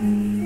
Mm-hmm.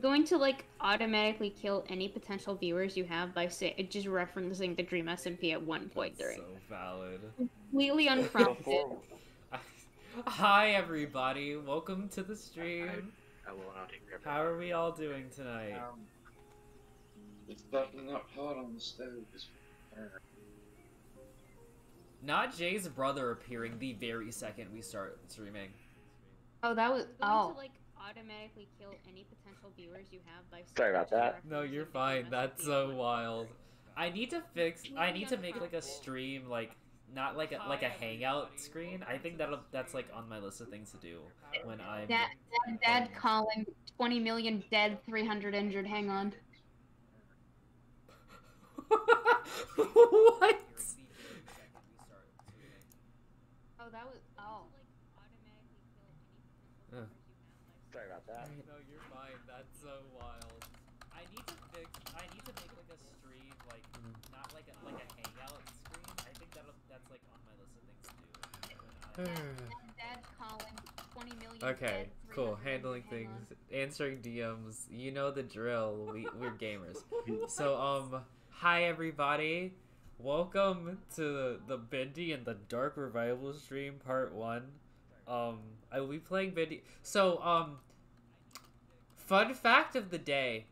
I'm going to like automatically kill any potential viewers you have by say just referencing the Dream SMP at one point That's during. so valid. Completely unprompted. Hi everybody, welcome to the stream. I will not take How are we all doing tonight? Um, it's definitely not hot on the stove. Not Jay's brother appearing the very second we start streaming. Oh, that was I'm oh. to like automatically kill any potential viewers you have by Sorry about that. No, you're fine. That's so wild. I need to fix. I need to make like a stream, like not like a like a hangout screen. I think that'll that's like on my list of things to do when I'm. dead, dad, dad calling 20 million dead, 300 injured. Hang on. what? Oh, that was oh. Uh. Sorry about that. No, you're fine. That's so wild. I need to fix. I need to make like a stream, like not like a like a hangout screen. I think that'll that's like on my list of things to do. when I'm- Dad calling 20 million Okay, cool. Handling things, answering DMs. You know the drill. We we're gamers. So um, hi everybody. Welcome to the Bendy and the Dark Revival stream part one. Um, I will be playing Bendy. So um, fun fact of the day.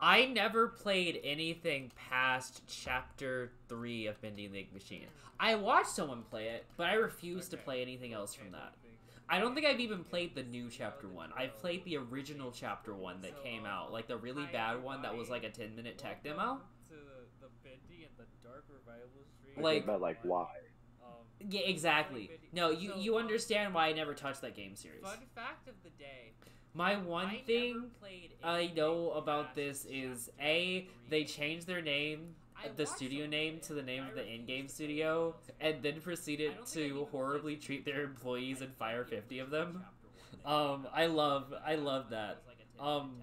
I never played anything past chapter three of Bendy and the Ink Machine. I watched someone play it, but I refused to play anything else from that. I don't think I've even played the new chapter one. I played the original chapter one that came out, like the really bad one that was like a ten minute tech demo. Like- but like why? Yeah, exactly. No, you you understand why I never touched that game series. Fun fact of the day. My one thing I know about this is a they changed their name, the studio name to the name of the in-game studio, and then proceeded to horribly treat their employees and fire fifty of them. Um, I love I love that. Um,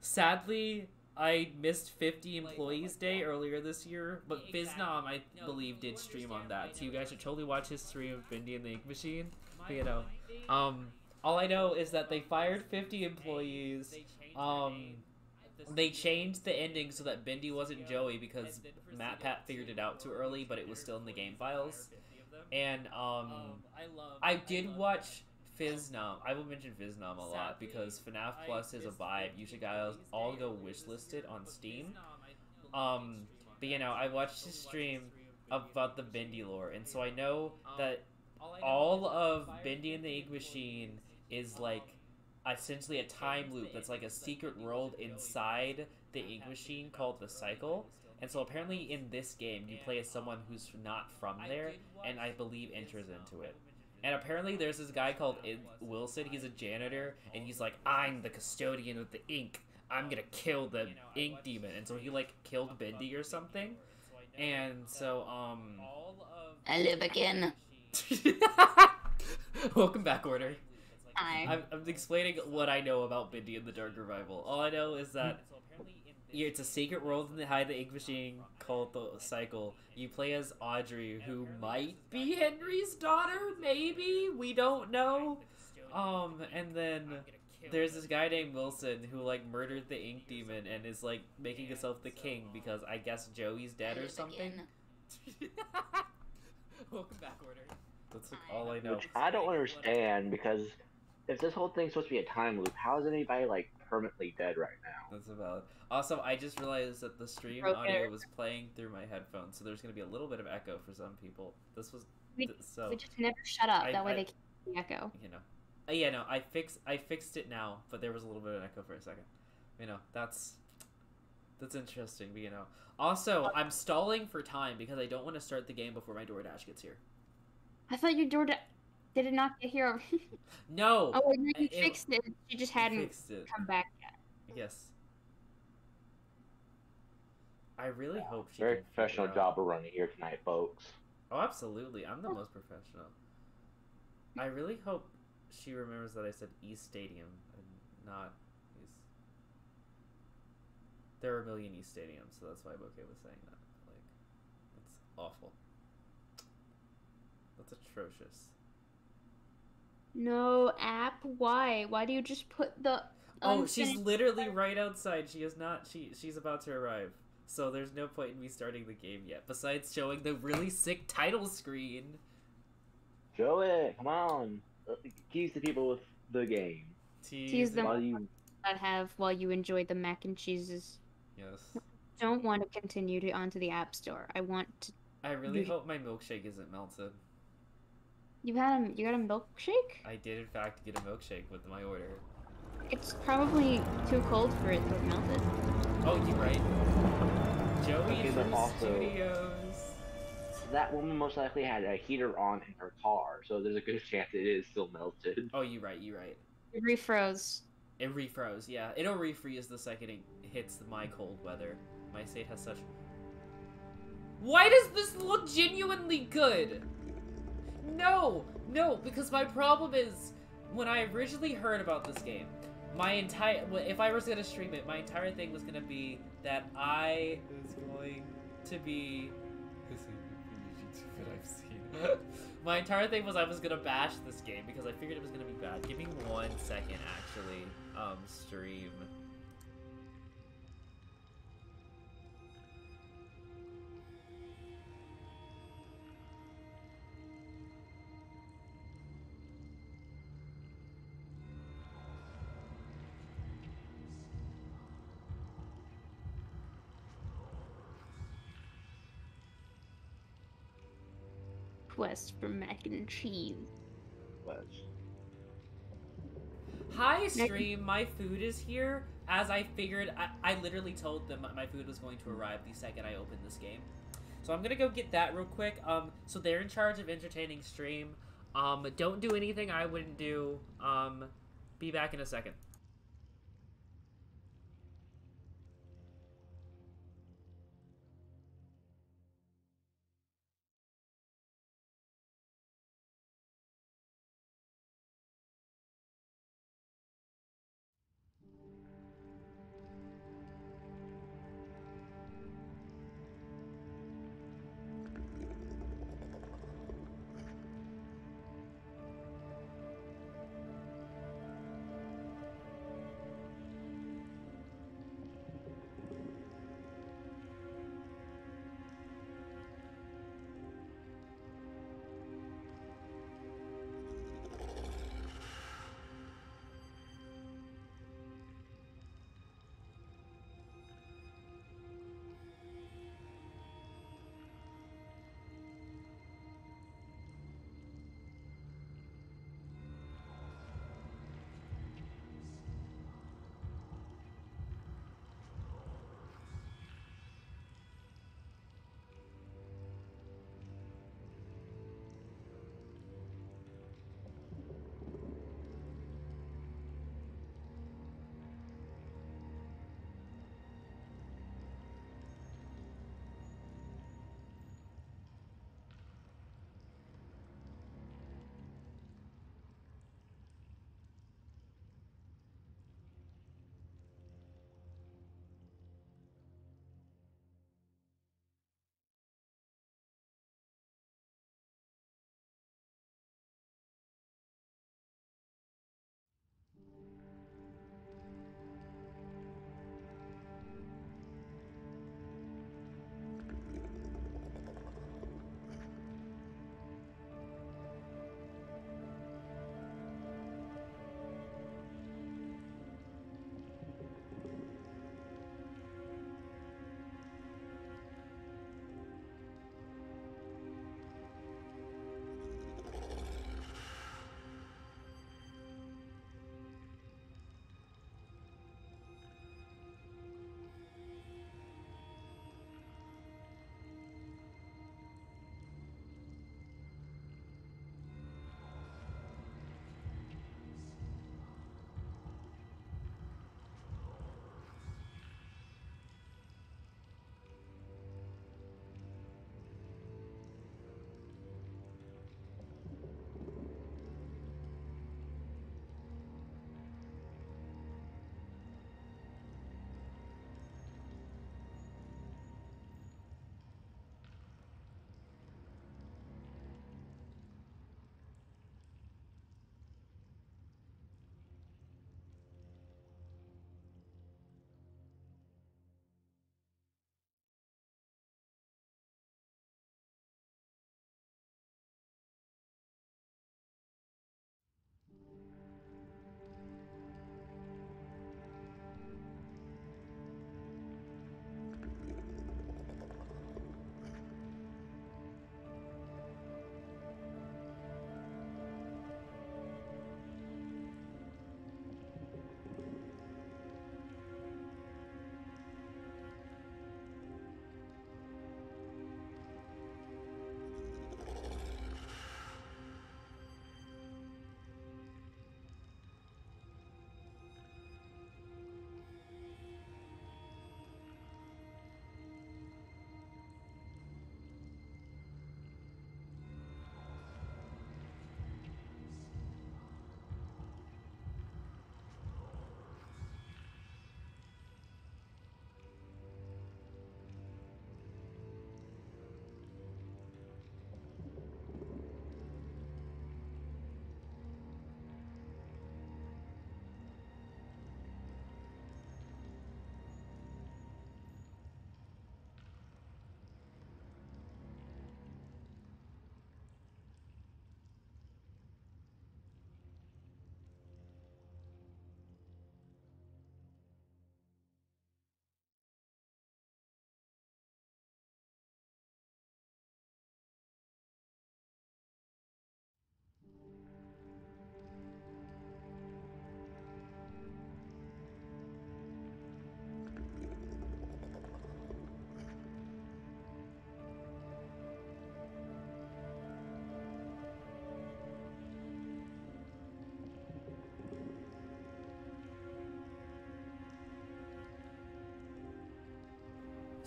sadly, I missed 50 Employees Day earlier this year, but Phisnom, I believe, did stream on that. So you guys should totally watch his stream of Bendy and the Ink Machine. But, you know, um, all I know is that they fired 50 employees. Um, they changed the ending so that Bendy wasn't Joey because MatPat figured it out too early, but it was still in the game files. And um, I did watch Phisnom. I will mention Phisnom a lot because FNAF Plus is a vibe. You should guys all go wishlist it on Steam. Um, but you know, I watched his stream about the Bendy lore, and so I know that all of Bendy and the Ink Machine is like essentially a time loop that's like a secret world inside the Ink Machine called the Cycle. And so apparently in this game you play as someone who's not from there and I believe enters into it. And apparently there's this guy called Wilson, he's a janitor, and he's like, I'm the custodian of the ink. I'm gonna kill the ink demon. And so he like killed Bendy or something. And so um I live again. Welcome back, Order. Hi. I'm, I'm explaining what I know about Bendy and the Dark Revival. All I know is that yeah, it's a secret world in the Hide the ink machine called the Cycle. You play as Audrey, who might be Henry's daughter, maybe we don't know. Um, and then there's this guy named Wilson who like murdered the ink demon and is like making himself the king because I guess Joey's dead or something. Welcome back, Order. That's like all I know. Which I don't understand because if this whole thing's supposed to be a time loop, how is anybody like permanently dead right now? That's about. Also, I just realized that the stream Broke audio air. was playing through my headphones, so there's gonna be a little bit of echo for some people. This was We- th- so We just never shut up. I- that way I- they can't hear the echo. you know. Uh, yeah, no, I fix I fixed it now, but there was a little bit of echo for a second. You know, that's that's interesting. But you know, also I'm stalling for time because I don't want to start the game before my DoorDash gets here. I thought your door da- did it not get here. No, oh, wait, no, you It- fixed it. You just hadn't fixed it. come back yet. Yes. I really hope she Very professional job we're running here tonight, folks. Oh, absolutely. I'm the most professional. I really hope she remembers that I said East Stadium and not East. There are a million East Stadiums, so that's why I'm okay with saying that. Like, awful. That's atrocious. No app. Why? Why do you just put the? Oh, she's literally right outside. She is not. She she's about to arrive. So there's no point in me starting the game yet. Besides showing the really sick title screen. Show it. Come on. Uh, tease the people with the game. Tease, Tease them while you that have while you enjoy the mac and cheeses. Yes. Don't want to continue to onto the app store. I want to. I really hope my milkshake isn't melted. You had a you got a milkshake? I did in fact get a milkshake with my order. It's probably too cold for it to have melted. Oh, you're right. Joey from also, Studios. That woman most likely had a heater on in her car, so there's a good chance it is still melted. Oh, you're right. You're right. It refroze. It refroze. Yeah, it'll refreeze the second it hits my cold weather. My state has such. Why does this look genuinely good? No, no, because my problem is when I originally heard about this game, my entire if I was gonna stream it, my entire thing was gonna be that I was going to be. I've seen. my entire thing was I was gonna bash this game because I figured it was gonna be bad. Give me one second, actually. Um, stream. Request for mac and cheese. West. Hi, stream. My food is here. As I figured, I, I literally told them my food was going to arrive the second I opened this game. So I'm gonna go get that real quick. Um, so they're in charge of entertaining stream. Um, don't do anything I wouldn't do. Um, be back in a second.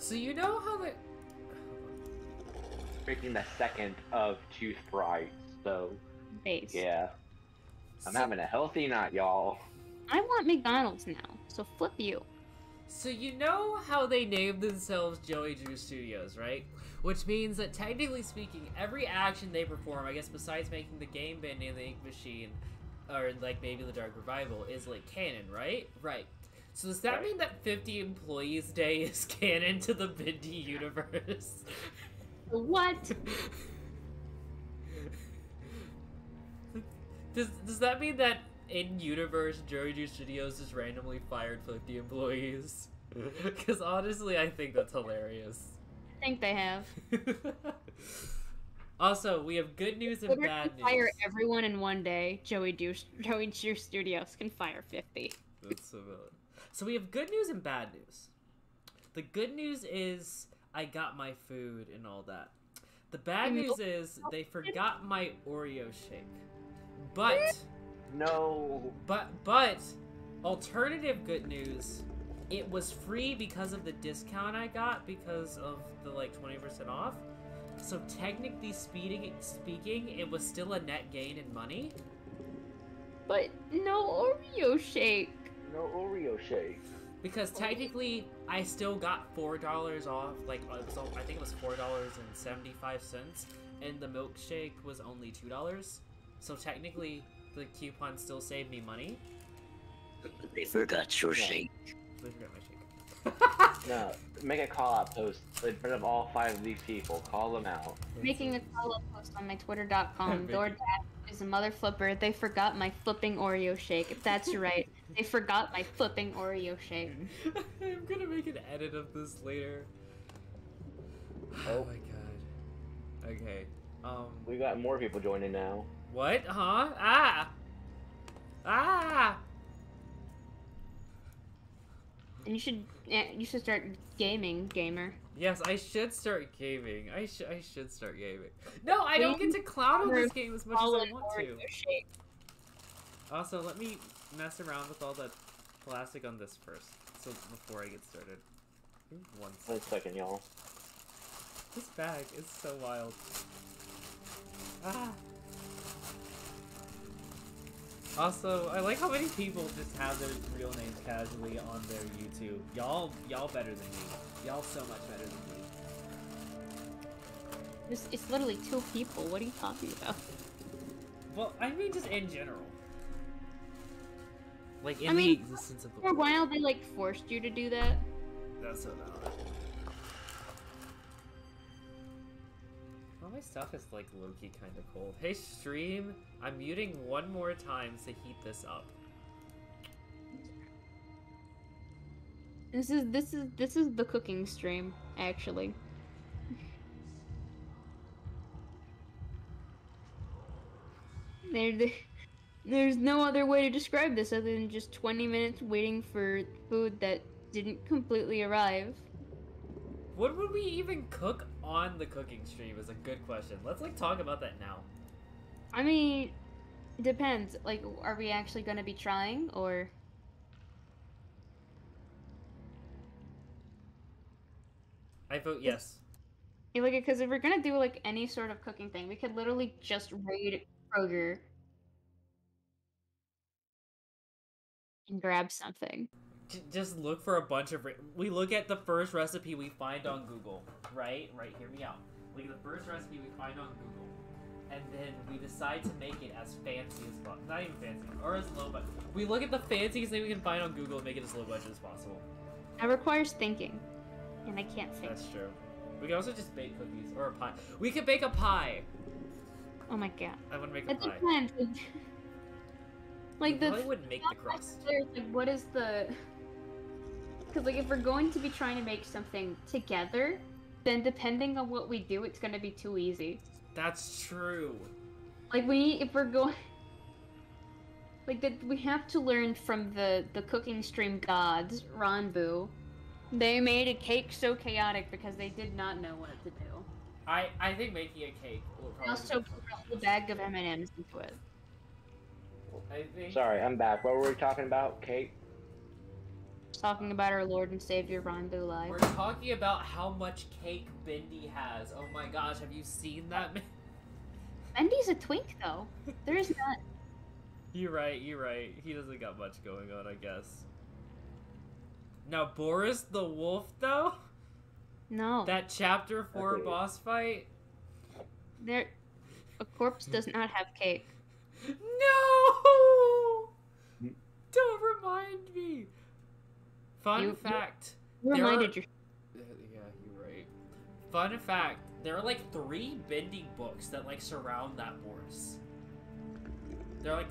So you know how they Freaking the second of two sprites, so Base. yeah. I'm so, having a healthy night, y'all. I want McDonald's now, so flip you. So you know how they named themselves Joey Drew Studios, right? Which means that technically speaking, every action they perform, I guess besides making the game Bendy and the Ink Machine, or like maybe the Dark Revival, is like canon, right? Right. So does that Right. mean that 50 Employees Day is canon to the Bendy universe? What? does, does that mean that in universe Joey Drew Studios just randomly fired 50 employees? Because honestly, I think that's hilarious. I think they have. also, we have good news and Twitter bad can news. fire everyone in one day. Joey Drew, Joey Drew Studios can fire 50. That's so valid. So we have good news and bad news. The good news is I got my food and all that. The bad news is they forgot my Oreo shake. But No. but but alternative good news, it was free because of the discount I got because of the like 20% off. So technically speaking speaking, it was still a net gain in money. But no Oreo shake. No Oreo shake. Because technically, I still got four dollars off. Like uh, it was, I think it was four dollars and seventy five cents, and the milkshake was only two dollars. So technically, the coupon still saved me money. They forgot your Yeah. shake. So I forgot my shake. No. Make a call out post in front of all five of these people. Call them out. Making a follow post on my twitter.com. Making- DoorDash is a mother flipper. They forgot my flipping Oreo shake. If that's right. They forgot my flipping Oreo shake. I'm gonna make an edit of this later. Oh my god. Okay. Um. We got more people joining now. What? Huh? Ah. Ah. And you should yeah, you should start gaming, gamer. Yes, I should start gaming. I should I should start gaming. No, I don't get to clown on this game as much as I want to. Oreo. Also, let me mess around with all that plastic on this first, so before I get started. Give me One One second. second, y'all. This bag is so wild. Ah. Also, I like how many people just have their real names casually on their YouTube. Y'all, y'all better than me. Y'all so much better than me. It's, it's literally two people. What are you talking about? Well, I mean just in general. Like in I mean, the existence of the For a world. while, they like forced you to do that. That's so valid. All my stuff is like low-key kind of cold. Hey stream, I'm muting one more time to heat this up. This is this is this is the cooking stream, actually. There, there- there's no other way to describe this other than just 20 minutes waiting for food that didn't completely arrive. What would we even cook on the cooking stream is a good question. Let's like talk about that now. I mean, it depends. Like, are we actually going to be trying, or I vote yes. Like because if we're gonna do like any sort of cooking thing, we could literally just raid Kroger and grab something. Just look for a bunch of. Re- we look at the first recipe we find on Google, right? Right, hear me out. Look at the first recipe we find on Google, and then we decide to make it as fancy as possible. Not even fancy, or as low budget. We look at the fanciest thing we can find on Google and make it as low budget as possible. That requires thinking, and I can't think. That's true. We can also just bake cookies or a pie. We could bake a pie. Oh my god, I want to make a that pie. depends. like the wouldn't make the crust. there's like what is the? Because like if we're going to be trying to make something together, then depending on what we do, it's gonna be too easy. That's true. Like we if we're going like that we have to learn from the the cooking stream gods, Ranboo. They made a cake so chaotic because they did not know what to do. I I think making a cake will probably. also put a whole bag of M and M's into it. I think. Sorry, I'm back. What were we talking about? Kate? Talking about our Lord and Savior Ranboo live. We're talking about how much cake Bendy has. Oh my gosh, have you seen that? Bendy's a twink though. There is not. You're right, you're right. He doesn't got much going on, I guess. Now, Boris the Wolf, though? No. That chapter 4 Okay. boss fight? There, a corpse does not have cake. No! Don't remind me. Fun You- you- fact. You There reminded are- your. Yeah, you're right. Fun fact. There are like three Bendy books that like surround that Boris. They're like,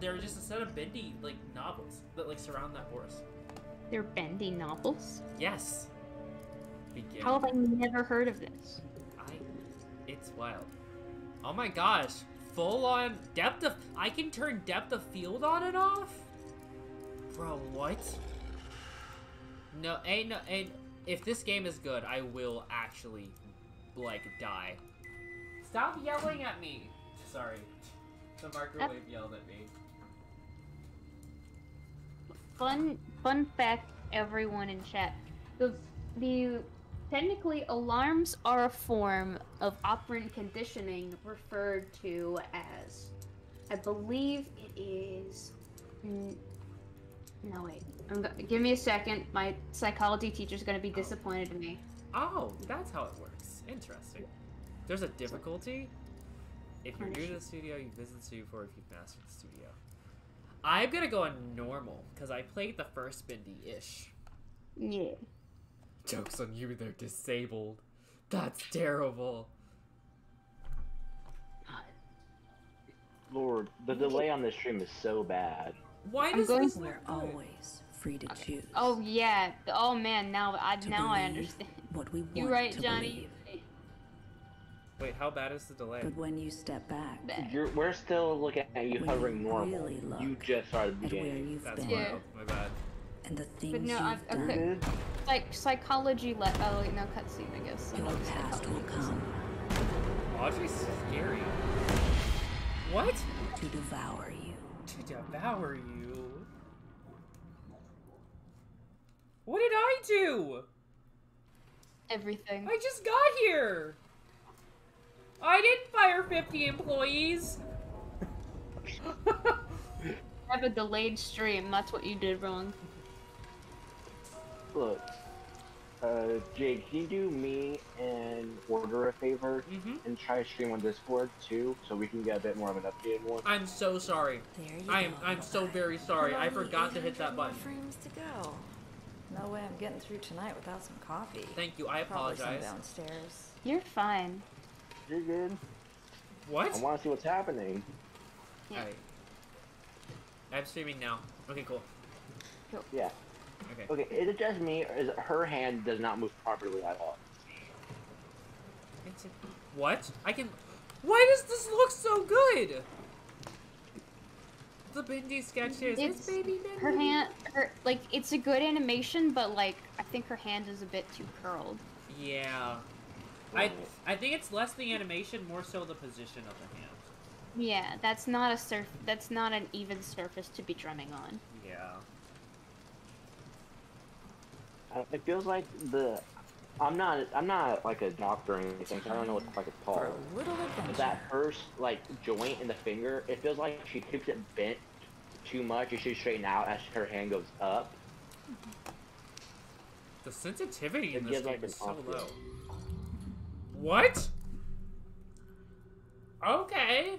they're just a set of bendy like novels that like surround that Boris. They're bendy novels. Yes. Begin. How have I never heard of this? I. It's wild. Oh my gosh! Full on depth of. I can turn depth of field on and off. Bro, what? No, ain't no, ain't. If this game is good, I will actually, like, die. Stop yelling at me. Sorry, the microwave yelled at me. Fun, fun fact, everyone in chat. The, the technically alarms are a form of operant conditioning referred to as, I believe it is. No wait, I'm go- give me a second. My psychology teacher's gonna be disappointed in me. Oh, that's how it works. Interesting. There's a difficulty. If you're new to the studio, you visit the studio before if you've mastered the studio. I'm gonna go on normal because I played the first Bendy-ish. Yeah. Jokes on you, they're disabled. That's terrible. Lord, the delay on this stream is so bad. Why I'm does going- this We're look always free to choose. Oh yeah. Oh man. Now I to now I understand. What we want You right, to Johnny? believe. Wait, how bad is the delay? But when you step back You're, we're still looking at you When hovering you normal. really you just started the at where game. you've Yeah. My bad. And the things no, you've I've- done, okay. Like psychology. Let oh wait, no cutscene. I guess. your past will psychology come oh, Audrey's scary. What? to devour you. To devour you. What did I do? Everything. I just got here. I didn't fire 50 employees. I have a delayed stream. That's what you did wrong. Look, uh, Jake, can you do me and Order a favor Mhm. and try to stream on Discord too, so we can get a bit more of an updated one? I'm so sorry. There you I am go. I'm so very sorry. I forgot to hit that button. Frames to go. No way I'm getting through tonight without some coffee. Thank you. I Probably some apologize. downstairs. You're fine. You're good. What? I want to see what's happening. Yeah. Alright. I'm streaming now. Okay, cool. cool. Yeah. Okay. Okay, is it just me, or is it her hand does not move properly at all? It's a- What? I can. Why does this look so good? The Bendy sketches. It's, It's- baby Bendy. Her hand, her like it's a good animation, but like I think her hand is a bit too curled. Yeah. I I think it's less the animation, more so the position of the hand. Yeah, that's not a surf. That's not an even surface to be drumming on. Yeah. I don't- It feels like the. I'm not. I'm not like a doctor or anything. So I don't know what the fuck it's For called. But that first like joint in the finger, it feels like she keeps it bent too much. It should straighten out as her hand goes up. The sensitivity It in this gives, game like, is so off low. What? Okay.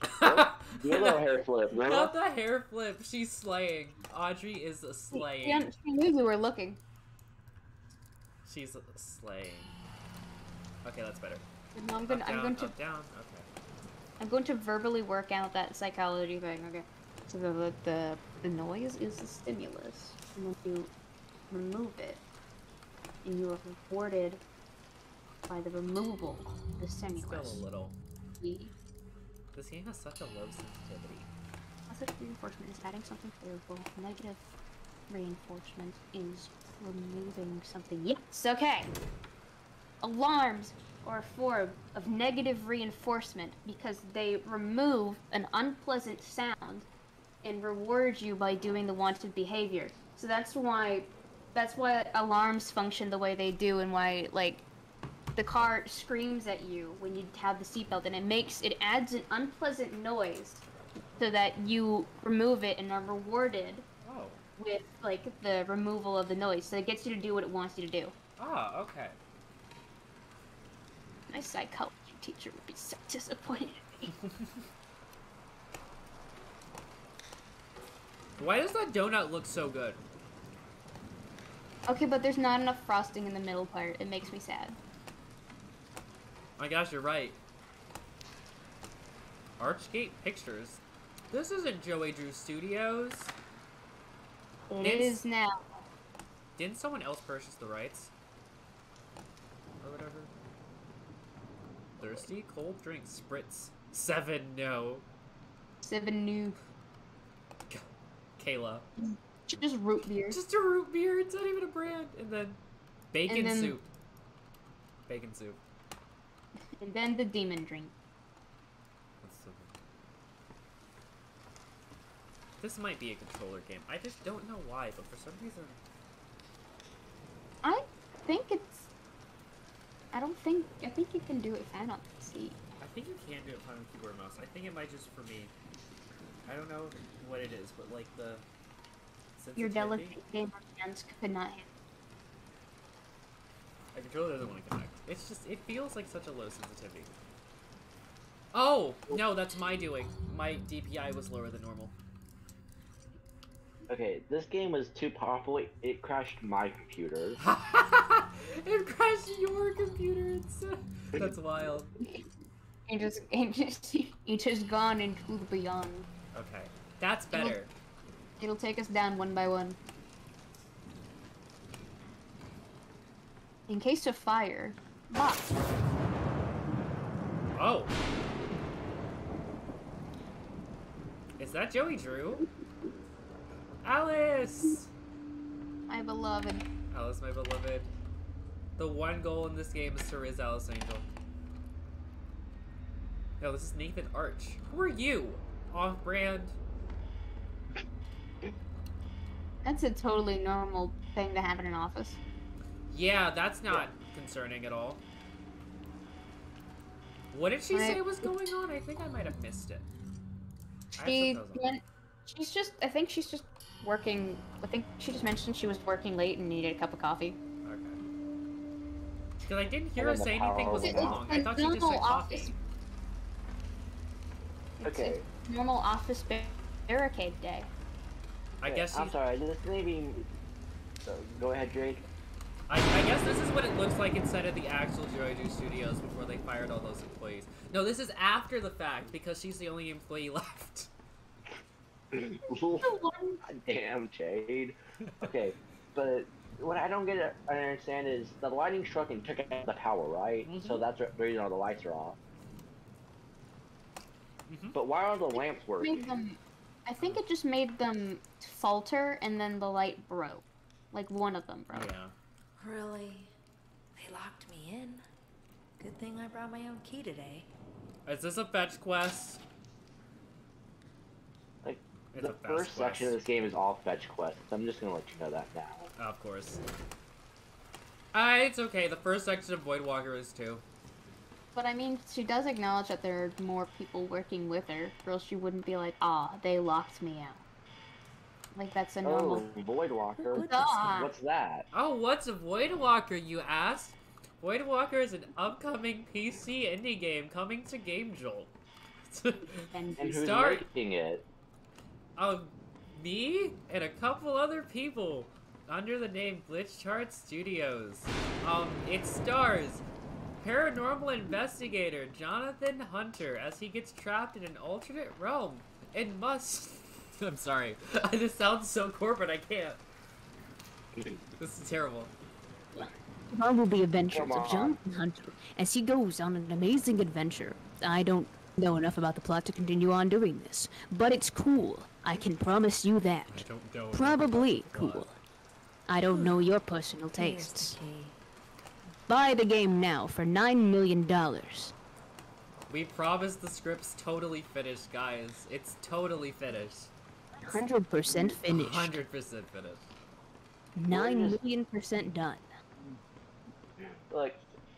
Do a little hair flip. Not Remember? the hair flip. She's slaying. Audrey is a slaying. Yeah, she knew you were looking. She's a slaying. Okay, that's better. No, I'm gonna. up, I'm down, going to. up, down. Okay. I'm going to verbally work out that psychology thing. Okay. So the the the noise is the stimulus, and once you remove it, and you are rewarded by the removal of the stimulus. Still a little. This game has such a low sensitivity. positive reinforcement is adding something favorable. Negative reinforcement is removing something. Yes. Okay. Alarms are a form of negative reinforcement because they remove an unpleasant sound and reward you by doing the wanted behavior. So that's why that's why alarms function the way they do and why like the car screams at you when you have the seatbelt and it makes it adds an unpleasant noise so that you remove it and are rewarded Oh. with like the removal of the noise. So it gets you to do what it wants you to do. Ah, okay. My psychology teacher would be so disappointed in me. Why does that donut look so good? Okay, but there's not enough frosting in the middle part. It makes me sad. My gosh, you're right. Archgate Pictures. This isn't Joey Drew Studios. It It's- is now. Didn't someone else purchase the rights? Or whatever? Thirsty? Cold drink. Spritz. Seven, no. Seven new. Kayla. Just root beer. Just a root beer. It's not even a brand. And then bacon And then- soup. Bacon soup. And then the demon drink. That's so good. This might be a controller game. I just don't know why, but for some reason, I think it's. I don't think. I think you can do it fine on PC. I think you can do it fine with keyboard and mouse. I think it might just for me. I don't know what it is, but like the Your delicate gamer hands could not handle. A controller doesn't want to connect. It's just it feels like such a low sensitivity. Oh no, that's my doing. My DPI was lower than normal. Okay, this game was too powerful. It, it crashed my computer. it crashed your computer. It's uh, that's wild. He just, he just, he just gone into the beyond. Okay, that's better. It'll take us down one by one. In case of fire, lock. Oh. Is that Joey Drew? Alice! My beloved. Alice, my beloved. The one goal in this game is to riz Alice Angel. No, this is Nathan Arch. Who are you? Off brand. That's a totally normal thing to have in an office. Yeah, that's not concerning at all. What did she say was going on? I think I might have missed it. She went, she's just, I think she's just working, I think she just mentioned she was working late and needed a cup of coffee. Okay. Because I didn't hear And her say anything was wrong. I thought she just said office- talking. It's Okay. a normal office barricade day. I Okay, guess I'm she, sorry. This maybe. So, go ahead, Jade. I, I guess this is what it looks like inside of the actual Joy Studios before they fired all those employees. No, this is after the fact because she's the only employee left. Damn, Jade. Okay, but what I don't get, I understand is the lighting struck and took out the power, right? So Mhm. that's the reason all the lights are off. Mhm. But why are the lamps working? Them, I think it just made them falter and then the light broke. Like one of them broke. Yeah. Really? They locked me in. Good thing I brought my own key today. Is this a fetch quest? Like, It's the a fast first section of this game is all fetch quests. I'm just gonna let you know that now. Of course. Uh, it's okay. The first section of Voidwalker is too. But I mean, she does acknowledge that there are more people working with her, or else she wouldn't be like, ah, they locked me out. Like, that's a normal. Oh, Voidwalker. What Ah. What's that? Oh, what's a Voidwalker, you ask? Voidwalker is an upcoming PC indie game coming to Game Jolt. And And who's Start- making it? Oh, me and a couple other people under the name GlitchedHeart Studios. Um, it stars paranormal investigator Jonathan Hunter as he gets trapped in an alternate realm and must. I'm sorry. this sounds so corporate. I can't. This is terrible. Marvel Adventures of on. Jonathan Hunter as he goes on an amazing adventure. I don't know enough about the plot to continue on doing this, but it's cool. I can promise you that. don't know. Probably cool. I don't know your personal Here's the tastes. Buy the game now for $9 million. We promised the script's totally finished, guys. It's totally finished. 100% finished. 100% finished. 9 million percent done. Look,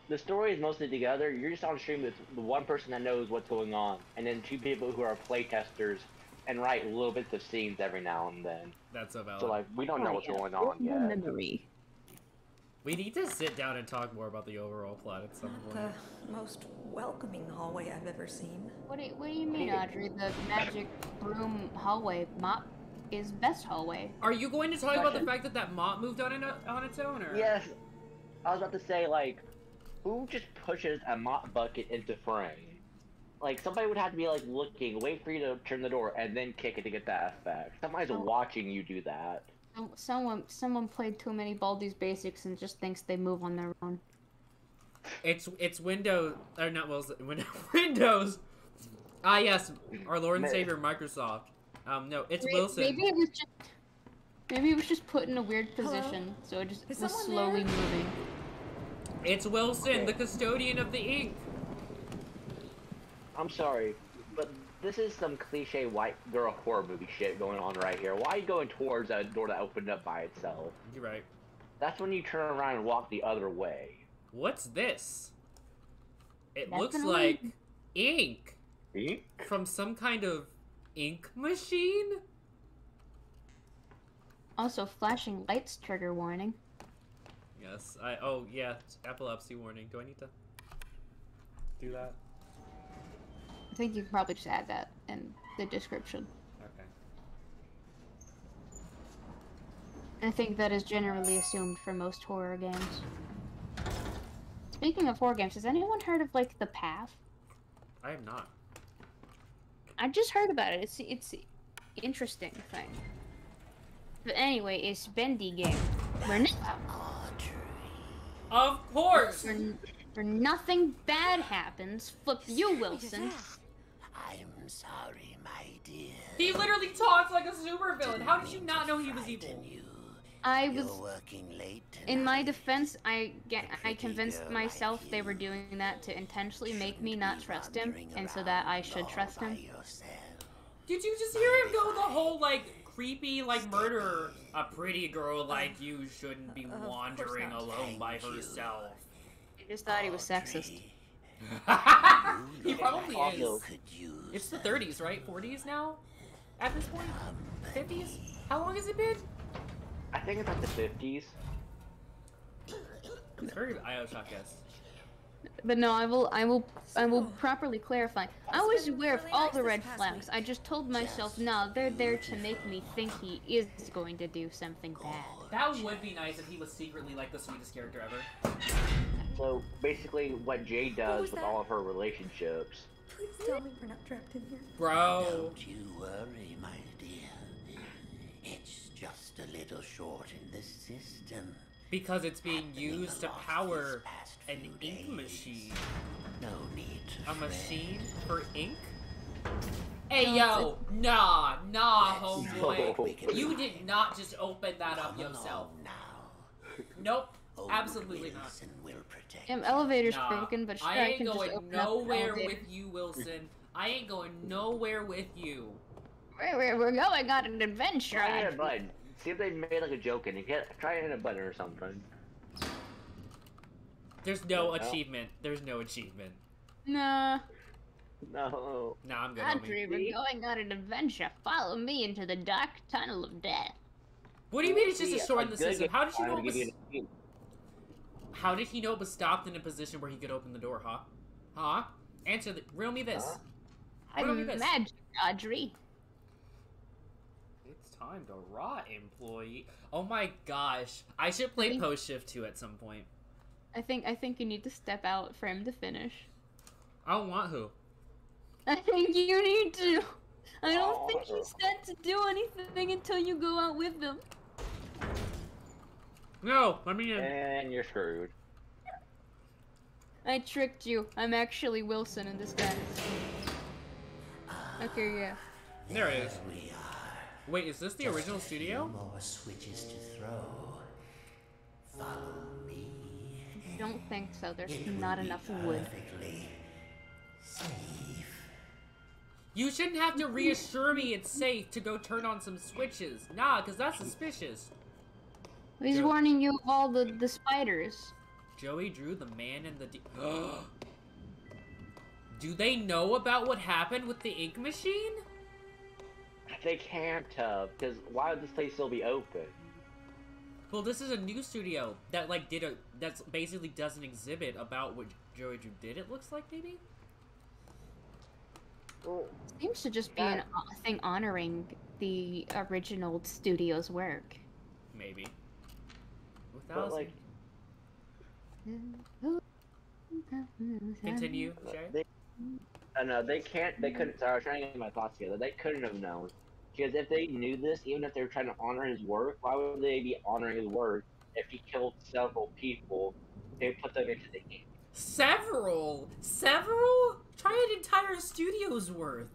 the story is mostly together. You're just on stream with the one person that knows what's going on, and then two people who are playtesters and write little bits of scenes every now and then. That's so valid. So like, we don't know Oh, what's yeah. going on yet. memory. We need to sit down and talk more about the overall plot at some point. The most welcoming hallway I've ever seen. What do you, what do you mean, Audrey? The magic broom hallway mop is best hallway. Are you going to talk about the fact that that mop moved on, in, on its own, or? Yes, I was about to say like, who just pushes a mop bucket into frame? Like somebody would have to be like looking, wait for you to turn the door, and then kick it to get that effect. Somebody's Oh. watching you do that. Some- Someone someone played too many Baldi's Basics and just thinks they move on their own. It's it's Windows or not Windows Windows Windows. Ah yes, our Lord and Savior Microsoft. Um no, it's May- Wilson. Maybe it was just maybe it was just put in a weird Hello? position, so it just Is was slowly there? moving. It's Wilson, Okay. the custodian of the ink. I'm sorry, but this is some cliche white girl horror movie shit going on right here. Why are you going towards a door that opened up by itself? You're right. That's when you turn around and walk the other way. What's this? It That's looks an like ink See? from some kind of ink machine. Also, flashing lights trigger warning. Yes. I. Oh yeah. Epilepsy warning. Do I need to do that? I think you can probably just add that in the description. Okay. I think that is generally assumed for most horror games. Speaking of horror games, has anyone heard of like The Path? I have not. I just heard about it. It's it's interesting thing. But anyway, it's bendy game. Where, n- Of course. where, n- where nothing bad happens. Flip you, Wilson. I'm sorry, my dear. He literally talks like a supervillain. How did you not know he was evil? Frighten you. I was working late in my defense. I get I convinced myself like they were doing that to intentionally make me Shouldn't trust him, and so that I should trust him. yourself. Did you just hear him go the whole like creepy like murderer? A pretty girl like you shouldn't be wandering not. alone by herself. I just thought he was sexist. Audrey, he probably is. Could use It's the 30s, right? 40s now? At this point? 50s? How long has it been? I think it's like the 50s. It's very Bioshock esque. But no, I will, I will, I will properly clarify. I was been aware of all nice the red flags. week. I just told myself, no, they're there to make me think he is going to do something bad. That would be nice if he was secretly like the sweetest character ever. So basically, what Jade does was with that? all of her relationships. Please tell me we're not trapped in here. Bro. Don't you worry, my dear. It's just a little short in the system. Because it's being used to power an few ink days. machine. No need to A fret. machine for ink? Hey yo, nah, nah, homeboy. No. You did not just open that up yourself. along now. Nope, Old absolutely not. Wilson Damn, elevator's Nah, broken, but sure, I I, ain't can just going open up the nowhere with you, Wilson. I ain't going nowhere with you. Where, where we're going on an adventure. Try hit a button. See if they made like a joke in it. Hit, try and hit a button or something. There's no Yeah. achievement. There's no achievement. Nah, No. Nah, I'm good, Audrey, homie. we're going on an adventure. Follow me into the dark tunnel of death. What do you mean it's just a short in the good system? How did you know it was... you an achievement. How did he know it was stopped in a position where he could open the door, huh? Huh? Answer the... Riddle me this. Huh? Riddle me I'm this. magic, Audrey. It's time to rot, employee. Oh my gosh. I should play Think- Post Shift 2 at some point. I think I think you need to step out for him to finish. I don't want who. I think you need to. I don't think Oh. he's set to do anything until you go out with them. No, let me in. And you're screwed. I tricked you. I'm actually Wilson in disguise. Okay, yeah. There it is. We are. Wait, is this the Just original a few studio? More switches to throw. Follow me. Don't think so. There's It not enough wood. Safe. You shouldn't have to reassure me it's safe to go turn on some switches. Nah, because that's suspicious. He's Joe- warning you of all the, the spiders. Joey Drew, the man in the. De- Do they know about what happened with the ink machine? They can't have, because why would this place still be open? Well, this is a new studio that like did a that's basically does an exhibit about what Joey Drew did. It looks like maybe. Well, Seems to just be That- an uh, thing honoring the original studio's work. Maybe. But Without like, continue, Shay. they, uh, no, they can't. They couldn't. Sorry, I was trying to get my thoughts together. They couldn't have known, because if they knew this, even if they were trying to honor his work, why would they be honoring his work if he killed several people? They put them into the game. Several, several. Try an entire studio's worth.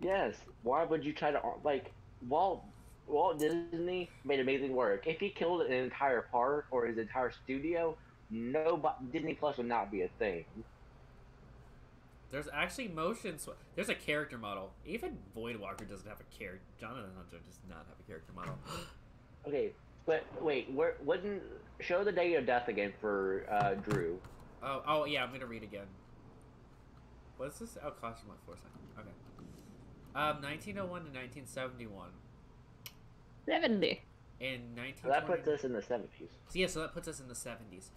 Yes. Why would you try to like Walt? Walt Disney made amazing work. If he killed an entire park or his entire studio, nobody Disney Plus would not be a thing. There's actually motion. Sw- There's a character model. Even Voidwalker doesn't have a character. Jonathan Hunter does not have a character model. Okay, but wait, where wouldn't show the date of death again for uh, Drew? oh, oh yeah. I'm gonna read again. What's this? Oh, costume like four seconds. Okay. Um, 1901 to 1971. 70. In So that puts us in the seventies. So yeah, so that puts us in the 70s.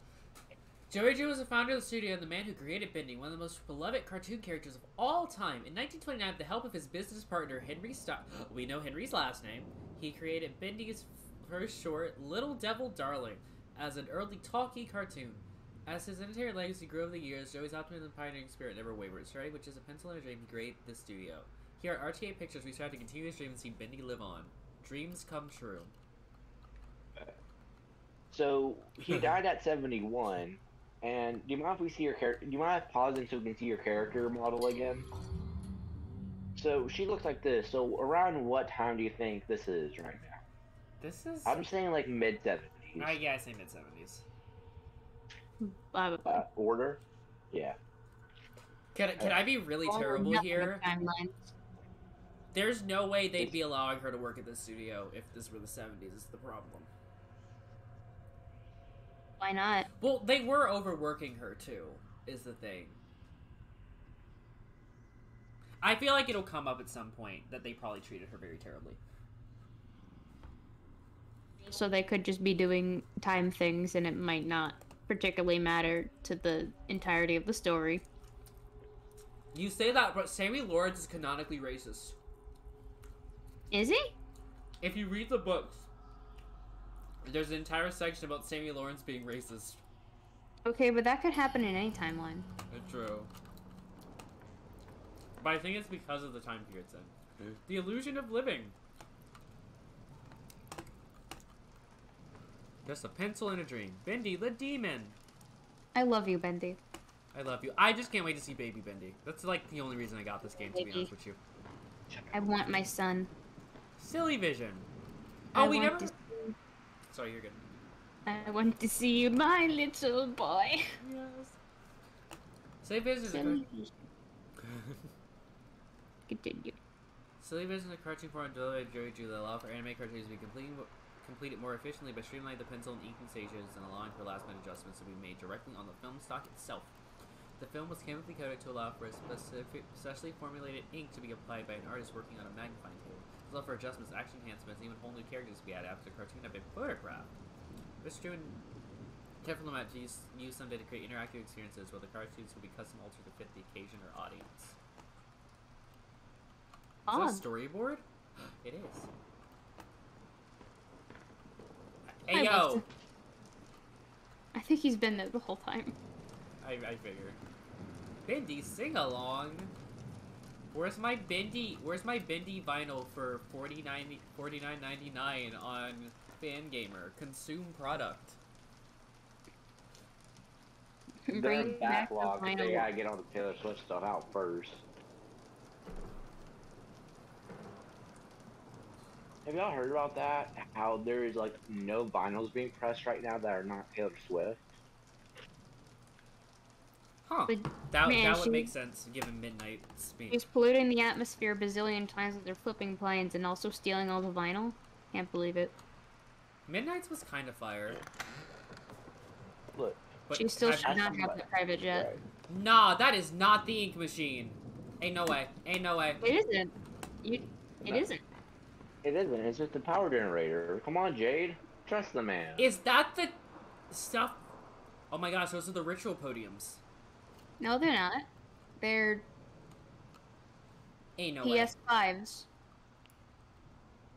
Joey Drew was the founder of the studio and the man who created Bendy, one of the most beloved cartoon characters of all time. In 1929, with the help of his business partner Henry Stock, we know Henry's last name, he created Bendy's first short, Little Devil Darling, as an early talkie cartoon. As his entire legacy grew over the years, Joey's optimism and pioneering spirit never wavered. Starting with just a pencil and a dream, he created the studio. Here at RTA Pictures, we strive to continue his dream and see Bendy live on. Dreams come true. So he died at seventy one. And do you mind if we see your character? Do you mind if I pause so we can see your character model again? So she looks like this. So around what time do you think this is right now? This is. I'm saying like mid seventies. I yeah, I say mid seventies. Blah, blah, blah. Uh, order. Yeah. Can can I be really terrible nothing here? Timeline. There's no way they'd be allowing her to work at this studio if this were the seventies. Is the problem? Why not? Well, they were overworking her too. Is the thing. I feel like it'll come up at some point that they probably treated her very terribly. So they could just be doing time things and it might not particularly matter to the entirety of the story. You say that, but Sammy Lawrence is canonically racist. Is he? If you read the books, there's an entire section about Sammy Lawrence being racist. Okay, but that could happen in any timeline. It's true. But I think it's because of the time period it's in. Hmm. The illusion of living. Just a pencil and a dream. Bendy the demon. I love you, Bendy. I love you. I just can't wait to see baby Bendy. That's like the only reason I got this game, to be honest with you. I want my son. Silly Vision. I Oh, we never. to Sorry, you're good. I want to see you, my little boy. Yes. Silly Vision is a Continue. Silly Vision is a cartoon form developed by Joey Drew that allow for anime cartoons to be completed, completed more efficiently by streamlining the pencil and inking stages and allowing for last minute adjustments to be made directly on the film stock itself. The film was chemically coded to allow for a specific, specially formulated ink to be applied by an artist working on a magnifying tool. Allowed for adjustments, action enhancements, and even whole new characters to be added after the cartoon photographed. This drew and careful amount to use, use someday to create interactive experiences where the cartoons will be custom altered to fit the occasion or audience. Is that a storyboard? It is. Hey love yo! I think he's been there the whole time. I, I figured. Bendy, sing along. Where's my Bendy? Where's my Bendy vinyl for forty nine forty nine ninety nine on Fangamer? Consume product. They're Bring back the backlog. 'cause They gotta get all the Taylor Swift stuff out first. Have y'all heard about that? How there is like no vinyls being pressed right now that are not Taylor Swift. Huh. But, That, man, that would she- make sense given Midnight speed. She's polluting the atmosphere a bazillion times with their flipping planes and also stealing all the vinyl. Can't believe it. Midnight's was kind of fire. Look, But she still have- should not have the private jet. Nah, that is not the ink machine. Ain't no way. Ain't no way. It isn't. You. It No. isn't. it isn't. It's just a power generator. Come on, Jade. Trust the man. Is that the stuff? Oh my gosh, those are the ritual podiums. No, they're not. They're Ain't no. PS5s.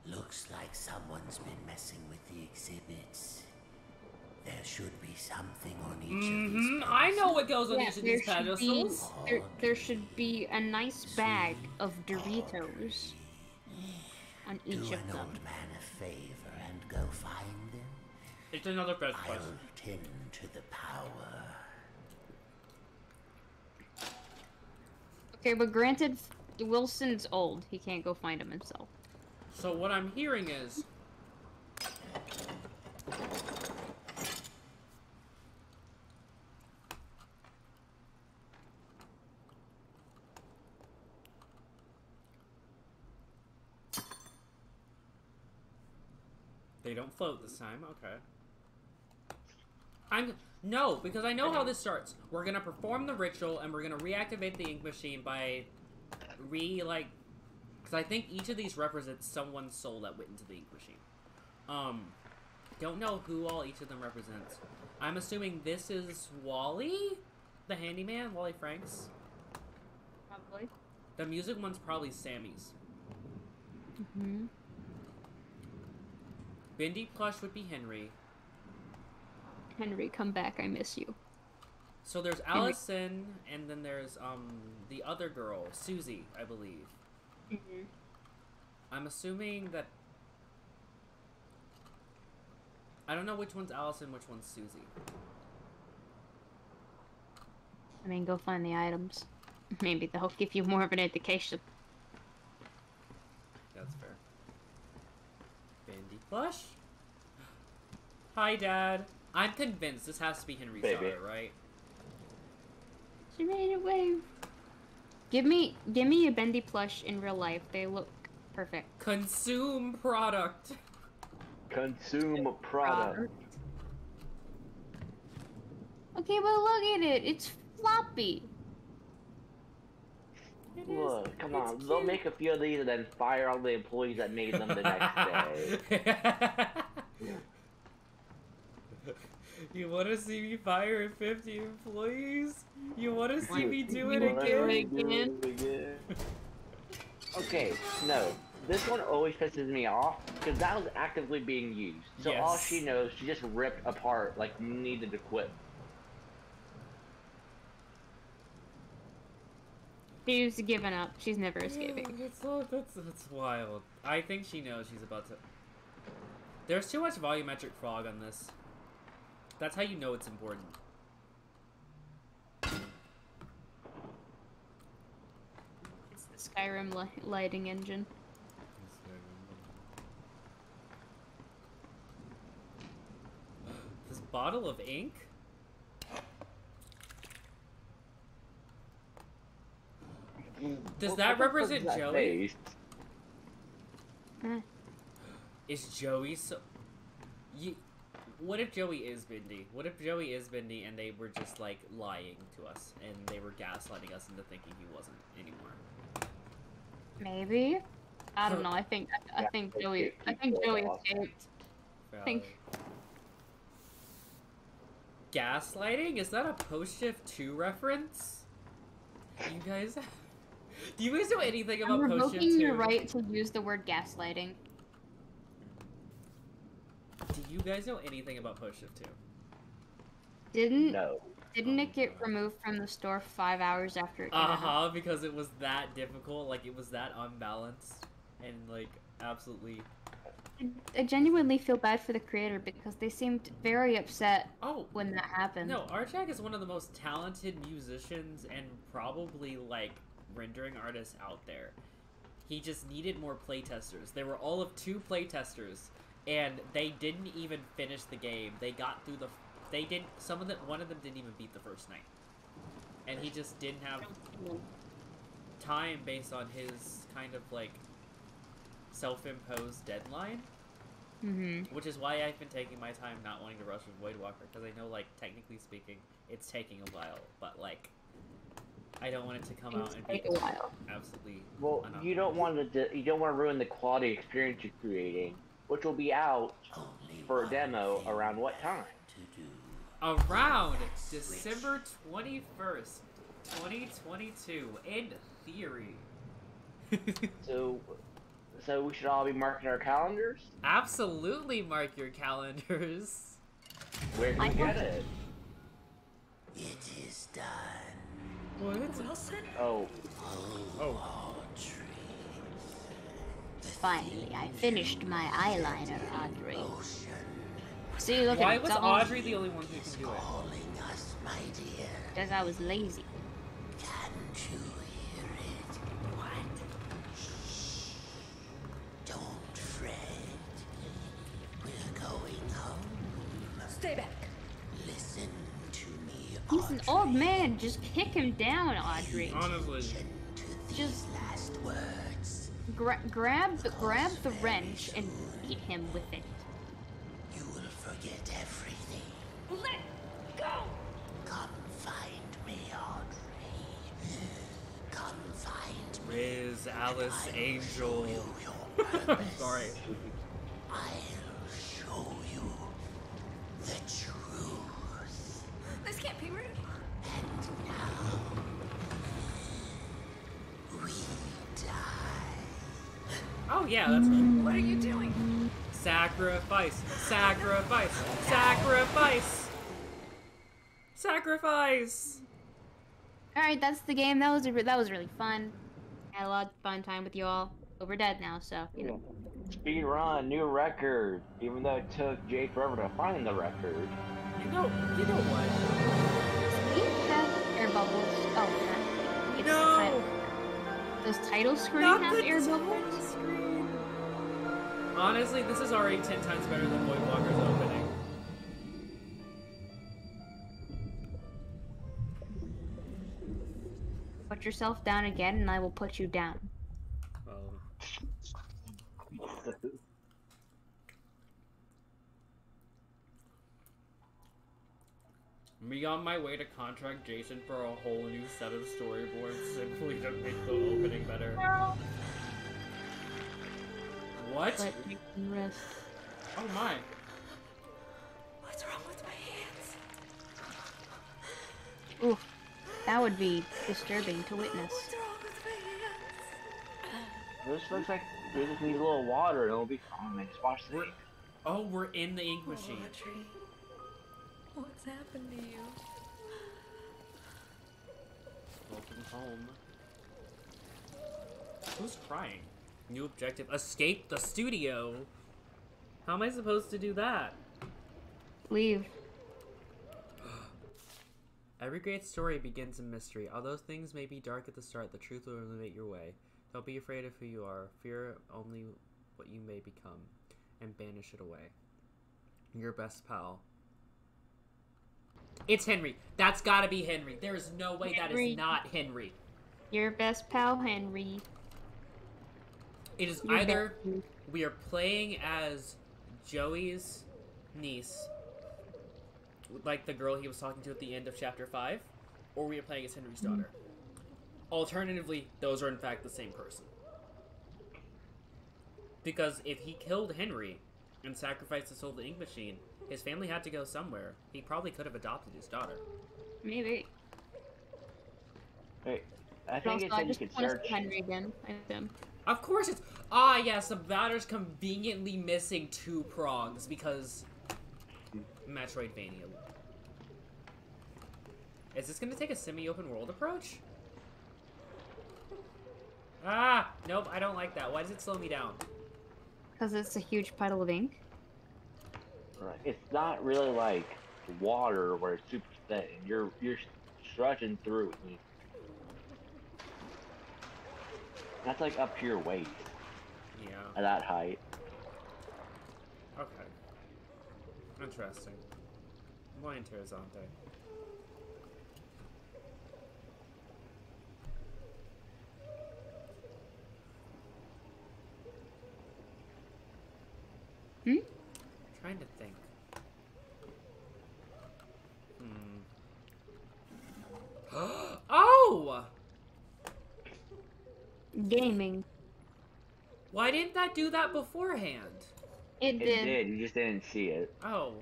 Looks like someone's been messing with the exhibits. There should be something on each of Mm-hmm. these. I know what goes on Yeah, each of these should be pedestals. there, there should be a nice bag of Doritos on Do each an of them. Do an old man a favor and go find them. It's another best I'll question. tend to the power. Okay, but granted, Wilson's old. He can't go find him himself. So what I'm hearing is They don't float this time. Okay. I'm no, because I know how this starts. We're gonna perform the ritual, and we're gonna reactivate the ink machine by re like, because I think each of these represents someone's soul that went into the ink machine. Um, don't know who all each of them represents. I'm assuming this is Wally, the handyman, Wally Franks. Probably. The music one's probably Sammy's. hmm Bendy Plush would be Henry. Henry, come back. I miss you. So there's Henry. Allison, and then there's um the other girl, Susie, I believe. hmm I'm assuming that. I don't know which one's Allison, which one's Susie. I mean, go find the items. Maybe they'll give you more of an indication. That's fair. Bendy Plush. Hi, Dad. I'm convinced this has to be Henry Baby. Zara, right? She made a wave. Give me, give me a bendy plush in real life. They look perfect. Consume product. Consume product. Okay, but look at it. It's floppy. It is- Look, come it's on. They'll make a few of these and then fire all the employees that made them the next day. you want to see me fire 50 employees? You want to see me do it You wanna do again? Do it again. okay, no. This one always pisses me off because that was actively being used. So all she knows, she just ripped apart like needed to quit. She's given up. She's never escaping. That's, so- that's, that's wild. I think she knows she's about to. There's too much volumetric fog on this. That's how you know it's important. It's the Skyrim li- lighting engine. This bottle of ink? Does What- that what the fuck represent that Joey? face? Eh. Is Joey so? You, what if Joey is Bendy? What if Joey is Bendy and they were just like lying to us and they were gaslighting us into thinking he wasn't anymore? Maybe. I don't know. I think I, I think Joey. I think Joey off. escaped. Think- Gaslighting? Is that a post shift two reference? You guys, do you guys know anything I'm about post shift revoking your right to use the word gaslighting. Do you guys know anything about post shift two? Didn't No. didn't it get removed from the store five hours after it came Uh out? huh, because it was that difficult, like it was that unbalanced, and like absolutely. I genuinely feel bad for the creator because they seemed very upset Oh when that happened. no, Archak is one of the most talented musicians and probably like rendering artists out there. He just needed more playtesters. There were all of two playtesters, and they didn't even finish the game. They got through the. They didn't. Some of them. One of them didn't even beat the first night. and he just didn't have time based on his kind of like self-imposed deadline. Mm-hmm. Which is why I've been taking my time not wanting to rush with Voidwalker because I know, like, technically speaking, it's taking a while, but like, I don't want it to come out and be a while. absolutely. Well, you don't want to you don't want to ruin the quality experience you're creating, which will be out Only for a demo around what time? to do. around December twenty first, twenty twenty two. In theory. So, so we should all be marking our calendars. Absolutely mark your calendars. Where can I we get it? It is done. What? Wilson? Oh. oh, Oh. Audrey. Finally, I finished my eyeliner, Audrey. See, look Why at was Audrey the only one who can do it? calling us, my dear. Because I was lazy. Can't you hear it? What? Don't fret. We're going home. Stay back. Listen to me, Audrey. He's an old man. Just kick him down, Audrey. Honestly. Just- last words. Gra- grab the grab the wrench and beat him with it. You will forget everything. Let go! Come find me, Audrey. Come find me. Riz, Alice, I will Angel. show you your. Sorry. I'll show you the truth. This can't be real. And now Oh yeah, that's right. What are you doing? Sacrifice, sacrifice, sacrifice, sacrifice. All right, that's the game. That was a, that was really fun. Had a lot of fun time with you all. But we're dead now, so you know. speed run, new record. Even though it took Jay forever to find the record. You know, you know what? We have air bubbles. Oh, not- it's No. title. Does title screen Not have air bubbles? Screen. Honestly, this is already ten times better than Voidwalker's opening. Put yourself down again, and I will put you down. Um, Me on my way to contract Jason for a whole new set of storyboards simply to make the opening better. What? But you can rest. Oh my. What's wrong with my hands? Oof, that would be disturbing to witness. What's wrong with my hands? This looks like we just need a little water and it'll be fine. Just watch the We're- Oh, we're in the ink machine. Audrey, what's happened to you? Welcome home. Who's crying? New objective: escape the studio. How am I supposed to do that? Leave. Every great story begins in mystery. Although things may be dark at the start, the truth will illuminate your way. Don't be afraid of who you are. Fear only what you may become, and banish it away. Your best pal. It's Henry. That's gotta be Henry. There is no way that Henry. is not Henry. Your best pal, Henry. It is either we are playing as Joey's niece, like the girl he was talking to at the end of chapter 5, or we are playing as Henry's mm-hmm. daughter. Alternatively, those are in fact the same person. Because if he killed Henry and sacrificed his soul to the ink machine, his family had to go somewhere. He probably could have adopted his daughter. Maybe. Wait, I think also, it I said you could search. Henry again. I assume. Of course it's ah yes, the batter's conveniently missing two prongs because Metroidvania. Is this gonna take a semi-open world approach? Ah, nope, I don't like that. Why does it slow me down? Because it's a huge puddle of ink. Right. It's not really like water where it's super thin. You're you're trudging through it. That's like up here, your. Yeah. At that height. Okay. Interesting. Muy interesante. Hmm? I'm trying to think. Hmm. oh! Gaming. Why didn't that do that beforehand? It It did. did. You just didn't see it. Oh.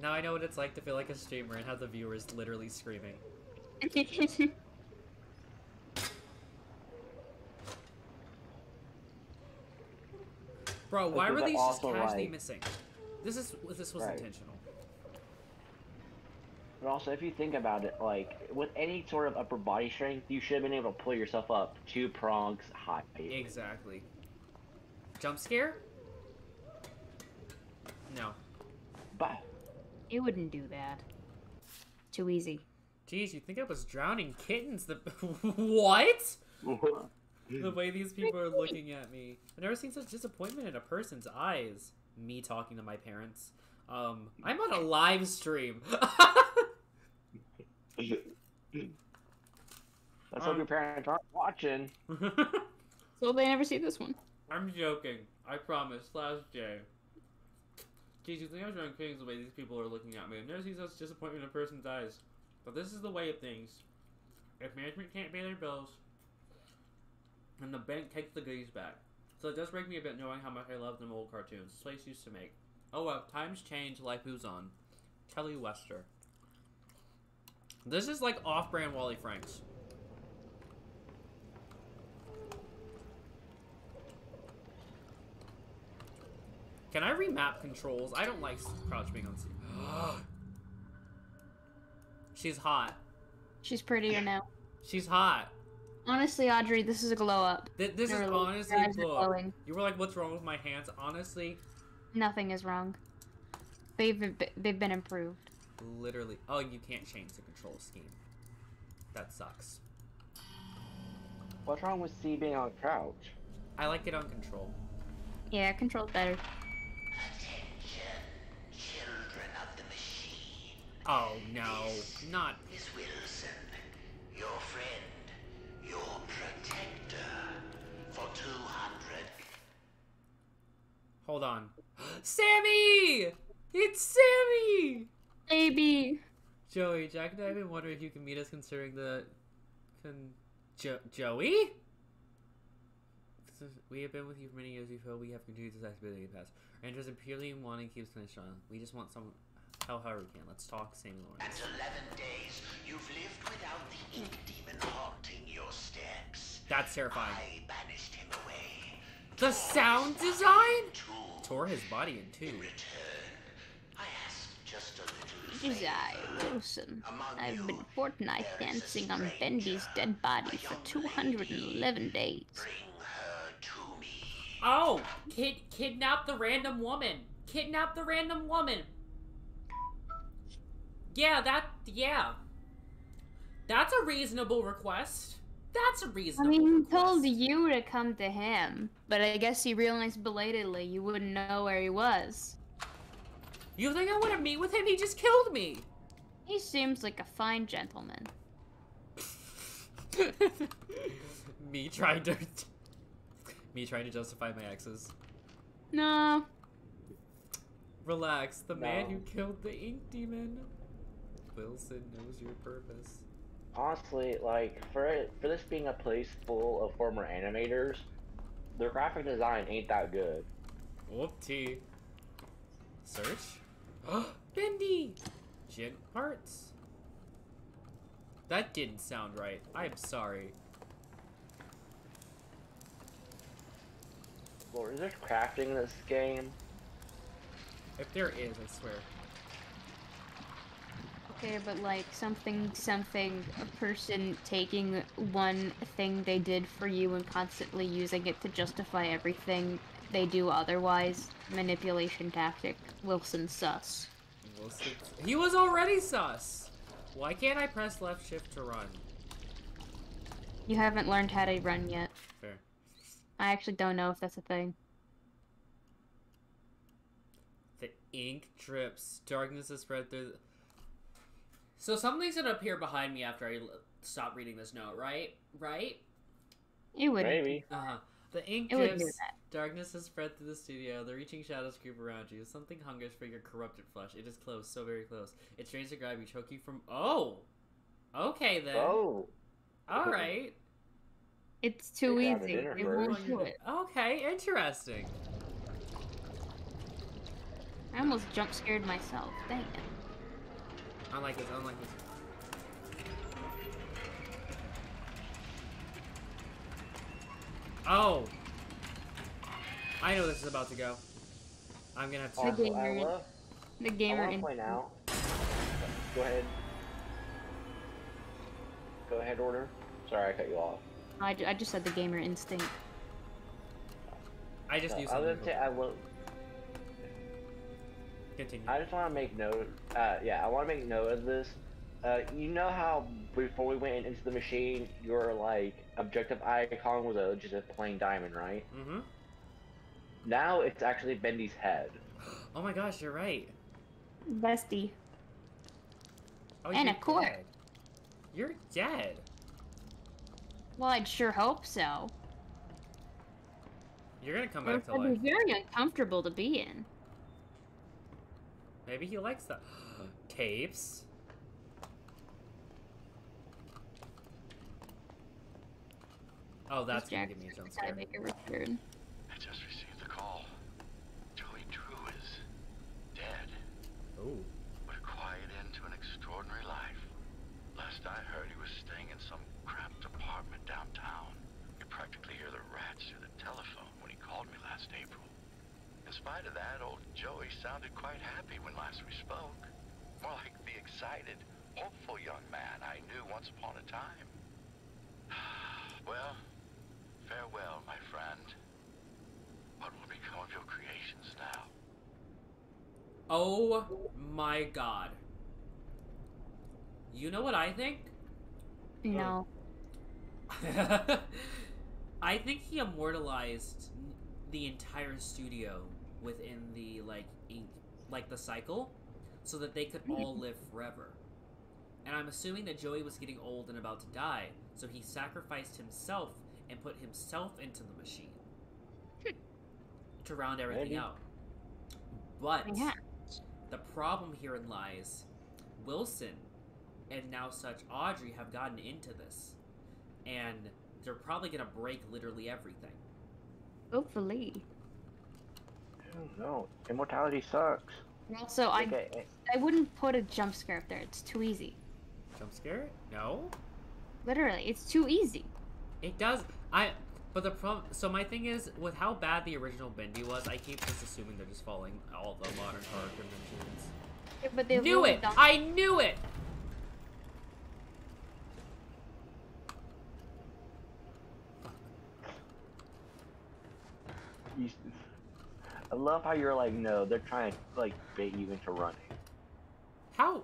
Now I know what it's like to feel like a streamer and have the viewers literally screaming. Bro, why were these just casually like- missing? This is this was Right. intentional. But also, if you think about it, like with any sort of upper body strength, you should have been able to pull yourself up two prongs high. Exactly. Jump scare? No. But it wouldn't do that. Too easy. Jeez, you think I was drowning kittens? The what? the way these people are looking at me. I've never seen such disappointment in a person's eyes. Me talking to my parents. Um, I'm on a live stream. Let's hope your parents aren't watching. So they never see this one. I'm joking. I promise. Last day. Jeez, you think I was drowning kittens the way these people are looking at me. I've never seen such disappointment in a person's eyes. But this is the way of things. If management can't pay their bills, then the bank takes the goodies back. So it does break me a bit knowing how much I love them old cartoons this place used to make. Oh well, times change, life moves on. Kelly Wester. This is like off-brand Wally Franks. Can I remap controls? I don't like crouch being on C. She's hot. She's prettier now. She's hot. Honestly, Audrey, this is a glow up. Th- this is Your honestly glow up. You were like, "What's wrong with my hands?" Honestly, Nothing is wrong. They've they've been improved. Literally. Oh, you can't change the control scheme. That sucks. What's wrong with C being on crouch? I like it on control. Yeah, controls better. Children of the machine. Oh no, not. Miss Wilson, your friend, your protector, for 200. Hold on. Sammy! It's Sammy! Baby. Joey, Jack and I have been wondering if you can meet us considering the. Con- jo- Joey? We have been with you for many years. We feel we have continued this activity in the past. Our interest in purely in wanting keeps us strong. We just want some. How however we can. Let's talk, Sammy Lawrence. And 11 days you've lived without the ink demon haunting your steps. That's terrifying. I banished him away. The sound design? Tore his body in two. I asked just a little Josiah Wilson. I've been Fortnite dancing on Bendy's dead body for 211 days. Oh, kid, kidnap the random woman. Kidnap the random woman. Yeah, that. Yeah. That's a reasonable request. That's a reasonable. I mean, he request. told you to come to him, but I guess he realized belatedly you wouldn't know where he was. You think I want to meet with him? He just killed me. He seems like a fine gentleman. me trying to. me trying to justify my exes. No. Relax. The man who killed the ink demon. Wilson knows your purpose. Honestly, like for it, for this being a place full of former animators, their graphic design ain't that good. Whoop-tee. Search. Bendy! Jig parts. That didn't sound right. I'm sorry. Lord, is there crafting in this game? If there is, I swear. Okay, but like something, something, a person taking one thing they did for you and constantly using it to justify everything they do otherwise. Manipulation tactic. Wilson sus. Wilson. He was already sus! Why can't I press left shift to run? You haven't learned how to run yet. Fair. I actually don't know if that's a thing. The ink drips. Darkness is spread through. The... So something's gonna appear behind me after I l- stop reading this note, right? Right? It would. Maybe. Uh huh. The ink It would drips. Darkness has spread through the studio. The reaching shadows creep around you. Something hungers for your corrupted flesh. It is close, so very close. It strains to grab you, choke you from. Oh! Okay then. Oh. All right. It's too They have a easy. It won't do it. Okay, interesting. I almost jump scared myself. Dang it. Unlike this, unlike this. Oh. I know this is about to go. I'm gonna have to. The Also, I gamer- love. The I gamer want to point out. Go ahead. Go ahead, order. Sorry, I cut you off. I, ju- I just said the gamer instinct. I just No, knew something. gonna I will. Continue. I just want to make note. Uh, yeah, I want to make note of this. Uh, you know how before we went into the machine, your like objective icon was a just a plain diamond, right? Mm-hmm. Now it's actually Bendy's head. Oh my gosh, you're right. Bestie. Oh, And you're a core. dead. You're dead. Well, I'd sure hope so. You're gonna come back to It'd life. be very uncomfortable to be in. Maybe he likes the Tapes. Oh, that's gonna Jack give me a jump gotta scare. make a return. I just received the call. Joey Drew is dead. Oh. What a quiet end to an extraordinary life. Last I heard, he was staying in some cramped apartment downtown. You practically hear the rats through the telephone when he called me last April. In spite of that, old Joey sounded quite happy when last we spoke. More like the excited, hopeful young man I knew once upon a time. well, farewell, my friend. What will become of your creations now? Oh my god. You know what I think? No. I think he immortalized the entire studio within the like ink, like the cycle, so that they could all live forever. And I'm assuming that Joey was getting old and about to die, so he sacrificed himself and put himself into the machine to round everything Maybe. out. But Yeah. the problem herein lies Wilson and now such Audrey have gotten into this. And they're probably gonna break literally everything. hopefully. No, immortality sucks. Also, I Okay, eh. I wouldn't put a jump scare up there. It's too easy. Jump scare? No? Literally, it's too easy. It does I but the problem so my thing is with how bad the original Bendy was, I keep just assuming they're just following all the modern horror conventions. Yeah, but they knew it! don't- I knew it! you, I love how you're like, no, they're trying to like bait you into running. How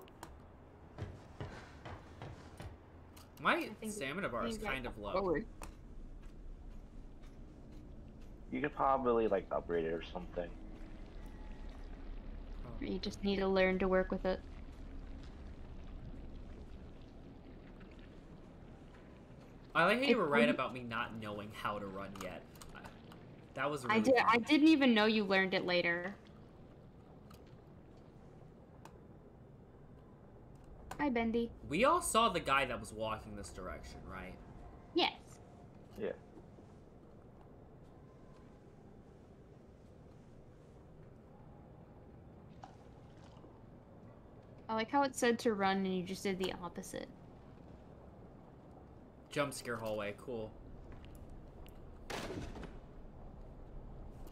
my think- stamina bar is kind of low. Forward. You could probably like upgrade it or something. You just need to learn to work with it. I like how you were right about me not knowing how to run yet. That was really I did. fun. I didn't even know you learned it later. Hi, Bendy. We all saw the guy that was walking this direction, right? Yes. Yeah. I like how it said to run and you just did the opposite. Jump scare hallway, cool.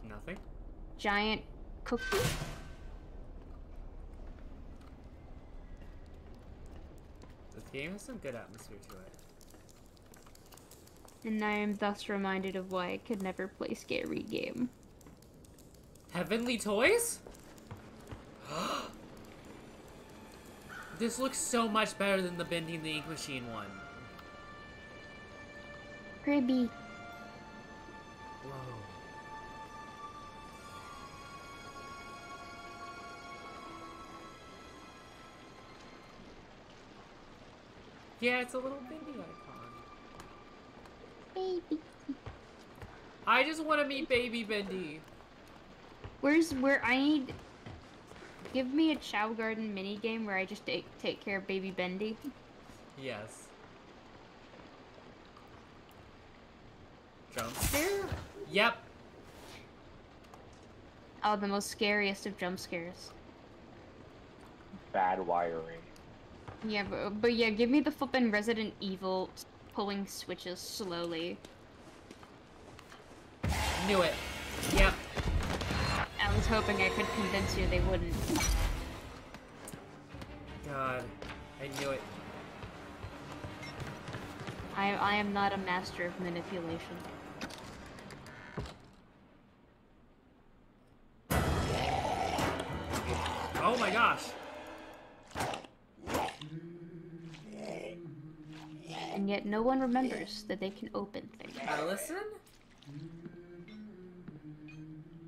Nothing? Giant cookie. This game has some good atmosphere to it. And I am thus reminded of why I could never play scary game. Heavenly Toys? this looks so much better than the Bendy and the Ink Machine one. Cribby. Whoa. Yeah, it's a little baby icon. Baby. I just want to meet Baby Bendy. Where's where I need? Give me a Chao Garden mini game where I just take take care of Baby Bendy. Yes. Jump scare? Yep. Oh, the most scariest of jump scares. Bad wiring. Yeah, but, but yeah, give me the flippin' Resident Evil pulling switches slowly. Knew it. Yep. I was hoping I could convince you they wouldn't. God. I knew it. I I am not a master of manipulation. Oh my gosh. And yet no one remembers that they can open things. Allison?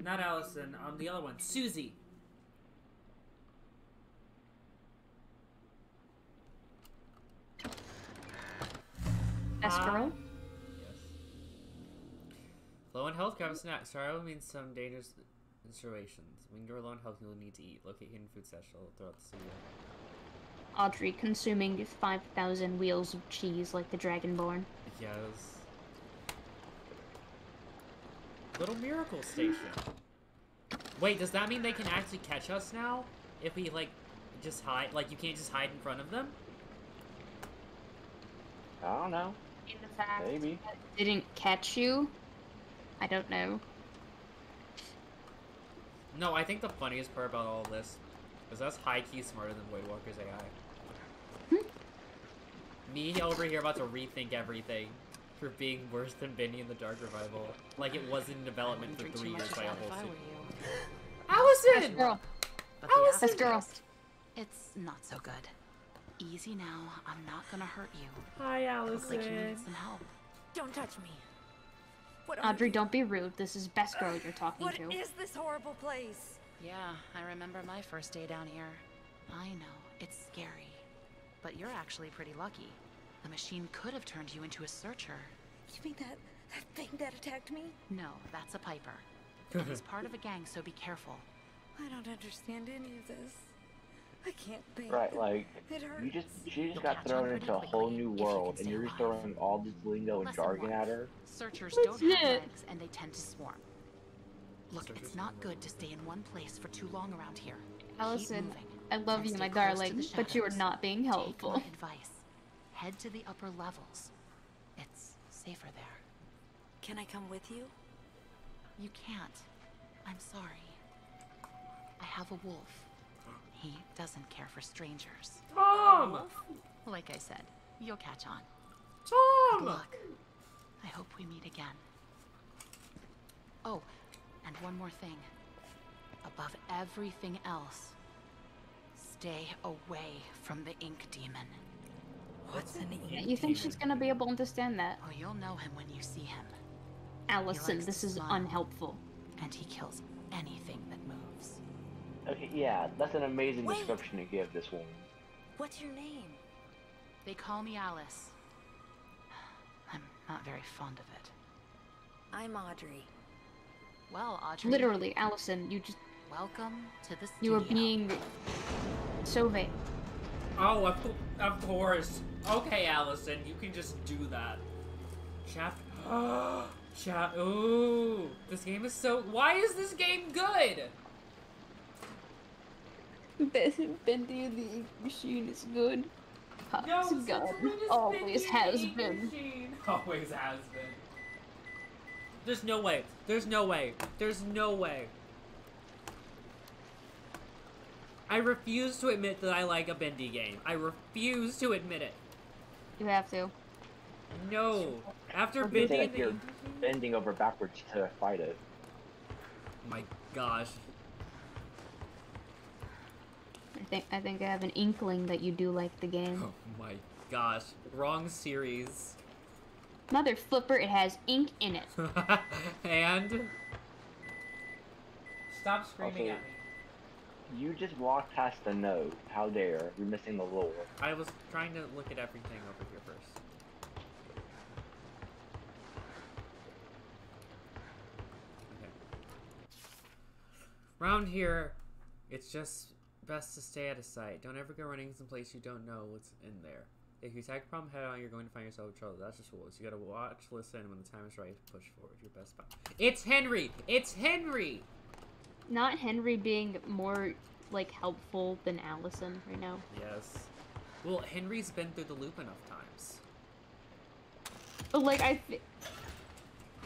Not Allison. Um, the other one. Susie. Best Ah. girl? Yes. Low on health, grab a snack. Sorrow means some dangerous situations. When you're low on health, you'll need to eat. Locate hidden food satchel throughout the studio. Audrey consuming 5,000 wheels of cheese like the Dragonborn. Yes. Little Miracle Station. Wait, does that mean they can actually catch us now? If we, like, just hide? Like, you can't just hide in front of them? I don't know. In the fact Maybe. that didn't catch you, I don't know. No, I think the funniest part about all this is that's high-key smarter than Voidwalker's AI. Hmm? Me over here about to rethink everything for being worse than Bendy in the Dark Revival. Like it was in development for three years by a whole studio. Allison! Best girl. But the Best girl. It's not so good. Easy now. I'm not gonna hurt you. Hi, Looks like you need some help. Don't touch me. What Audrey, don't be rude. This is best girl you're talking What to. is this horrible place? Yeah, I remember my first day down here. I know, it's scary. But you're actually pretty lucky. The machine could have turned you into a searcher. You mean that that thing that attacked me? No, that's a Piper. He's part of a gang, so be careful. I don't understand any of this. I can't think. Right, like It hurts. you just she just You'll got thrown into a whole new if you world, and you're just throwing all this lingo and Lesson jargon at her. Searchers What's don't have that? legs, and they tend to swarm. Look, Searchers it's don't good to stay in one place for too long around here. Allison. I love you, my darling, but you are not being Take helpful. my advice. Head to the upper levels. It's safer there. Can I come with you? You can't. I'm sorry. I have a wolf. He doesn't care for strangers. Tom! Like I said, you'll catch on. Tom! Good luck. I hope we meet again. Oh, and one more thing. Above everything else, stay away from the ink demon. What's an Yeah, you think she's gonna be able to understand that? Oh, you'll know him when you see him. Allison, this is smile. unhelpful. And he kills anything that moves. Okay, yeah, that's an amazing Wait. description to give this woman. What's your name? They call me Alice. I'm not very fond of it. I'm Audrey. Well, Audrey. Literally, Allison, you just Welcome to the studio. You are being so vague. Oh, of, of course. Okay, Allison, you can just do that. Chap. Chap. Ooh, this game is so. Why is this game good? Bendy and the ink machine is good. No, Hugs since God when is always Bendy has been. machine? Always has been. There's no way. There's no way. There's no way. I refuse to admit that I like a Bendy game. I refuse to admit it. You have to. No. After You Bendy say like you're bending over backwards to fight it. My gosh. I think I think I have an inkling that you do like the game. Oh my gosh. Wrong series. Mother flipper, it has ink in it. and stop screaming Okay. at me. You just walked past the note. How dare? You're missing the lore. I was trying to look at everything over here first. Round here, it's just best to stay out of sight. Don't ever go running someplace you don't know what's in there. If you tag prom head on, you're going to find yourself in trouble. That's just rules. You gotta watch, listen, and when the time is right, push forward. Your best bet. It's Henry! It's Henry! Not Henry being more like helpful than Allison right now. Yes. Well, Henry's been through the loop enough times. But like I,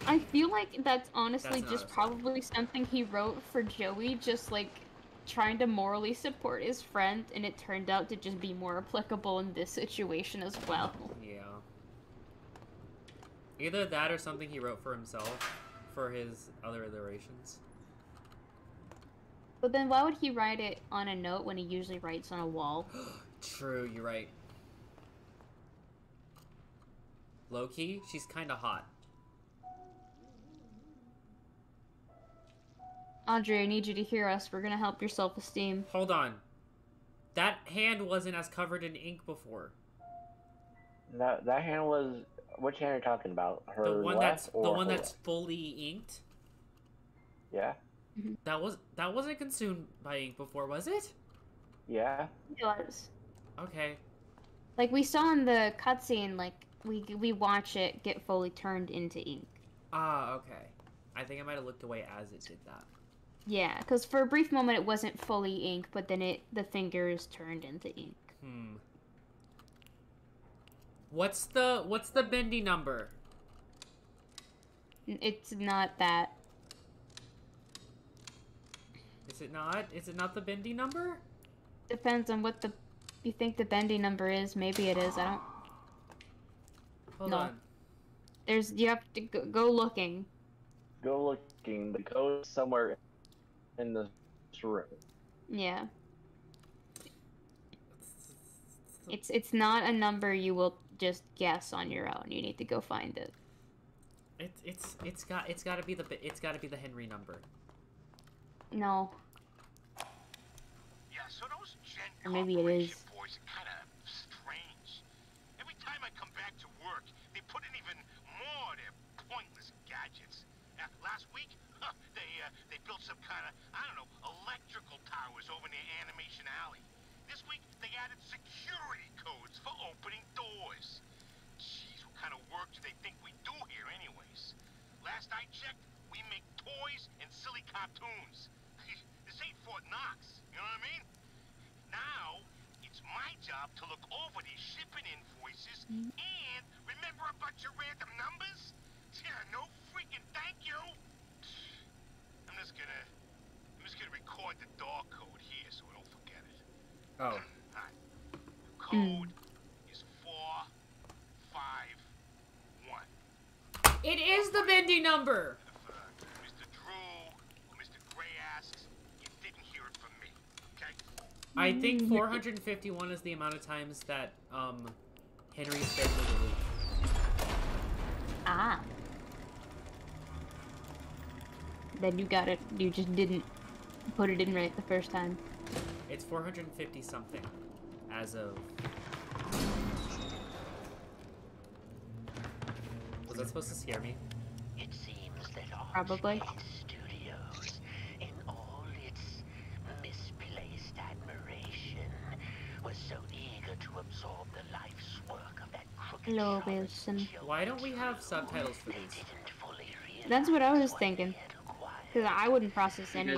I feel like that's honestly That's just probably something he wrote for Joey, just like trying to morally support his friend, and it turned out to just be more applicable in this situation as well. Yeah. Either that or something he wrote for himself for his other iterations. But then why would he write it on a note when he usually writes on a wall? True, you're right. Loki, she's kind of hot. Andre, I need you to hear us. We're gonna help your self-esteem. Hold on. That hand wasn't as covered in ink before. That that hand was. Which hand are you talking about? Her The one left that's or the one her that's fully inked. Right? That was that wasn't consumed by ink before, was it? Yeah. It was. Okay. Like we saw in the cutscene, like we we watch it get fully turned into ink. Ah, okay. I think I might have looked away as it did that. Yeah, because for a brief moment it wasn't fully ink, but then it the fingers turned into ink. Hmm. What's the what's the bendy number? It's not that. Is it not? Is it not the bendy number? Depends on what the you think the bendy number is. Maybe it is. I don't. Hold No. on. There's you have to go, go looking. Go looking. The code is somewhere in this room. Yeah. It's it's not a number you will just guess on your own. You need to go find it. It's it's it's got it's got to be the it's got to be the Henry number. No. Yeah, so those Gent Or maybe it Corporation boys are kind of strange. Every time I come back to work, they put in even more of their pointless gadgets. Uh, last week, huh, they uh, they built some kind of I don't know electrical towers over near Animation Alley. This week, they added security codes for opening doors. Jeez, what kind of work do they think we do here, anyways? Last I checked, we make toys and silly cartoons. this ain't Fort Knox, you know what I mean? Now, it's my job to look over these shipping invoices mm-hmm. and remember a bunch of random numbers? Yeah, no freaking thank you. I'm just gonna, I'm just gonna record the door code here so I don't forget it. Oh. Alright. Code mm. is four, five, one. It is the bendy number. If uh, Mr. Drew or Mr. Gray asks, you didn't hear it from me. Okay? I think 451 is the amount of times that um Henry's been through the loop. Ah. Then you got it. You just didn't put it in right the first time. It's 450 something as of. Was that supposed to scare me? It seems that Probably. Studios, in all its misplaced admiration, was so eager to absorb the life's work of that crooked Hello, Wilson. Why don't we have subtitles for these? That's what I was thinking. Because I wouldn't process any.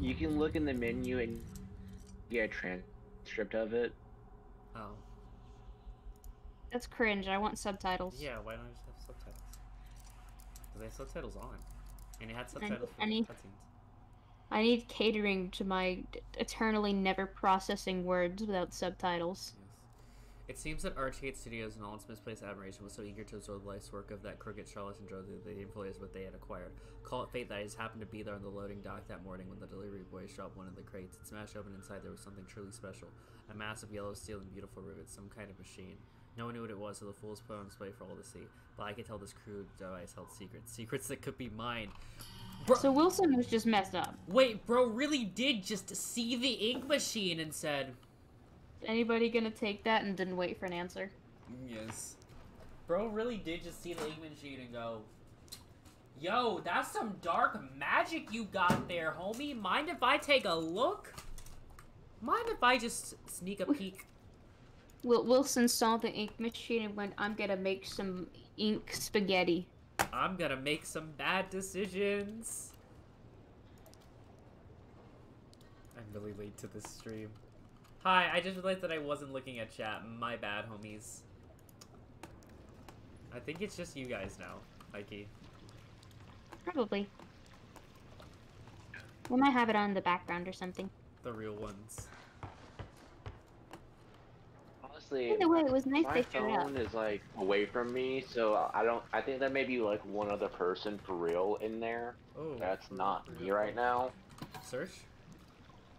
You can look in the menu and get a transcript of it. Oh. That's cringe. I want subtitles. Yeah, why don't I just have subtitles? Because they have subtitles on. And it had I- subtitles for I need- cutscenes. I need catering to my eternally never processing words without subtitles. It seems that Archgate Studios, and all its misplaced admiration, was so eager to absorb the life's work of that crooked charlatan Drew that they didn't realize what they had acquired. Call it fate that I just happened to be there on the loading dock that morning when the delivery boys dropped one of the crates. It smashed open inside. There was something truly special. A massive yellow steel and beautiful rivets, some kind of machine. No one knew what it was, so the fools put on display for all to see. But I could tell this crude device held secrets. Secrets that could be mine. Bro So Wilson was just messed up. Wait, bro really did just see the ink machine and said, Anybody gonna take that and didn't wait for an answer? Yes. Bro really did just see the ink machine and go, Yo, that's some dark magic you got there, homie. Mind if I take a look? Mind if I just sneak a peek? Wilson saw the ink machine and went, "I'm gonna make some ink spaghetti." I'm gonna make some bad decisions. I'm really late to this stream. Hi, I just realized that I wasn't looking at chat. My bad, homies. I think it's just you guys now, Mikey. Probably. We might have it on the background or something. The real ones. Honestly, Either way, it was nice my they showed up. phone is like away from me, so I don't. I think there may be like one other person for real in there. Oh. That's not me right now. Search?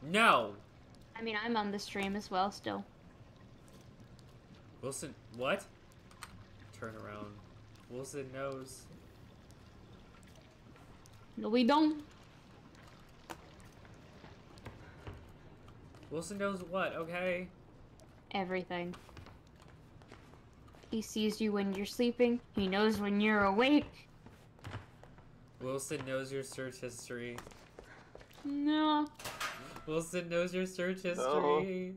No! I mean, I'm on the stream as well still. Wilson, what? Turn around. Wilson knows. No, we don't. Wilson knows what, okay? Everything. He sees you when you're sleeping. He knows when you're awake. Wilson knows your search history. No. Wilson knows your search history.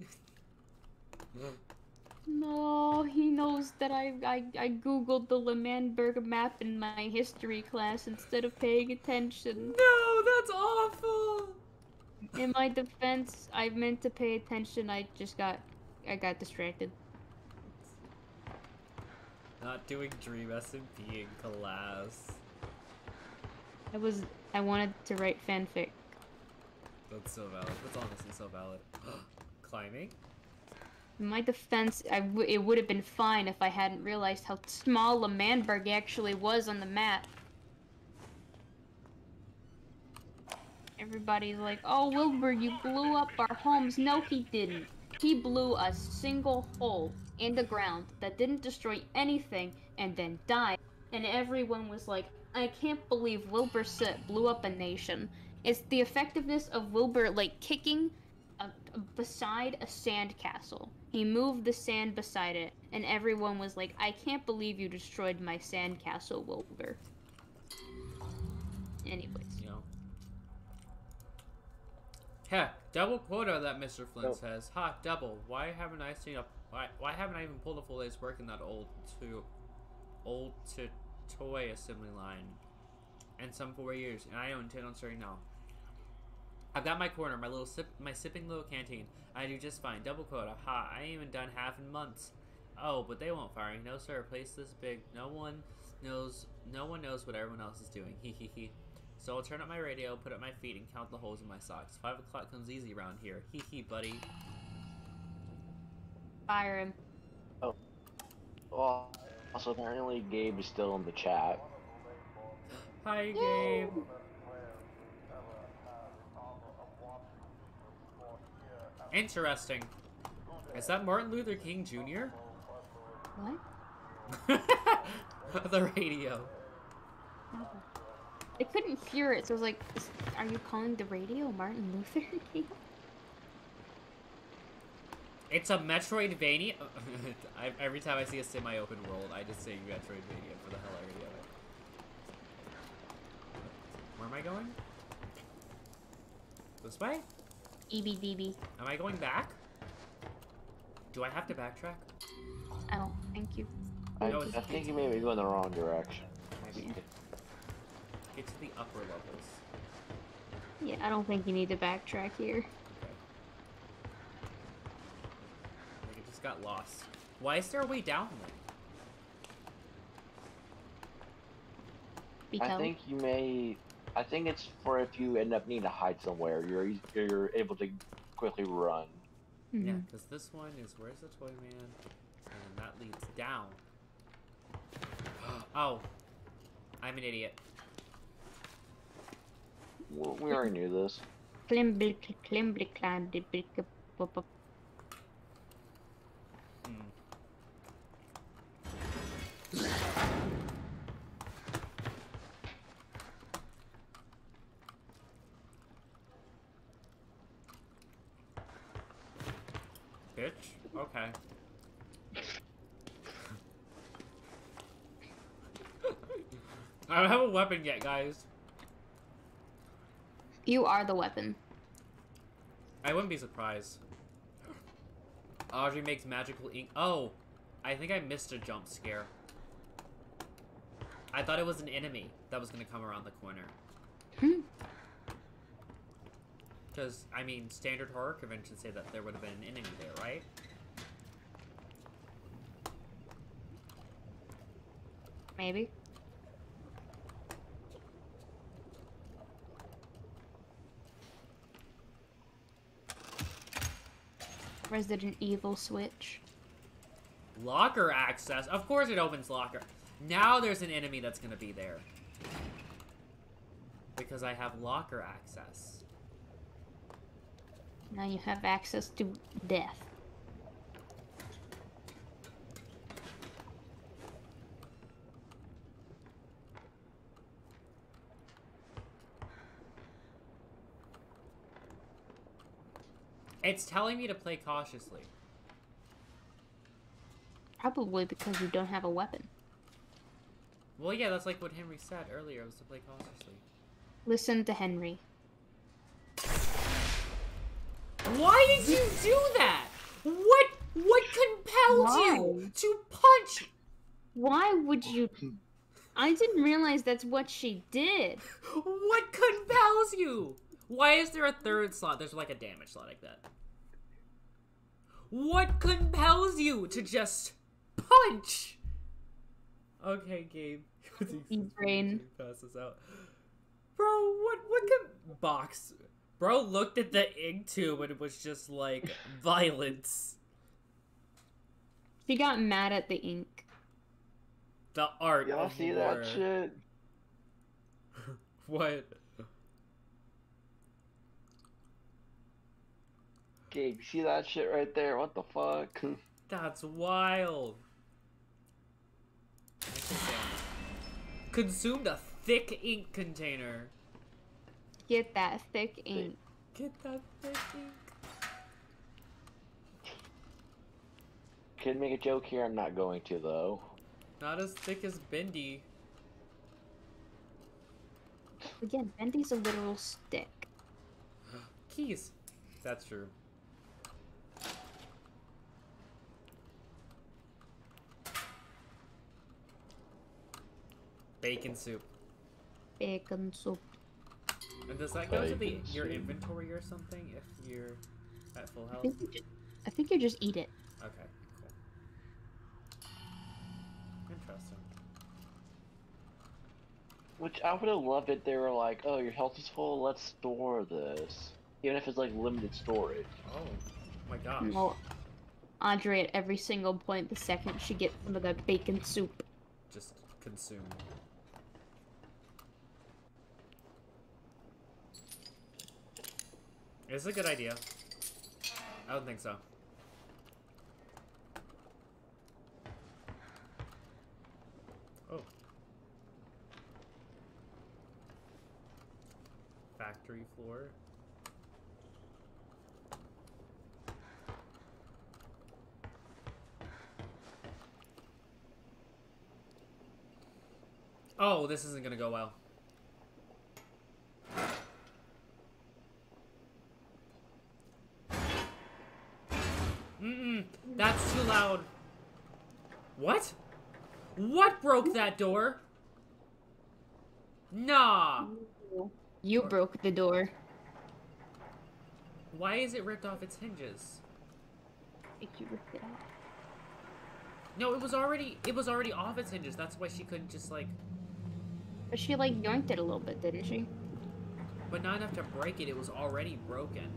No, he knows that I, I, I googled the L'Manberg map in my history class instead of paying attention. No, that's awful! In my defense, I meant to pay attention, I just got I got distracted. Not doing Dream SMP in class. I was I wanted to write fanfic. That's so valid. That's honestly so valid. Climbing? My defense, it would have been fine if I hadn't realized how small L'Manberg actually was on the map. Everybody's like, oh, Wilbur, you blew up our homes. No, he didn't. He blew a single hole in the ground that didn't destroy anything and then died. And everyone was like, I can't believe Wilbur blew up a nation. It's the effectiveness of Wilbur, like, kicking a, beside a sand castle. He moved the sand beside it, and everyone was like, I can't believe you destroyed my sand castle, Wilbur. Anyways. You know. Heck, double quota that Mr. Flint Oh. says. Ha, double. Why haven't I seen a why why haven't I even pulled a full day's work in that old to old to toy assembly line? And some four years, and I don't intend on starting now. I've got my corner, my little sip, my sipping little canteen. I do just fine. Double quota. Ha! I ain't even done half in months. Oh, but they won't fire me. No, sir. A place this big, no one knows. No one knows what everyone else is doing. Hee hee hee. So I'll turn up my radio, put up my feet, and count the holes in my socks. Five o'clock comes easy around here. Hee hee, buddy. Fire him. Oh. Well, also apparently Gabe is still in the chat. Hi, Gabe. Interesting. Is that Martin Luther King Jr.? What? the radio. I couldn't hear it, so I was like, "Are you calling the radio Martin Luther King?" It's a Metroidvania. I, every time I see a semi-open world, I just say Metroidvania for the hilarity of it. Where am I going? This way? EBDB. Am I going back? Do I have to backtrack? I don't. Thank you. I, No, I think you may be going the wrong direction. Yeah. Get to the upper levels. Yeah, I don't think you need to backtrack here. Okay. Like it just got lost. Why is there a way down there? Because I think you may. I think it's for if you end up needing to hide somewhere, you're you're able to quickly run. Yeah, Mhm. because this one is where's the toy man, and that leads down. oh, I'm an idiot. We we already knew this. Klimbly, klimbly, klimbly, blick, pop, pop. Hmm. Bitch. Okay. I don't have a weapon yet, guys. You are the weapon. I wouldn't be surprised. Audrey makes magical ink. Oh, I think I missed a jump scare. I thought it was an enemy that was gonna come around the corner. Hmm. Because, I mean, standard horror conventions say that there would have been an enemy there, right? Maybe. Resident Evil Switch. Locker access? Of course it opens locker. Now there's an enemy that's gonna be there. Because I have locker access. Now you have access to death. It's telling me to play cautiously. Probably because you don't have a weapon. Well, yeah, that's like what Henry said earlier, was to play cautiously. Listen to Henry. Why did you do that? What what compelled Why? you to punch? Why would you? I didn't realize that's what she did. What compels you? Why is there a third slot? There's like a damage slot like that. What compels you to just punch? Okay, Gabe. brain. Pass this out. Bro, what what can box? Bro looked at the ink tube and it was just like violence. She got mad at the ink. The art. Y'all see war. that shit? What? Gabe, you see that shit right there? What the fuck? That's wild. Consumed a thick ink container. Get that thick ink. Get that thick ink. Could make a joke here, I'm not going to though. Not as thick as Bendy. Again, Bendy's a literal stick. Keys. That's true. Bacon soup. Bacon soup. And does that go to the Bacon your inventory or something if you're at full I health? think, you just, I think you just eat it. Okay, cool. Interesting. Which I would have loved it. They were like, "Oh, your health is full. Let's store this." Even if it's like limited storage. Oh my gosh. Well, Audrey at every single point the second she gets some of that bacon soup. Just consume. It's a good idea. I don't think so. Oh. Factory floor. Oh, this isn't gonna go well. That's too loud. What? What broke that door? Nah. You broke the door. Why is it ripped off its hinges? I you ripped it out. No, it was already it was already off its hinges. That's why she couldn't just like But she like yanked it a little bit, didn't she? but not enough to break it. It was already broken.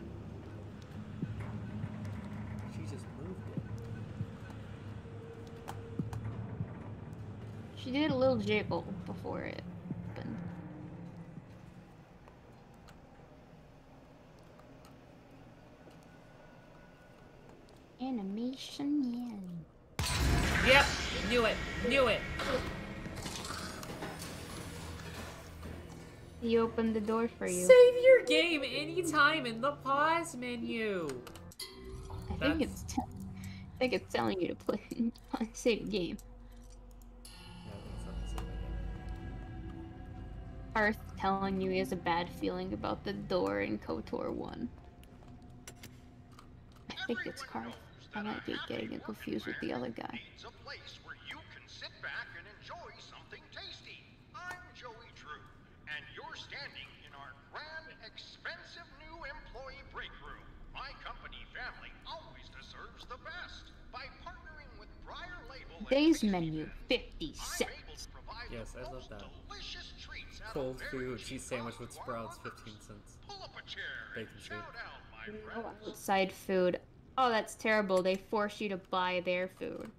She did a little jiggle before it happened. Animation, yeah. Yep, knew it, knew it. He opened the door for you. Save your game anytime in the pause menu. I think it's I think it's telling you to play save the game. Arth telling you he has a bad feeling about the door in KOTOR 1. I think it's Carth. I might be getting it confused with the other guy. Needs a place where you can sit back and enjoy something tasty. I'm Joey Drew, and you're standing in our grand, expensive new employee break room. My company family always deserves the best. By partnering with Briar Label Today's menu, 50 cents. Yes, I love that. Cold food, cheese sandwich with sprouts, 15 cents. Pull up a chair Bacon soup. Oh, outside food. Oh, that's terrible. They force you to buy their food.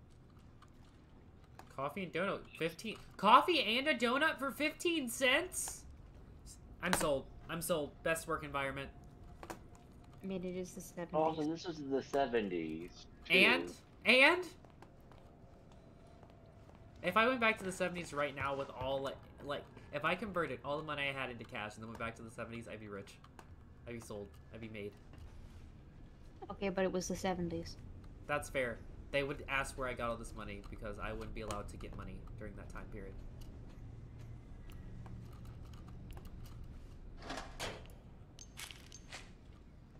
Coffee and donut, 15. Coffee and a donut for 15 cents? I'm sold. I'm sold. Best work environment. I mean, it is the 70s. Also, this is the 70s. too. And, and, if I went back to the 70s right now with all, like, like, if I converted all the money I had into cash and then went back to the 70s, I'd be rich. I'd be sold. I'd be made. Okay, but it was the 70s. That's fair. They would ask where I got all this money because I wouldn't be allowed to get money during that time period.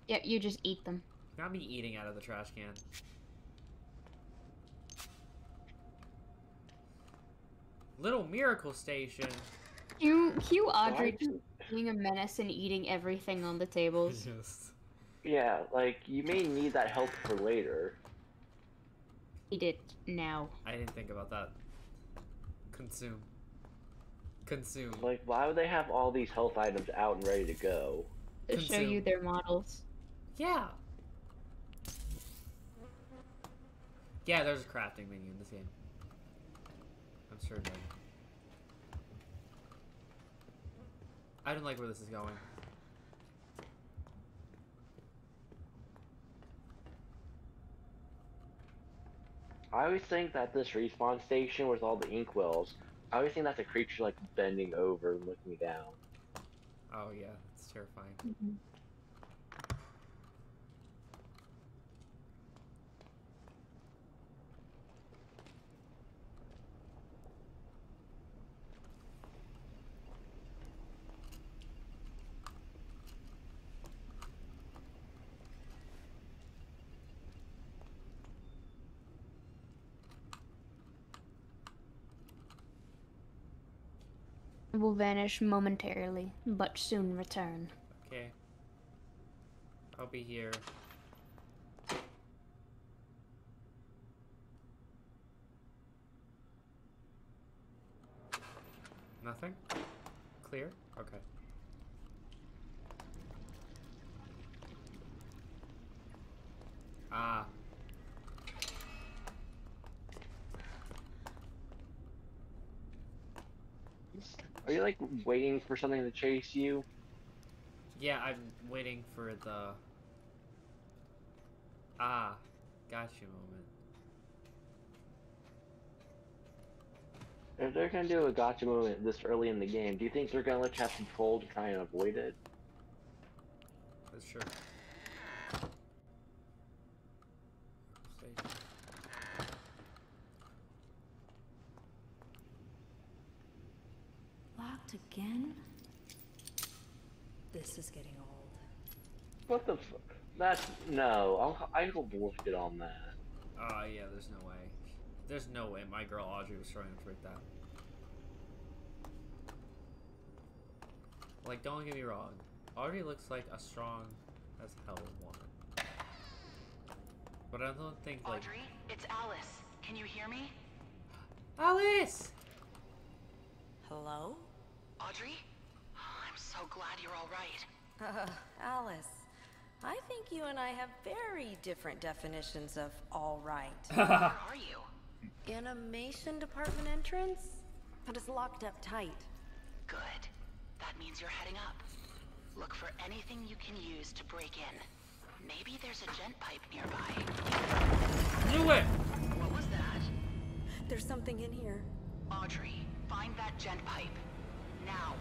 Yeah, you just eat them. Not me eating out of the trash can. Little Miracle Station. Cue, cue Audrey do- being a menace and eating everything on the tables. Yes. Yeah, like, you may need that help for later. Eat it now. I didn't think about that. Consume. Consume. Like, why would they have all these health items out and ready to go? To show you their models. Yeah. Yeah, there's a crafting menu in this game. I'm certain. of I don't like where this is going. I always think that this respawn station with all the inkwells, I always think that's a creature like bending over and looking down. Oh yeah, it's terrifying. It will vanish momentarily, but soon return. Okay. I'll be here. Nothing? Clear? Okay. Ah. Are you like waiting for something to chase you? Yeah, I'm waiting for the... Ah. Gotcha moment. If they're gonna do a gotcha moment this early in the game, do you think they're gonna let you have control to try and avoid it? That's true. Locked again? This is getting old. What the fuck? That's no. I'll, I will bullshit on that. Ah, yeah, there's no way. There's no way my girl Audrey was trying to break that. Like, don't get me wrong. Audrey looks like a strong as hell woman. But I don't think, like... Audrey, it's Alice. Can you hear me? Alice! Hello? Audrey? I'm so glad you're all right. Uh, Alice, I think you and I have very different definitions of all right. Where are you? Animation department entrance? But it's locked up tight. Good. That means you're heading up. Look for anything you can use to break in. Maybe there's a gent pipe nearby. Knew it! What was that? There's something in here. Audrey, find that gent pipe. Now.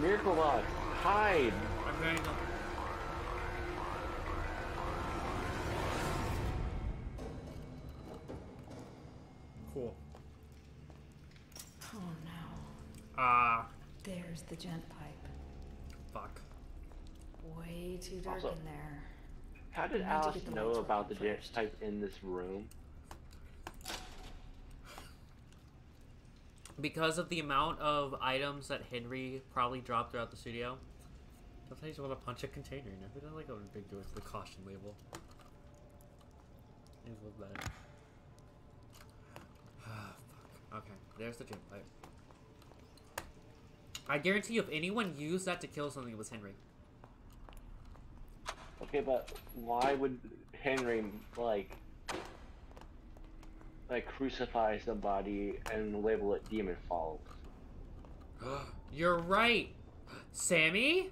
Miracle Box, hide! I'm going to... Cool. Oh no. Ah. There's the gent pipe. Fuck. Way too dark Also- in there. How did We Alice know about the working Gent pipe in this room? Because of the amount of items that Henry probably dropped throughout the studio. Sometimes you want to punch a container You. Who doesn't like a big door with the caution label? I love that. Ah, fuck. Okay, there's the Gent pipe. I guarantee you, if anyone used that to kill something, it was Henry. Okay, but why would Henry like like crucify somebody and label it demon falls? You're right, Sammy.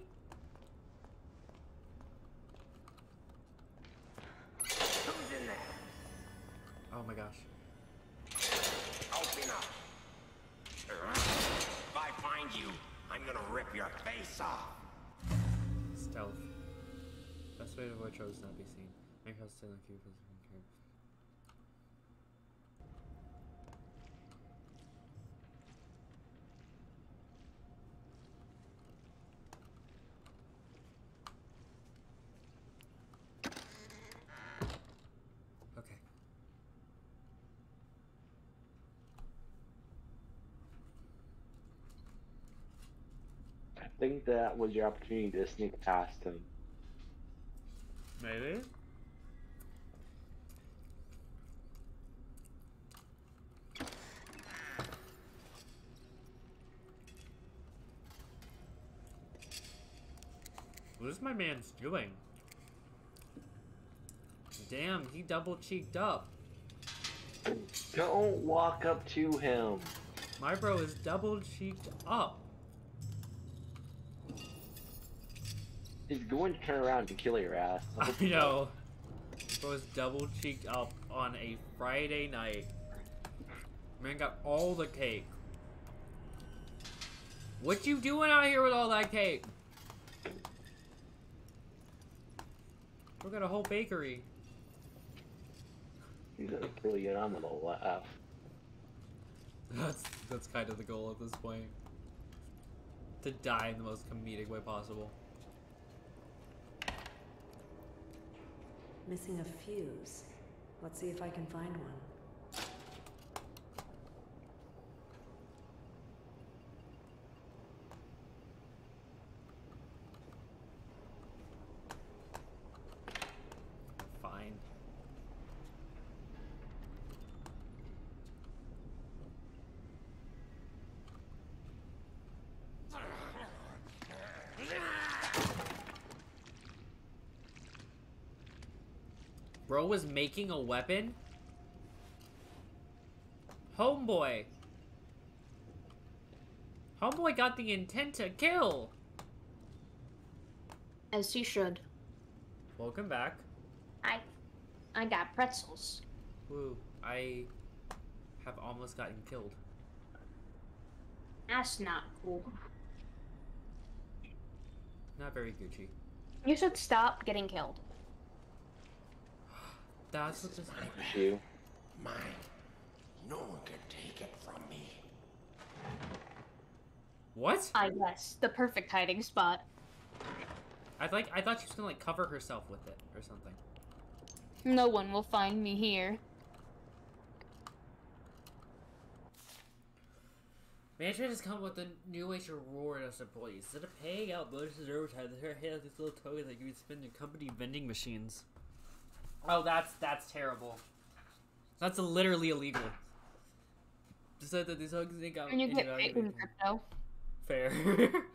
Who's in there? Oh my gosh. Open up. If I find you, I'm gonna rip your face off. Stealth. Best way to avoid trouble is not be seen. Minecraft still in queue for the curve. Okay. I think that was your opportunity to sneak past him. Maybe. What is my man's doing? Damn, he double cheeked up. Don't walk up to him. My bro is double cheeked up. He's going to turn around to kill your ass. I know. Bro was double cheeked up on a Friday night. Man got all the cake. What you doing out here with all that cake? We got a whole bakery. He's gonna kill you and I'm gonna laugh. That's that's kind of the goal at this point. To die in the most comedic way possible. Missing a fuse. Let's see if I can find one. Fine. Bro was making a weapon? Homeboy. Homeboy got the intent to kill. As he should. Welcome back. I, I got pretzels. Woo. I have almost gotten killed. That's not cool. Not very Gucci. You should stop getting killed. That's what this You. Mine. No one can take it from me. What? Ah, I guess the perfect hiding spot. I like I thought she was gonna like cover herself with it or something. No one will find me here. Management has come with a new way to reward us employees. Instead of paying out bonuses or overtime, they have these little tokens that you can spend in company vending machines. Oh, that's that's terrible. That's literally illegal. Just said that these tokens think out. And you get paid in crypto. Fair.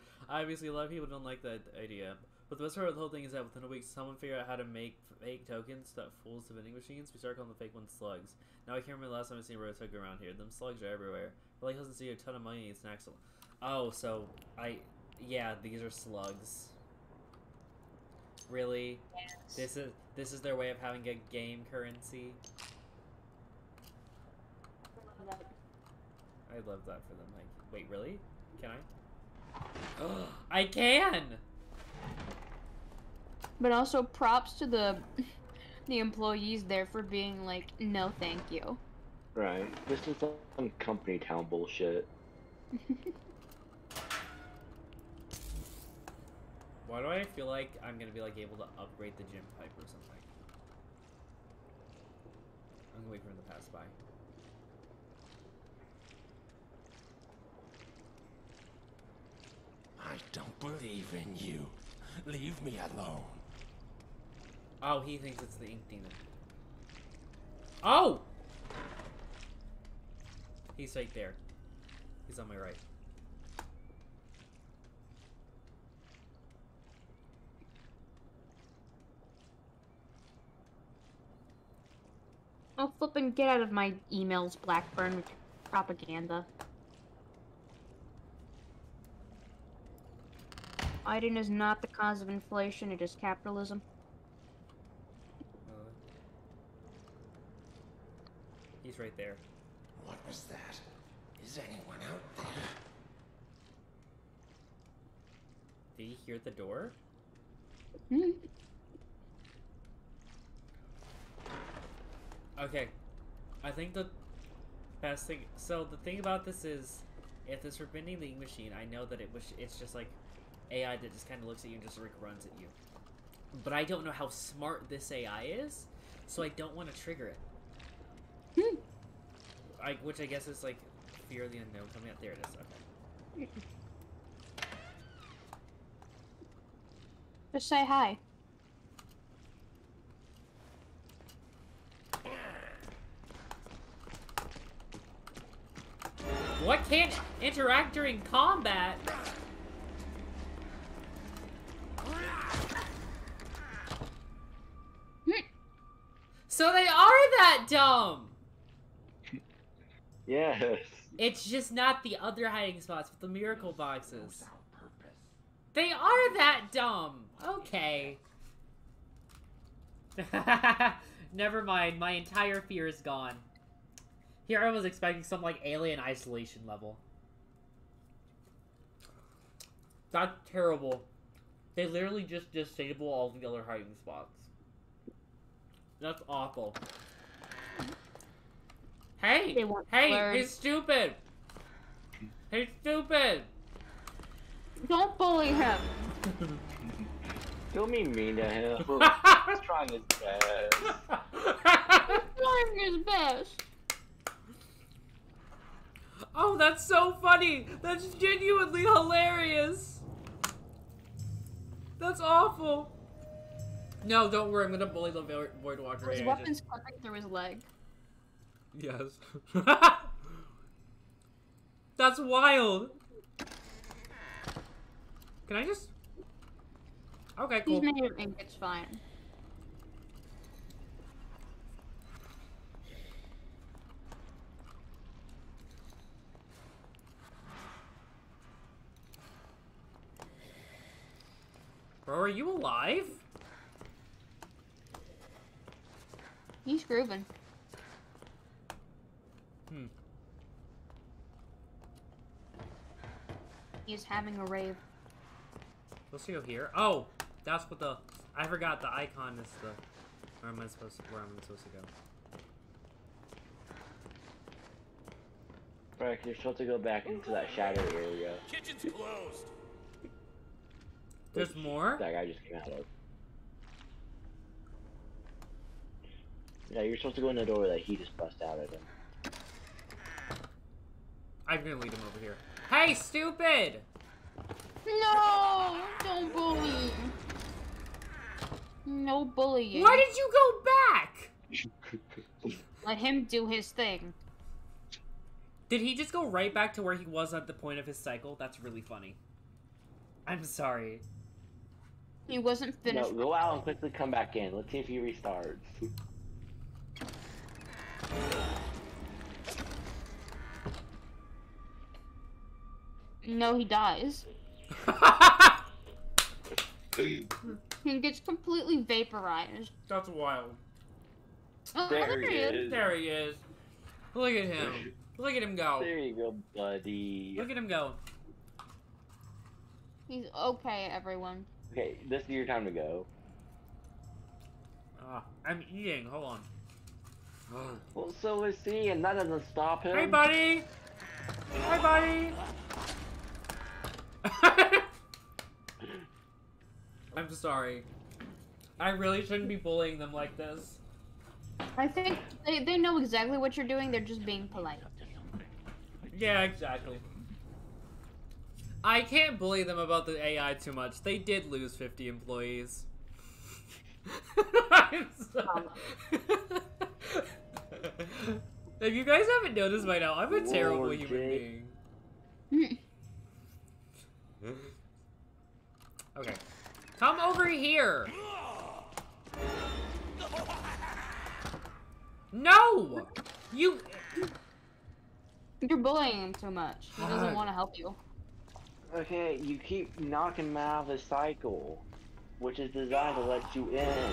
Obviously, a lot of people don't like that idea. But the best part of the whole thing is that within a week, someone figured out how to make fake tokens that fools the vending machines. We started calling the fake ones slugs. Now I can't remember the last time I seen a road around here. Them slugs are everywhere. But like doesn't see a ton of money and snacks. Oh, so I, yeah, these are slugs. Really? yes. This is this is their way of having a game currency. I love that for them. Like, wait, really? Can I? I can. But also props to the the employees there for being like, no thank you. Right. This is some company town bullshit. Why do I feel like I'm gonna be like able to upgrade the Gent pipe or something? I'm gonna wait for him to pass by. I don't believe in you. Leave me alone. Oh, he thinks it's the ink demon. Oh! He's right there. He's on my right. Oh, flippin' get out of my emails, Blackburn. Propaganda. Biden is not the cause of inflation, it is capitalism. Uh, he's right there. What was that? Is anyone out there? Did he hear the door? Okay. I think the best thing. So the thing about this is, if this were Bendy and the Ink Machine, I know that it was. It's just like AI that just kind of looks at you and just like runs at you. But I don't know how smart this AI is, so I don't want to trigger it. Hmm. I, which I guess is like fear of the unknown coming out. There it is. Okay. Just say hi. What can't interact during combat? So they are that dumb! Yes. It's just not the other hiding spots with the miracle boxes. They are that dumb! Okay. Never mind, my entire fear is gone. Here I was expecting some like alien isolation level. That's terrible. They literally just disable all the other hiding spots. That's awful. Hey! Hey! learn. He's stupid! He's stupid! Don't bully him. Don't be mean to him. He's trying his best. He's Trying his best. Oh, that's so funny! That's genuinely hilarious! That's awful! No, don't worry, I'm gonna bully the Vo- Voidwalker. His weapon's clipping through his leg. Yes. that's wild! Can I just... Okay, cool. He's made ink, it's fine. Bro, are you alive? He's grooving. Hmm. He's having a rave. Let's go here? Oh! That's what the... I forgot the icon is the... Where am I supposed to... Where am I supposed to go? Right, you're supposed to go back into that shadow area. Kitchen's closed. There's more? That guy just came out of. Yeah, you're supposed to go in the door that he just bust out of him. I'm gonna lead him over here. Hey, stupid! No! Don't bully. No bullying. Why did you go back? Let him do his thing. Did he just go right back to where he was at the point of his cycle? That's really funny. I'm sorry. He wasn't finished. No, go out and quickly come back in. Let's see if he restarts. No, he dies. he gets completely vaporized. That's wild. Oh, There there he he is. is. There he is. Look at him. Look at him go. There you go, buddy. Look at him go. He's okay, everyone. Okay, this is your time to go. Ah, I'm eating. Hold on. Well, so is he, and that doesn't stop him. Hey, buddy. Hi, buddy. I'm sorry. I really shouldn't be bullying them like this. I think they, they know exactly what you're doing, they're just being polite. Yeah, exactly. I can't bully them about the AI too much. They did lose 50 employees. I'm sorry. if you guys haven't noticed by now, I'm a terrible Lord, human Jake. being. Okay. Come over here! No! You... You're bullying him too much. He doesn't uh-huh. want to help you. Okay, you keep knocking me out of the cycle, which is designed to let you in.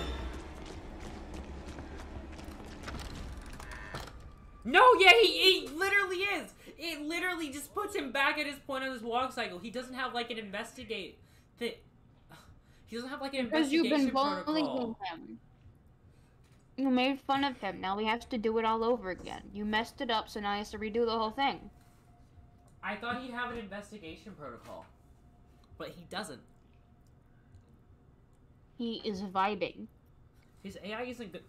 No, yeah, he, he literally is. It literally just puts him back at his point on his walk cycle. He doesn't have like an investigate. That he doesn't have like an Because you've investigation been bullying protocol. him. You made fun of him. Now we have to do it all over again. You messed it up, so now he has to redo the whole thing. I thought he'd have an investigation protocol, but he doesn't. He is vibing. His AI isn't good.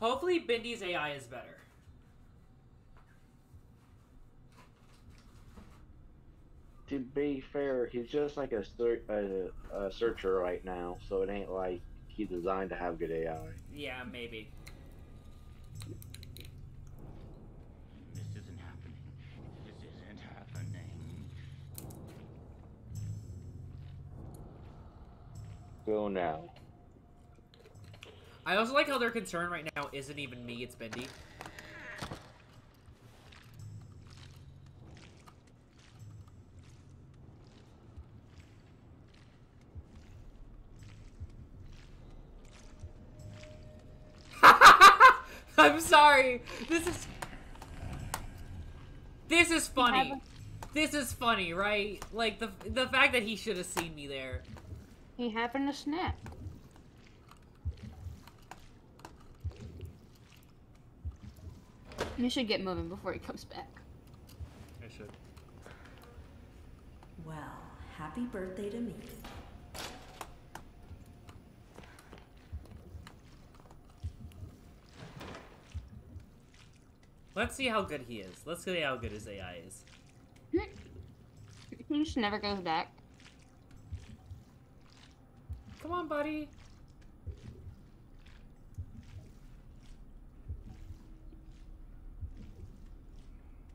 Hopefully, Bendy's AI is better. To be fair, he's just like a, ser- a, a searcher right now, so it ain't like he's designed to have good AI. Yeah, maybe. Go now. I also like how their concern right now isn't even me; it's Bendy. I'm sorry. This is this is funny. This is funny, right? Like the the fact that he should have seen me there. He happened to snap. You should get moving before he comes back. I should. Well, happy birthday to me. Let's see how good he is. Let's see how good his AI is. He just never goes back. Come on, buddy.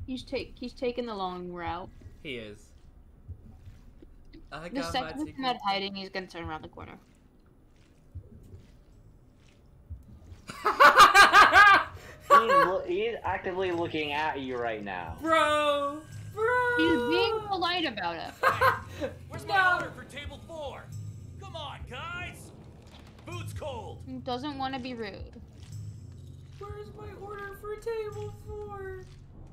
He's take he's taking the long route. He is. I The got second he's not hiding, he's gonna turn around the corner. He's, he's actively looking at you right now. Bro! Bro! He's being polite about it. Where's my order for table four? Come on, guys! Food's cold! Doesn't want to be rude. Where's my order for table four?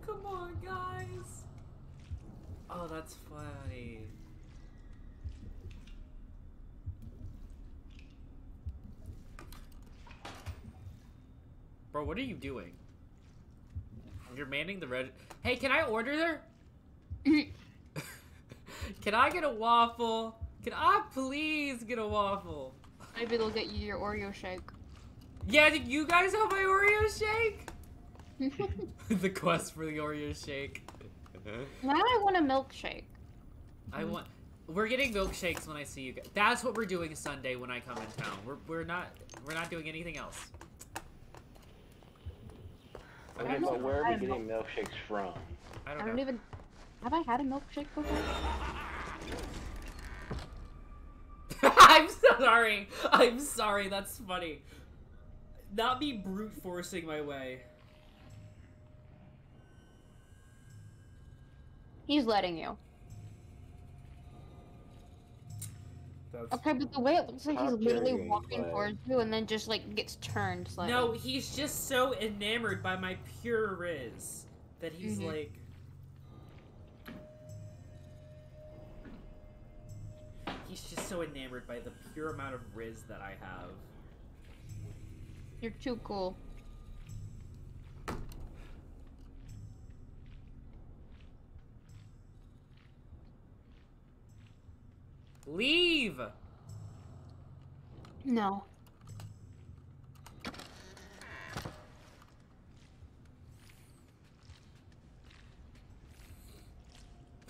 Come on, guys. Oh, that's funny. Bro, what are you doing? You're manning the red. Hey, can I order there? can I get a waffle? Can I please get a waffle? Maybe they'll get you your Oreo shake. Yeah, did you guys have my Oreo shake? the quest for the Oreo shake. Now I want a milkshake. I want. We're getting milkshakes when I see you guys. That's what we're doing Sunday when I come in town. We're, we're not we're not doing anything else. Okay, but where are we getting milkshakes from? I I don't don't know. even. Have I had a milkshake before? I'm sorry. I'm sorry. That's funny. Not me brute forcing my way. He's letting you. That's Okay, but the way it looks like he's literally walking Clay. towards you and then just like gets turned slightly. No, he's just so enamored by my pure riz that he's Mhm. like. He's just so enamored by the pure amount of riz that I have. You're too cool. Leave! No.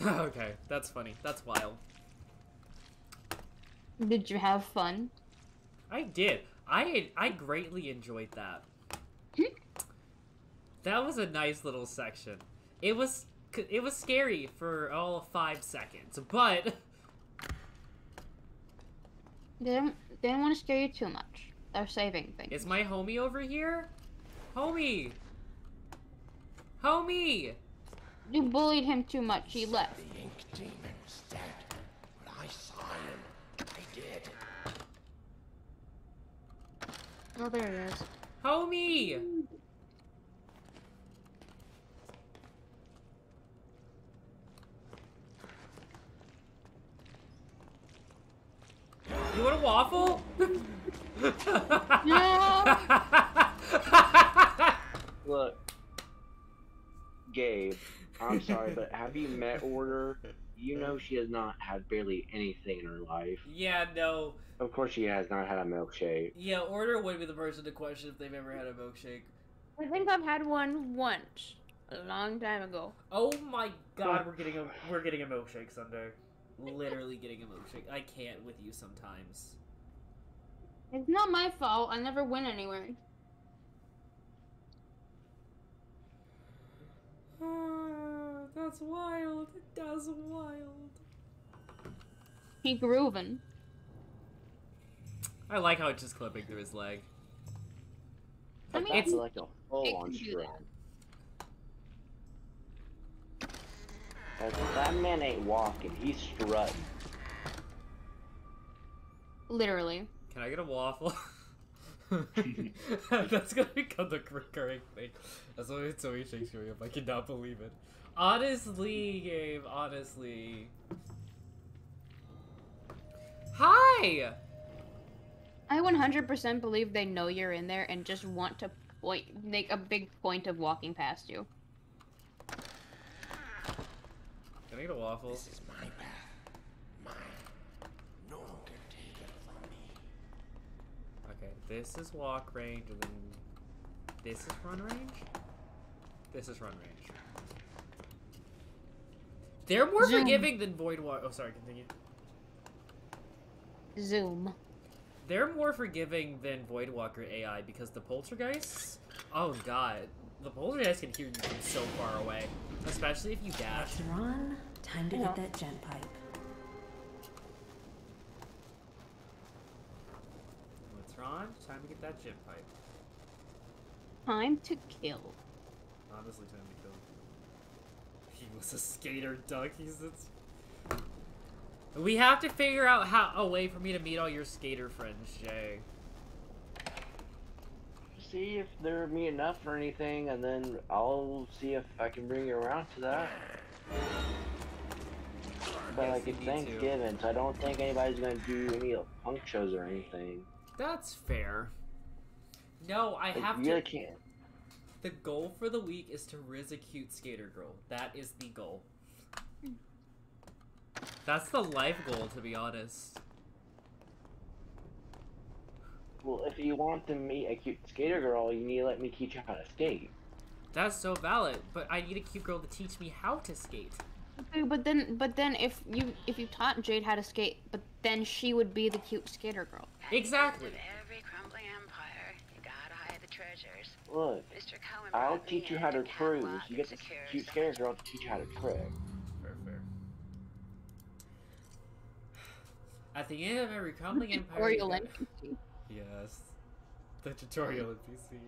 okay, that's funny. That's wild. Did you have fun? I did. I I greatly enjoyed that. Hmm? that was a nice little section. It was it was scary for all five seconds, but didn't didn't want to scare you too much. They're saving things. Is my homie over here? Homie! Homie! You bullied him too much. He left. The ink demon's dead, but I saw him. I did. Oh, there it is. Homie! You want a waffle? yeah. Look, Gabe, I'm sorry, but have you met Order? You know she has not had barely anything in her life. Yeah, no. Of course she has not had a milkshake. Yeah, Order would be the person to question if they've ever had a milkshake. I think I've had one once, a long time ago. Oh my god, we're getting a we're getting a milkshake Sunday. Literally getting a milkshake. I can't with you sometimes. It's not my fault. I never went anywhere. Uh, That's wild. That's wild. He grooving. I like how it's just clipping through his leg. I mean, it's- like a full on can strut. That- That man ain't walking, he's strutting. Literally. Can I get a waffle? That's gonna become the recurring thing. That's why it's always Shakespeare. I cannot believe it. Honestly, Gabe, honestly. Hi! I 100% believe they know you're in there and just want to point, make a big point of walking past you. Can I get a waffle? This is my path. Mine. No one can take it from me. Okay, this is walk range, and then this is run range? This is run range. They're more Zoom. forgiving than Void Walk. Oh, sorry, continue. Zoom. They're more forgiving than Voidwalker AI because the poltergeists. Oh god, the poltergeist can hear you from so far away, especially if you dash. Ron, time to Yeah. get that gent pipe. What's wrong? Time to get that Gent pipe. Time to kill. Honestly, time to kill. He was a skater duck. He's. It's... We have to figure out how a way for me to meet all your skater friends, Jay. See if they're meeting up or anything, and then I'll see if I can bring you around to that. But Yes, like it's need to. Thanksgiving, so I don't think anybody's gonna do any like, punk shows or anything. That's fair. No, I Like, have you to. really can't. The goal for the week is to riz a cute skater girl. That is the goal. That's the life goal, to be honest. Well, if you want to meet a cute skater girl, you need to let me teach you how to skate. That's so valid, but I need a cute girl to teach me how to skate. Okay, but then, but then, if you if you taught Jade how to skate, but then she would be the cute skater girl. Exactly. Every crumbling empire, you gotta hide the treasures. Look, Mr. Cohen I'll teach you how to to cruise. You get and this secure cute some skater girl to teach you how to trick. Fair, fair. At the end of every crumbling empire. you Tutorial got- NPC. Yes. The tutorial NPC.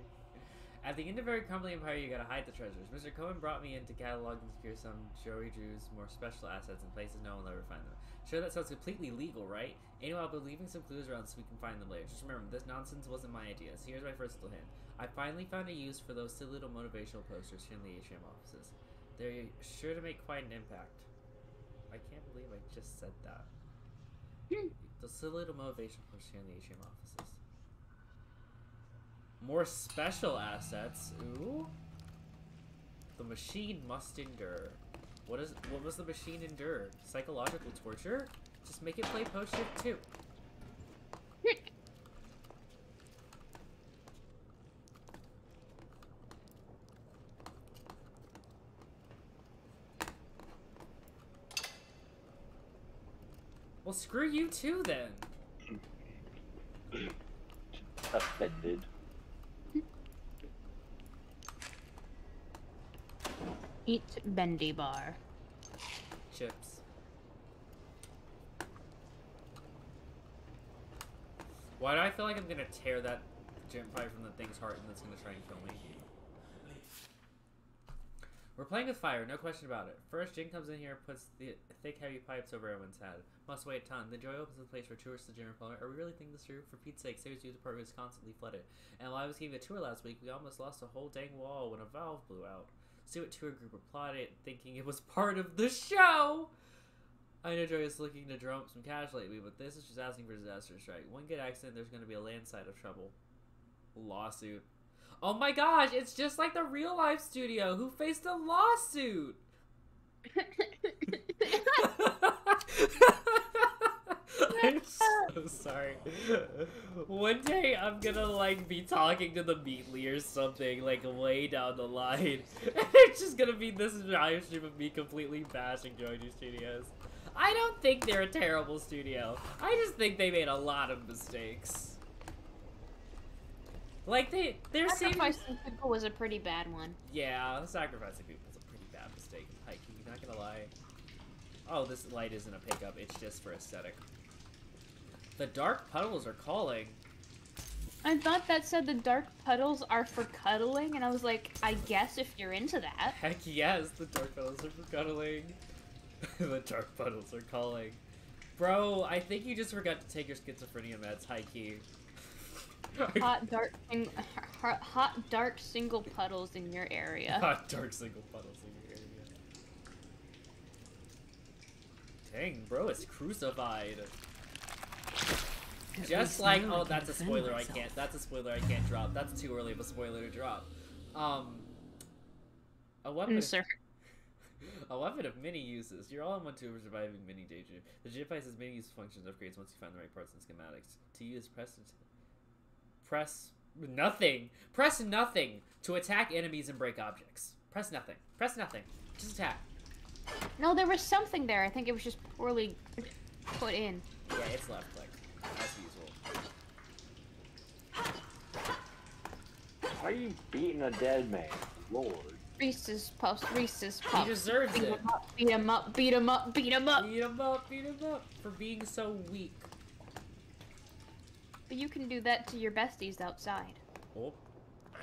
At the end of every crumbling empire, you gotta hide the treasures. Mr. Cohen brought me in to catalog and secure some Joey Drew's more special assets in places no one will ever find them. Sure, that sounds completely legal, right? Anyway, I'll be leaving some clues around so we can find them later. Just remember, this nonsense wasn't my idea. So here's my first little hint. I finally found a use for those silly little motivational posters here in the HM offices. They're sure to make quite an impact. I can't believe I just said that. Hmm. the silly little motivational posters here in the HM offices. More special assets. Ooh. The machine must endure. What is what was the machine endure? Psychological torture? Just make it play post shift two. well, screw you too then. Offended. Eat bendy bar. Chips. Why do I feel like I'm gonna tear that Gent pipe from the thing's heart and it's gonna try and kill me? We're playing with fire, no question about it. First, Gent comes in here, puts the thick, heavy pipes over everyone's head. Must weigh a ton. Then Joey opens the place for tourists to Gent reply, Are we really thinking this through? For Pete's sake, Sarah's youth department is constantly flooded. And while I was giving a tour last week, we almost lost a whole dang wall when a valve blew out. See to a group replied it, thinking it was part of the show! I know Joey is looking to drum up some cash lately, but this is just asking for disaster strike. One good accident, there's going to be a landslide of trouble. Lawsuit. Oh my gosh, it's just like the real life studio who faced a lawsuit. I'm so sorry. One day I'm gonna like be talking to the Meatly or something, like way down the line. And it's just gonna be this live stream of me completely bashing Joji Studios. I don't think they're a terrible studio. I just think they made a lot of mistakes. Like they, they're Sacrificing people was a pretty bad one. Yeah, sacrificing people is a pretty bad mistake in hiking. Not gonna lie. Oh, this light isn't a pickup. It's just for aesthetic. The dark puddles are calling. I thought that said the dark puddles are for cuddling, and I was like, I guess if you're into that. Heck yes, the dark puddles are for cuddling. the dark puddles are calling. Bro, I think you just forgot to take your schizophrenia meds, high key. hot dark hot dark single puddles in your area. Hot dark single puddles in your area. Dang, bro, it's crucified. Just like oh, that's a spoiler. I can't. That's a spoiler. I can't drop. That's too early of a spoiler to drop. Um, a weapon. Sir. A weapon of many uses. You're all in one tool for surviving many danger. The device has many use functions upgrades once you find the right parts and schematics. To use, press Press nothing. Press nothing to attack enemies and break objects. Press nothing. Press nothing. Just attack. No, there was something there. I think it was just poorly put in. Yeah, it's left click, as usual. Why are you beating a dead man? Lord. Reese's Puffs, Reese's Puffs. He deserves beat it. Him up, beat him up, beat him up, beat him up. Beat him up, beat him up for being so weak. But you can do that to your besties outside. Oh.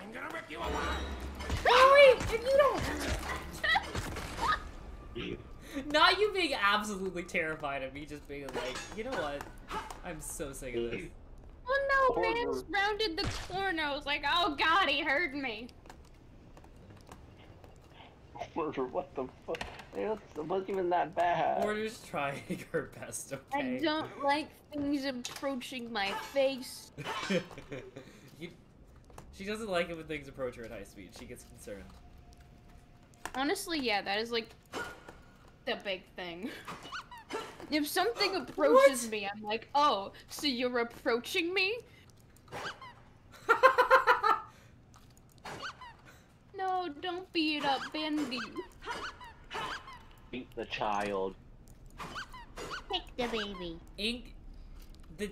I'm gonna rip you apart! Hurry! If you don't... Not you being absolutely terrified of me just being like, you know what? I'm so sick of this. Oh no, man rounded the corner. I was like, oh god, he heard me. Porter, what the fuck? It wasn't even that bad. Porter's trying her best, okay? I don't like things approaching my face. you, she doesn't like it when things approach her at high speed. She gets concerned. Honestly, yeah, that is like the big thing. If something approaches what? me, I'm like, oh, so you're approaching me? no, don't beat up Bendy. Beat the child. Pick the baby. Ink. The.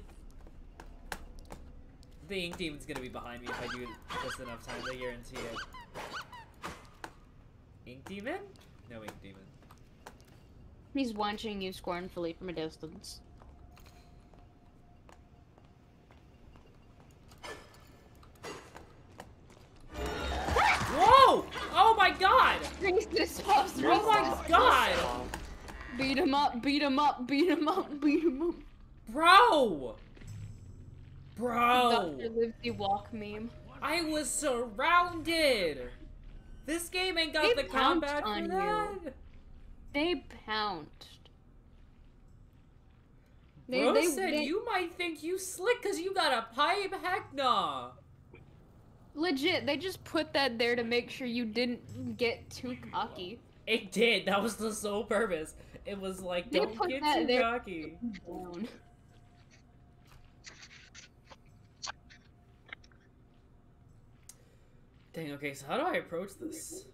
The ink demon's gonna be behind me if I do it just enough times. I guarantee it. Ink demon? No ink demon. He's watching you scornfully from a distance. Whoa! Oh my god! Oh my god! Beat him up, beat him up, beat him up, beat him up. Bro! Bro! Dr. Walk meme. I was surrounded! This game ain't got they the combat on for that! You. They pounced. Bro they, said they... you might think you slick because you got a pipe? Heck nah! Legit, they just put that there to make sure you didn't get too cocky. It did. That was the sole purpose. It was like, they don't get too there. cocky. Dang, okay, so how do I approach this?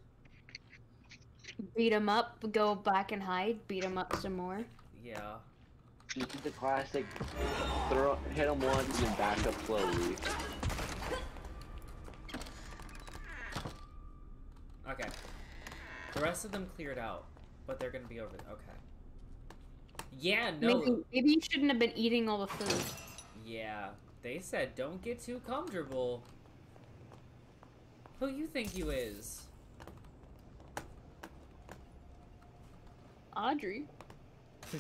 Beat him up, go back and hide, beat him up some more. Yeah. Just do the classic, throw, hit him once and then back up slowly. Okay. The rest of them cleared out, but they're gonna be over. Okay. Yeah, no. Maybe, maybe you shouldn't have been eating all the food. Yeah, they said don't get too comfortable. Who you think you is? Audrey.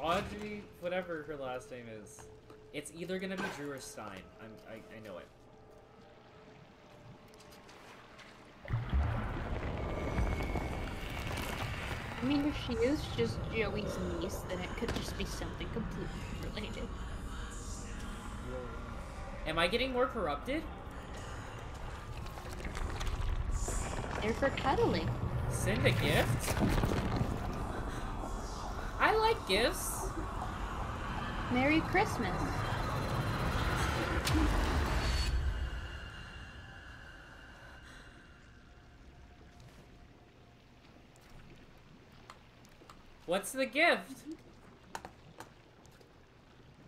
Audrey, whatever her last name is. It's either gonna be Drew or Stein. I'm, I, I know it. I mean, if she is just Joey's niece, then it could just be something completely related. Am I getting more corrupted? They're for cuddling. Send a gift? I like gifts. Merry Christmas. What's the gift?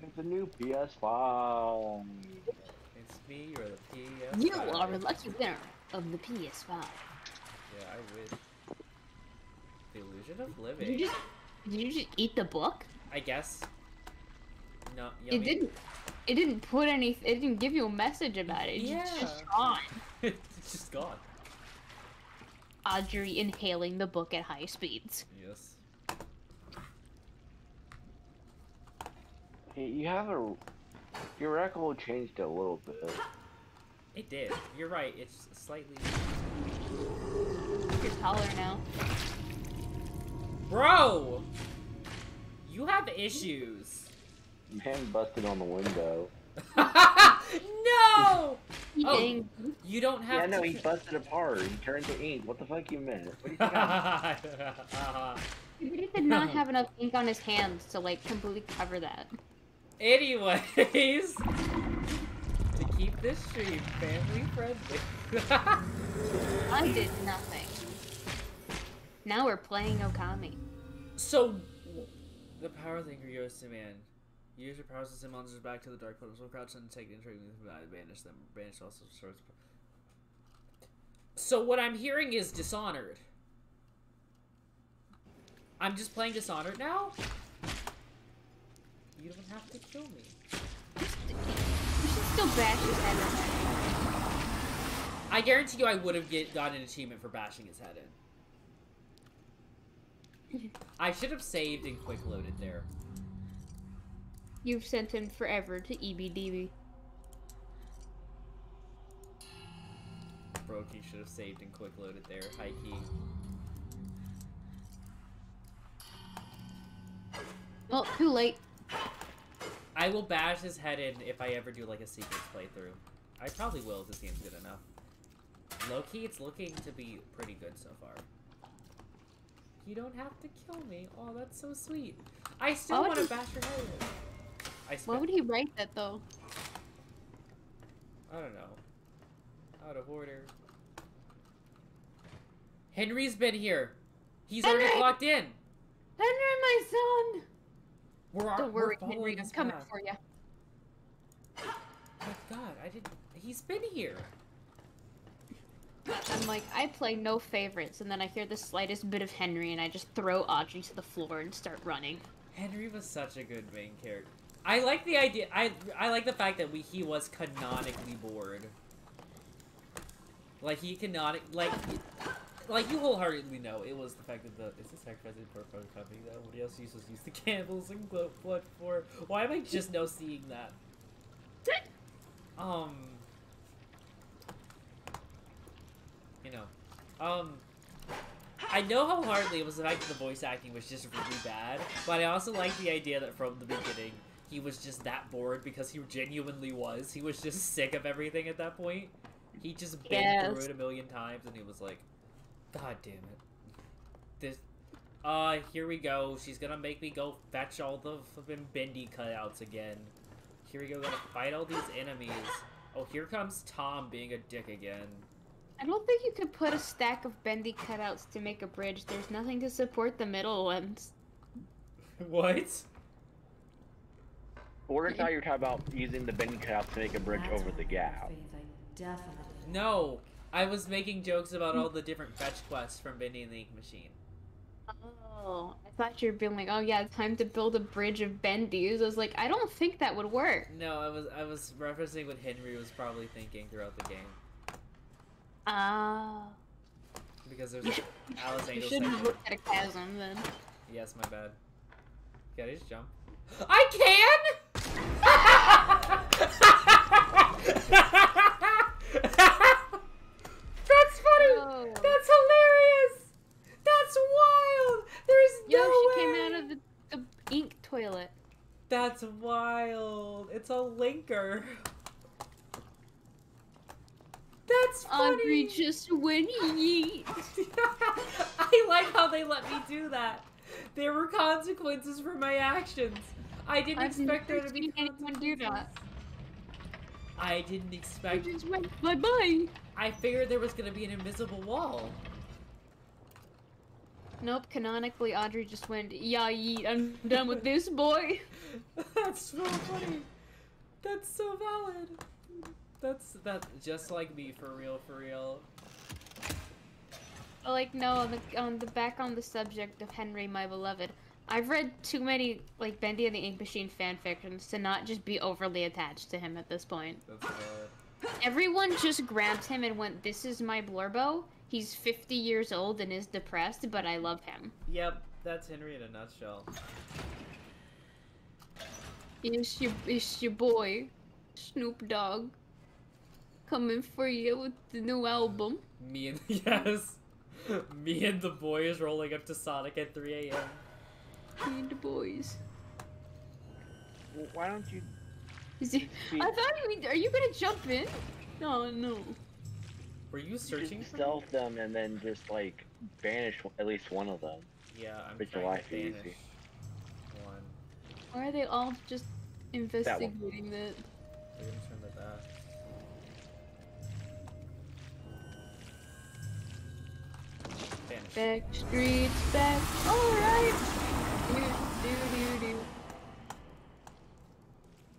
It's a new PS5. It's me or the PS5. You are a lucky winner of the PS5. Yeah, I wish. The illusion of Did living. you just did you just eat the book? I guess. No, It didn't. It didn't put any. It didn't give you a message about it. It's Yeah. just gone. it's just gone. Audrey inhaling the book at high speeds. Yes. Hey, you have a your record changed a little bit. It did. You're right. It's slightly. You're taller now. Bro! You have issues. Man busted on the window. no! Oh, you don't have Yeah, no, he busted apart. He turned to ink. What the fuck you meant? What do you think? I'm- He did not have enough ink on his hands to like completely cover that. Anyways, to keep this stream family friendly. I did nothing. Now we're playing Okami. so, the power thinker goes to man. Use your powers to send monsters back to the dark portals. Will crouch and take the entry banish them. Banish also sorts. So what I'm hearing is Dishonored. I'm just playing Dishonored now? You don't have to kill me. You should still bash his head in. I guarantee you I would have get, gotten an achievement for bashing his head in. I should have saved and quick loaded there. You've sent him forever to E EBDB. Brokey should have saved and quick loaded there. High key. Well, too late. I will bash his head in if I ever do like a secrets playthrough. I probably will if this game's good enough. Low key, it's looking to be pretty good so far. You don't have to kill me. Oh, that's so sweet. I still Why would want to he- bash your head in. I Why spent, would he write that though? I don't know. Out of order. Henry's been here. He's already Henry! clocked in. Henry, my son! We're Don't we're worry, Henry, I'm coming path. for you. Oh my god, I didn't. He's been here. I'm like, I play no favorites, and then I hear the slightest bit of Henry, and I just throw Audrey to the floor and start running. Henry was such a good main character. I like the idea. I I like the fact that we he was canonically bored. Like he canonic like like you wholeheartedly know it was the fact that the it's a sacrificing the company that nobody else uses use the candles and glow blood for. Why am I just now seeing that? Um. You know, um. I know how hardly it was the fact that the voice acting was just really bad, but I also like the idea that from the beginning he was just that bored because he genuinely was. He was just sick of everything at that point. He just been through Yes. it a million times and he was like, God damn it. This uh here we go. She's gonna make me go fetch all the flippin' bendy cutouts again. Here we go, gotta fight all these enemies. Oh, here comes Tom being a dick again. I don't think you could put a stack of bendy cutouts to make a bridge. There's nothing to support the middle ones. What? We're gonna you're talking about using the bendy cutouts to make a bridge over the gap. Definitely. No, I was making jokes about all the different fetch quests from Bendy and the Ink Machine. Oh, I thought you were being like, oh yeah, it's time to build a bridge of bendies. I was like, I don't think that would work. No, I was I was referencing what Henry was probably thinking throughout the game Ah. because there's You a should- Alice You Angel shouldn't have looked at a chasm then. Yes, my bad. Can I just jump? I can. That's funny. Whoa. That's hilarious. That's wild. There's Yo, no she way. came out of the, the ink toilet. That's wild. It's a linker. That's funny. Audrey just went yeet. I like how they let me do that. There were consequences for my actions. I didn't I've expect there to be anyone do that. I didn't expect. I just went bye bye. I figured there was gonna be an invisible wall. Nope, canonically Audrey just went, yeah, yeet, I'm done with this boy. That's so funny. That's so valid. That's that just like me for real, for real. Oh, like, no, on the, on the back on the subject of Henry, my beloved, I've read too many, like, Bendy and the Ink Machine fanfictions to not just be overly attached to him at this point. Everyone just grabbed him and went, this is my Blorbo. He's 50 years old and is depressed, but I love him. Yep, that's Henry in a nutshell. It's your, it's your boy, Snoop Dogg, coming for you with the new album. Me and yes, me and the boys rolling up to Sonic at 3 a.m. Me and the boys. Well, why don't you? Is he, I thought you, are you gonna jump in? No, no. Were you You searching should for? stealth them and then just like banish at least one of them. Yeah, I'm Make your trying life to banish easy. one. Why are they all just investigating that? Banish. Back streets back. Alright. Do, do, do, do.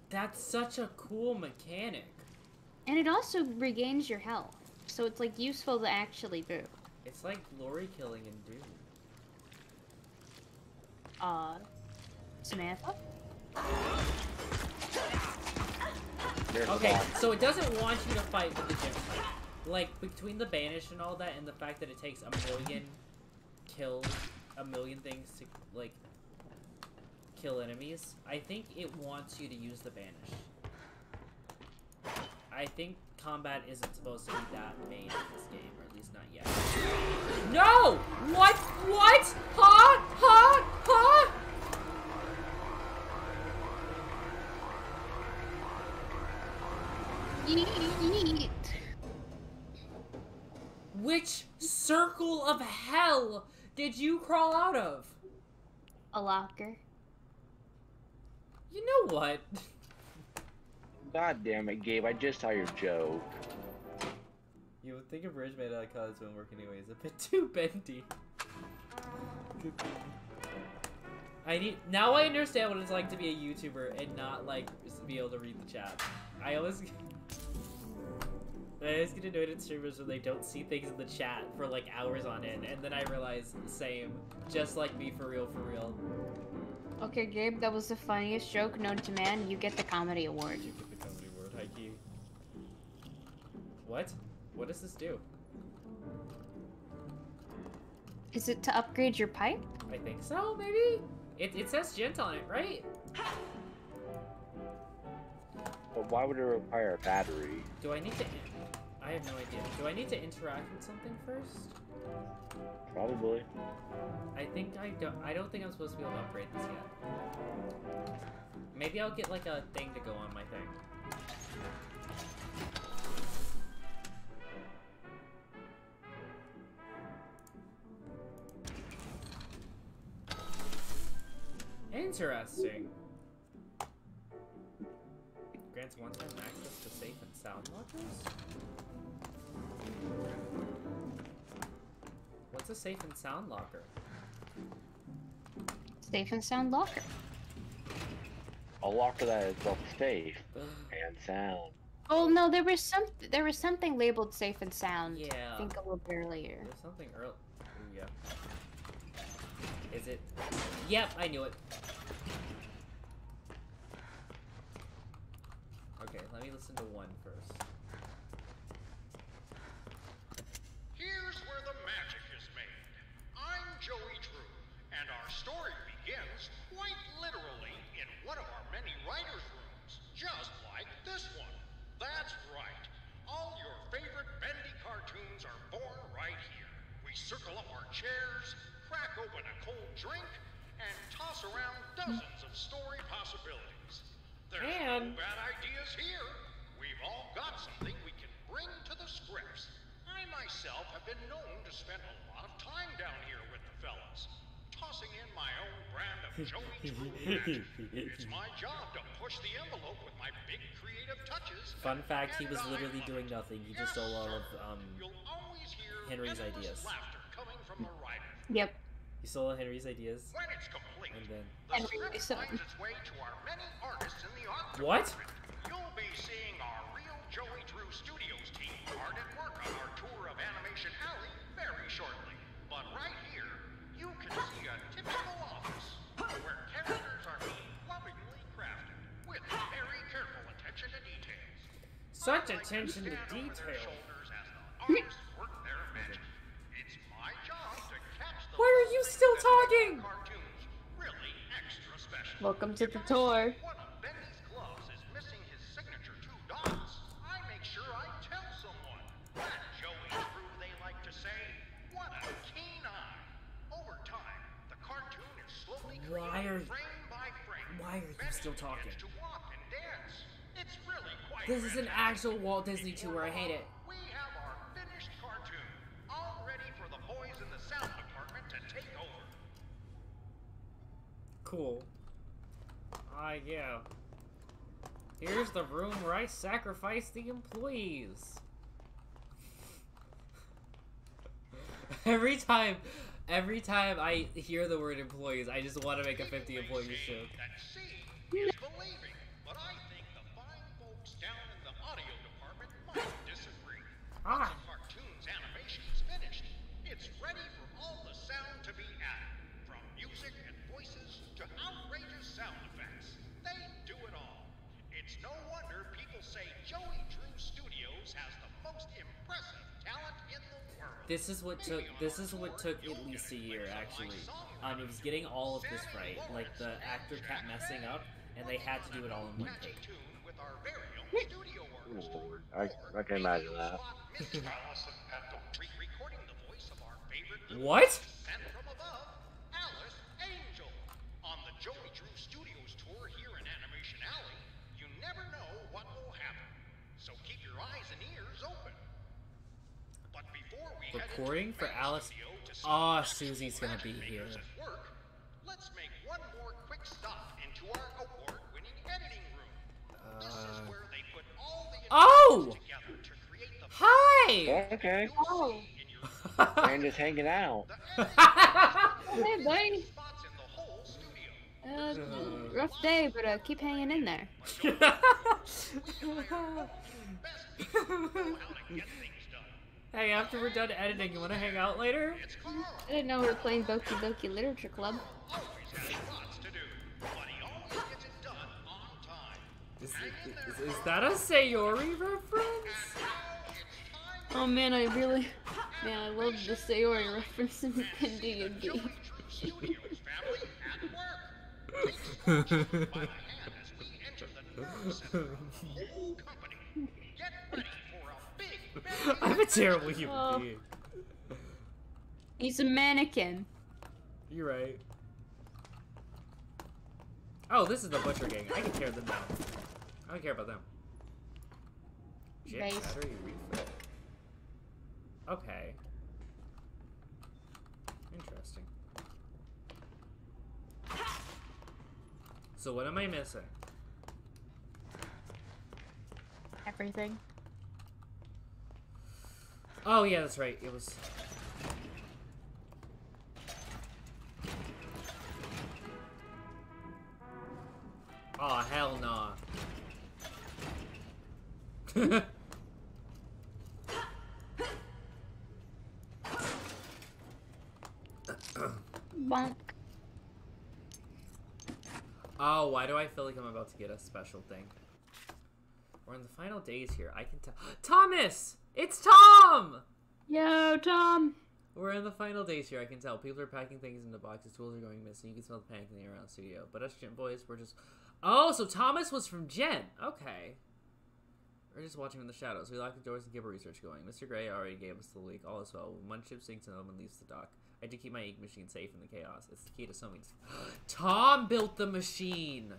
That's such a cool mechanic. And it also regains your health. So it's like useful to actually do. It's like glory killing in Doom. Uh, Samantha? There's Okay, so it doesn't want you to fight with the gym fight. Like between the banish and all that, and the fact that it takes a million kills, a million things to like kill enemies, I think it wants you to use the banish. I think combat isn't supposed to be that main in this game, or at least not yet. No! What? What? Huh? Huh? Huh? Which circle of hell did you crawl out of? A locker. You know what? God damn it, Gabe! I just saw your joke. You would think a bridge made out of colors wouldn't work anyways. A bit too bendy. I need now. I understand what it's like to be a YouTuber and not like be able to read the chat. I always, I always get annoyed at streamers when they don't see things in the chat for like hours on end, and then I realize same, just like me for real, for real. Okay, Gabe, that was the funniest joke known to man. You get the comedy award. You get the comedy word, high key. What? What does this do? Is it to upgrade your pipe? I think so, maybe? It, it says gent on it, right? But why would it require a battery? Do I need to... I have no idea. Do I need to interact with something first? Probably. I think I don't... I don't think I'm supposed to be able to upgrade this yet. Maybe I'll get like a thing to go on my thing. Interesting. Grants one-time access to safe and sound lockers? What's a safe and sound locker? Safe and sound locker. A locker that is both safe and sound. Oh no, there was some there was something labeled safe and sound. Yeah. I think a little bit earlier. There's something early. Yeah. Is it? Yep, I knew it. Okay, let me listen to one first. Here's where the magic is made. I'm Joey Drew, and our story begins quite literally in one of our many writers' rooms, just like this one. That's right. All your favorite bendy cartoons are born right here. We circle up our chairs, crack open a cold drink, and toss around dozens of story possibilities. There's And- no bad ideas here. We've all got something we can bring to the scripts. I myself have been known to spend a lot of time down here with the fellas, tossing in my own brand of Joey Drew. It's my job to push the envelope with my big creative touches. Fun fact: he was literally doing nothing. He just stole all of um, Henry's ideas. coming from the writer. Yep. He stole Henry's ideas. When it's complete, And then the And script release 'em. finds its way to our many artists in the art What? department. You'll be seeing our real Joey Drew Studios team hard at work on our tour of Animation Alley very shortly. But right here, you can see a typical office where characters are being lovingly crafted with very careful attention to details. Such attention to Stand detail. shoulders as the artists work their magic. It's my job to Why are you still talking? really extra. Welcome to the tour. Why created are- frame by frame. Why are you still talking? to walk and dance. It's really quite This is an actual Walt Disney tour. I hate it. We have our finished cartoon, all ready for the boys in the sound department to take over. Cool. Ah, yeah. Here's the room where I sacrifice the employees. every time, every time I hear the word employees, I just want to make a 50 employees joke. That This is what took. This is what took at least a year, actually. Um, it was getting all of this right. Like the actor kept messing up, and they had to do it all in one take. with our very own studio Lord, I, I can imagine that. recording the voice of our favorite little What? Recording for Alice. studio to Ah, Susie's gonna be here. let's make one more quick stop into our award-winning editing room. This is Uh, where they put all the Oh! to Hi! Okay. Oh. And just hanging out. Hey, buddy. spots in the whole studio. Uh, rough day, but uh, keep hanging in there. hey, after we're done editing, you want to hang out later? I didn't know we were playing Doki Doki Literature Club. Is, is, is that a Sayori reference? Oh man, I really, man, I love the Sayori reference in, in D&D. I'm a terrible human Oh. being. He's a mannequin. You're right. Oh, this is the Butcher Gang. I can tear them down. I don't care about them. Jet Nice. battery refill. Okay. Interesting. So what am I missing? Everything. Oh, yeah, that's right. It was... Oh, hell no. Nah. Bonk. Oh, why do I feel like I'm about to get a special thing? We're in the final days here. I can tell. Thomas! It's Tom! Yo, Tom! We're in the final days here. I can tell. People are packing things into boxes. Tools are going missing. You can smell the panic in the around the studio. But us Gent boys, we're just. Oh, so Thomas was from Gent. Okay. We're just watching in the shadows. We lock the doors and keep our research going. Mr. Gray already gave us the leak. All is well. When one ship sinks and another one leaves the dock. I do keep my ink machine safe in the chaos. It's the key to so many. Tom built the machine.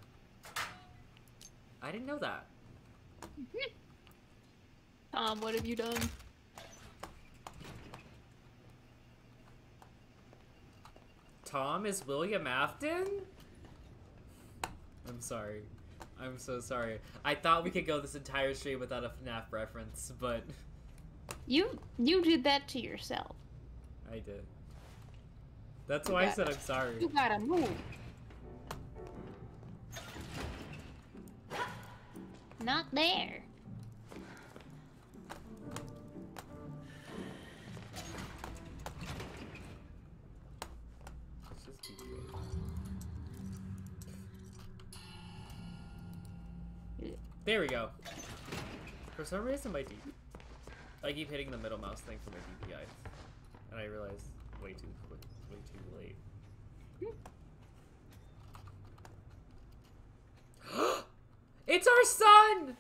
I didn't know that. Tom, what have you done? Tom is William Afton? I'm sorry. I'm so sorry. I thought we could go this entire stream without a FNAF reference, but You you did that to yourself. I did. That's why I said I'm sorry. You gotta move. Not there. There we go. For some reason, my D I keep hitting the middle mouse thing for my DPI, and I realize way too quick, way too late. it's our son.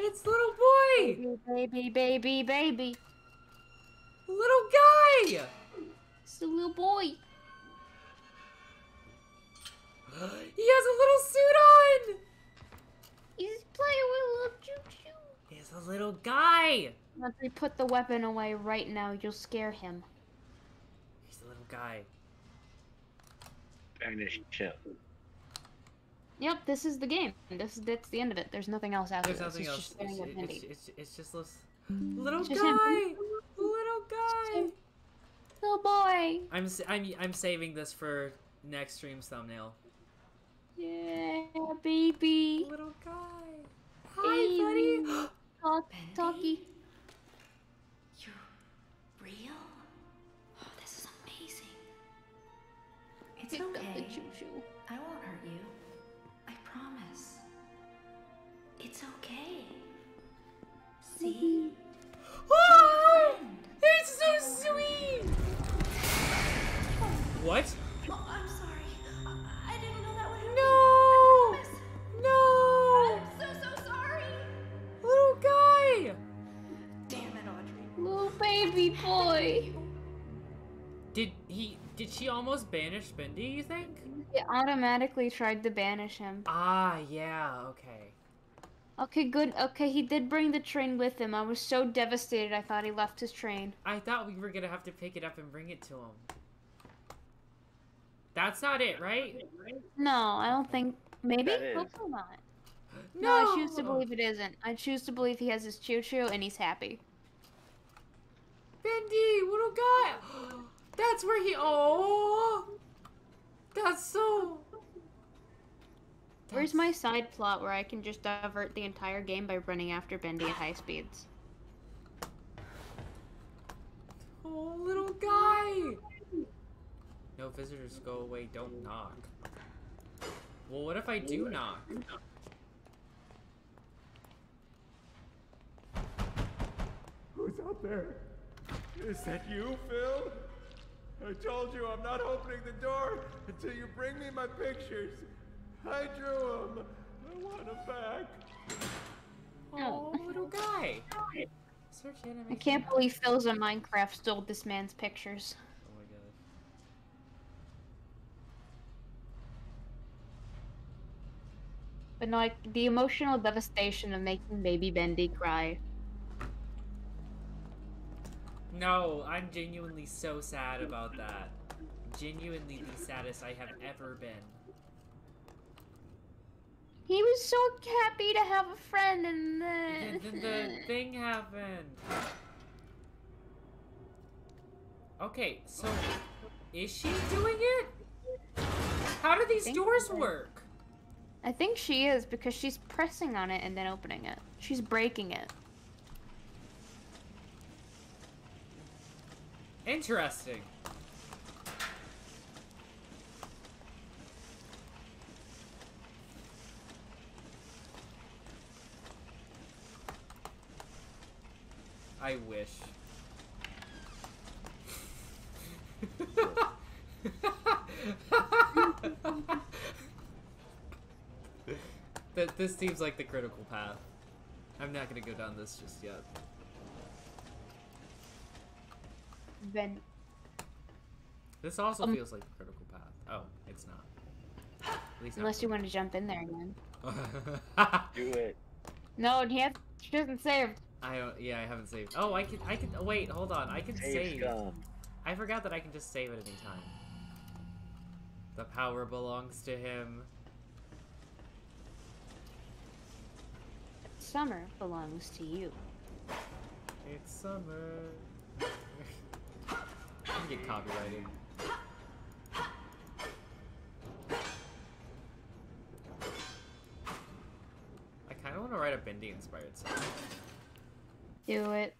It's little boy. Baby, baby, baby. Little guy. It's the little boy. He has a little suit on. He's playing with a little choo choo. He's a little guy. Let me put the weapon away right now, you'll scare him. He's a little guy. Spanish ship. Yep, this is the game. This that's the end of it. There's nothing else after There's this. nothing It's else. just getting it's, it's, it's, it's just this mm. little It's guy. him. Little guy. Little boy. I'm s- I'm I'm saving this for next stream's thumbnail. Yeah, baby. Little guy. Hi, buddy. Talk, talkie. You're real? Oh, this is amazing. It's Picked up the okay. I won't hurt you. I promise. It's okay. See? Oh, it's so sweet. What? Baby boy. Did he? Did she almost banish Bendy? You think? It automatically tried to banish him. Ah, yeah. Okay. Okay, good. Okay, he did bring the train with him. I was so devastated I thought he left his train. I thought we were gonna have to pick it up and bring it to him. That's not it, right? No, I don't think. Maybe? Hopefully not. No. I choose to believe it isn't. I choose to believe he has his choo choo and he's happy. Bendy, little guy. That's where he. Oh, that's so. Where's my side plot where I can just divert the entire game by running after Bendy at high speeds? Oh, little guy. No visitors, go away. Don't knock. Well, what if I do knock? Who's out there? Is that you, Phil? I told you I'm not opening the door until you bring me my pictures. I drew them. I want them back. Oh, oh, little guy. Search I can't believe Phil's in Minecraft stole this man's pictures. Oh my god. But no, like the emotional devastation of making baby Bendy cry. No, I'm genuinely so sad about that. Genuinely the saddest I have ever been. He was so happy to have a friend, and And then then the thing happened. Okay, so is she doing it? How do these doors work? I think she is because she's pressing on it and then opening it. She's breaking it. Interesting. I wish. this seems like the critical path. I'm not gonna go down this just yet. Then This also Um, feels like the critical path. Oh, it's not. At least not unless you want to jump in there again. Do it. No, he has. She doesn't save. I don't. Yeah, I haven't saved. Oh, I can. I can. Wait, hold on. I can Save save. I forgot that I can just save at any time. The power belongs to him. Summer belongs to you. It's summer. Get copyrighted. I kind of want to write a Bendy inspired song. Do it.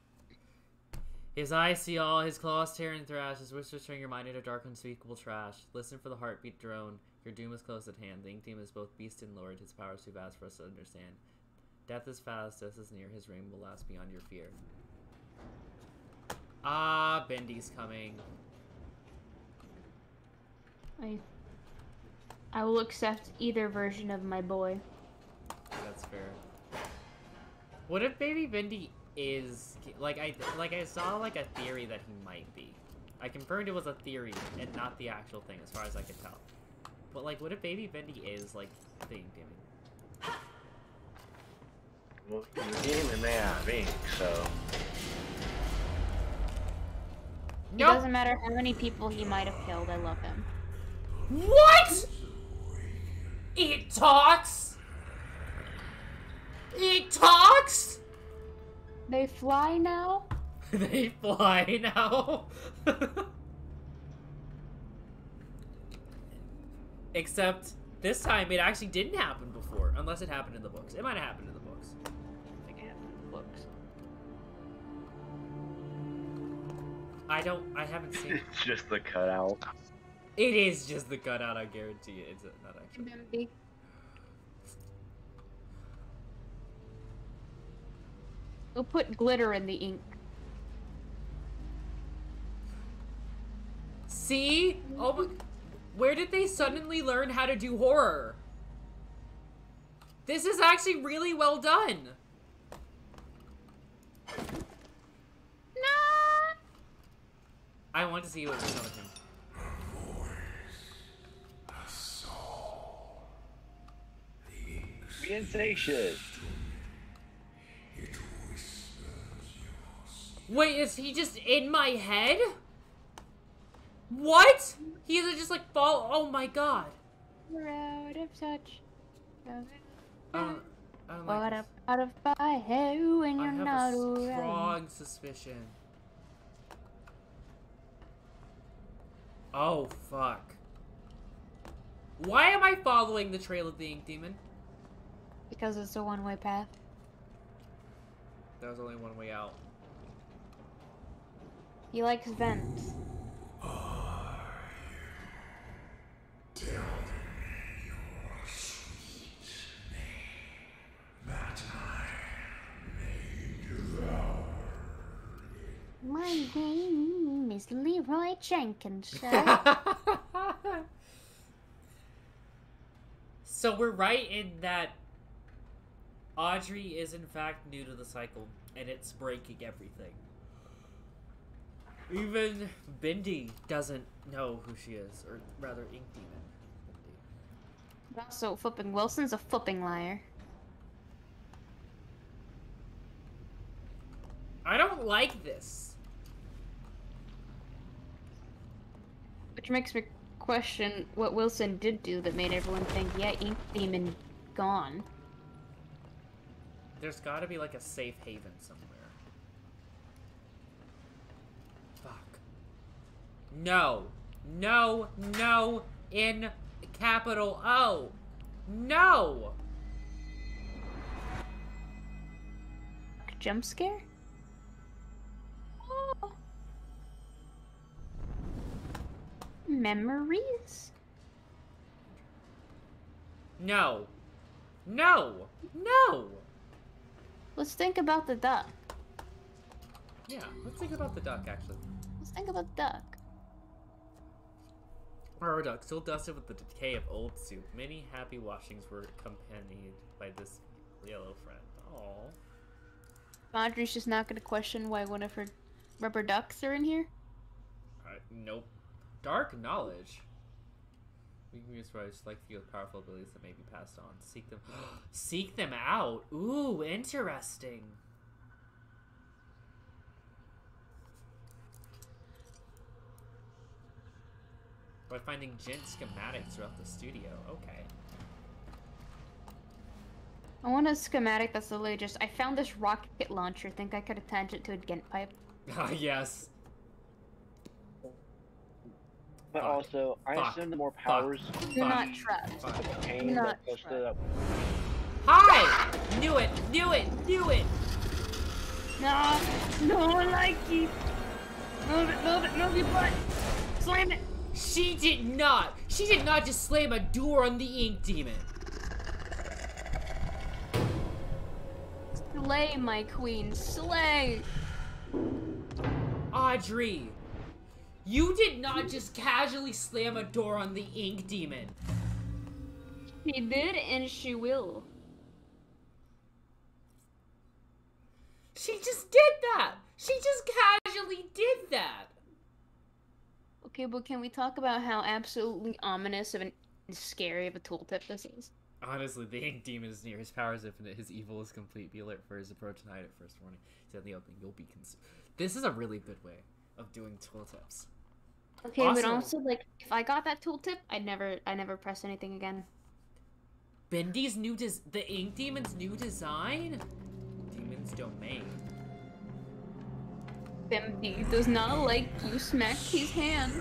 His eyes see all, his claws tear and thrash, his whispers turn your mind into dark, unspeakable trash. Listen for the heartbeat drone, your doom is close at hand. The Ink Demon is both beast and lord, his power is too vast for us to understand. Death is fast, death is near, his reign will last beyond your fear. Ah, Bendy's coming. I. I will accept either version of my boy. That's fair. What if Baby Bendy is like I like I saw like a theory that he might be. I confirmed it was a theory and not the actual thing, as far as I could tell. But like, what if Baby Bendy is like the Ink Demon? Well, the demon may have ink, so. It doesn't matter how many people he might have killed. I love him. What? It talks. It talks. They fly now. they fly now. Except this time it actually didn't happen before, unless it happened in the books. It might have happened in the books. I think it happened in the books. I don't. I haven't seen. it. It's just the cutout. It is just the cutout. I guarantee it. It's not actually. Bambi. We'll put glitter in the ink. See? Oh my. Where did they suddenly learn how to do horror? This is actually really well done. No. I want to see what was with him. We didn't say shit. Wait, is he just in my head? What? He is just like fall. Oh my god. We're out of touch. I don't, I don't What like up out of my head when I you're not around. I have not a strong suspicion. Oh fuck. Why am I following the trail of the Ink Demon? Because it's a one-way path. There was only one way out. He likes vents. My name is Leroy Jenkins. So we're right in that Audrey is in fact new to the cycle, and it's breaking everything. Even Bendy doesn't know who she is, or rather, Ink Demon. also, flipping Wilson's a flipping liar. I don't like this. Which makes me question what Wilson did do that made everyone think, yeah, Ink Demon gone. There's gotta be like a safe haven somewhere. Fuck. No. No. No. In capital O. No. Jump scare? Oh. Memories? No. No. No. Let's think about the duck. Yeah, let's think about the duck actually. Let's think about the duck. Our duck, still dusted with the decay of old soup. Many happy washings were accompanied by this yellow friend. Aww. Audrey's just not gonna question why one of her rubber ducks are in here. Uh, nope. Dark knowledge. We can use just like feel powerful abilities that may be passed on. Seek them. Seek them out. Ooh, interesting. By finding gent schematics throughout the studio. Okay. I want a schematic that's literally just, I found this rocket launcher, think I could attach it to a gent pipe. Ah, yes. But Fuck. also, I Fuck. assume the more powers Do not trust. the Do pain not that goes to the Hi! Knew it! Do it! Do it! No, no one like you. Move it, move it, move your butt. Slam it. She did not! She did not just slam a door on the ink demon! Slay, my queen, slay. Audrey! You did not just casually slam a door on the ink demon! She did, and she will. She just did that! She just casually did that! Okay, but can we talk about how absolutely ominous of and scary of a tooltip this is? Honestly, the ink demon is near. His power is infinite. His evil is complete. Be alert for his approach and hide at first warning. He's in the open. You'll be consumed. This is a really good way of doing tooltips. Okay, but Also- also like if I got that tooltip, I'd never, I never press anything again. Bendy's new des- the ink demon's new design? Demon's domain. Bimby does not like you smack his hand.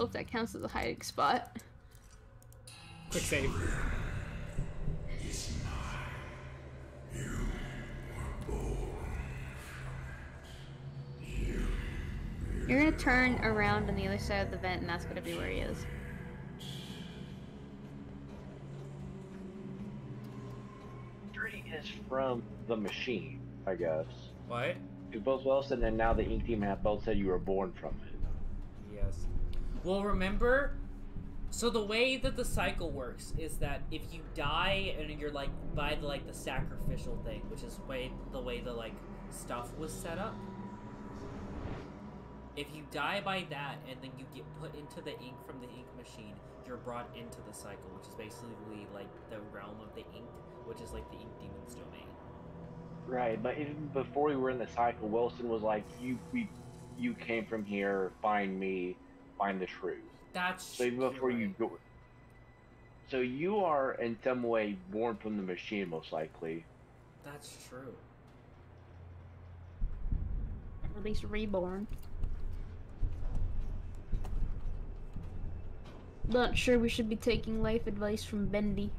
Know if that counts as a hiding spot. Quick save. You're gonna turn around on the other side of the vent, and that's gonna be where he is. Three is from the machine, I guess. What? You both Wilson and now the ink team have both said you were born from it. Yes. Well, remember. So the way that the cycle works is that if you die and you're like by the like the sacrificial thing, which is way the way the like stuff was set up. If you die by that and then you get put into the ink from the ink machine, you're brought into the cycle, which is basically like the realm of the ink, which is like the ink demon's domain. Right, but even before we were in the cycle, Wilson was like, "You, we, you came from here. Find me. Find the truth." That's So even before you go, so you are in some way born from the machine, most likely. That's true. Or at least reborn. Not sure we should be taking life advice from Bendy.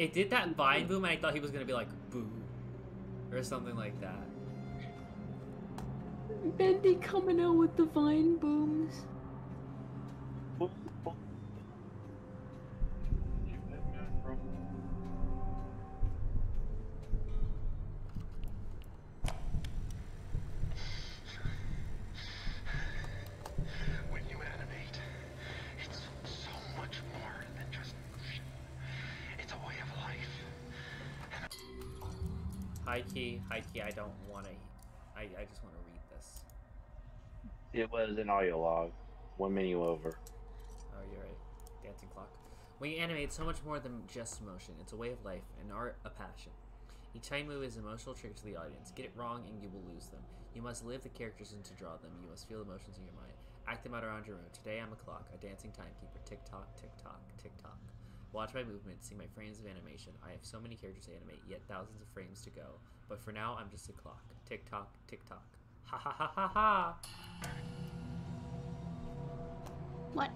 It did that vine boom, and I thought he was gonna be like boo, or something like that. Bendy coming out with the vine booms. It was an audio log, one menu over. Oh, you're right. Dancing clock. You animate, so much more than just motion. It's a way of life, an art, a passion. Each time move is an emotional trick to the audience. Get it wrong and you will lose them. You must live the characters and to draw them. You must feel emotions in your mind. Act them out around your room. Today I'm a clock, a dancing timekeeper. Tick tock, tick tock, tick tock. Watch my movement, see my frames of animation. I have so many characters to animate, yet thousands of frames to go. But for now, I'm just a clock. Tick tock, tick tock. Ha ha ha ha ha! What?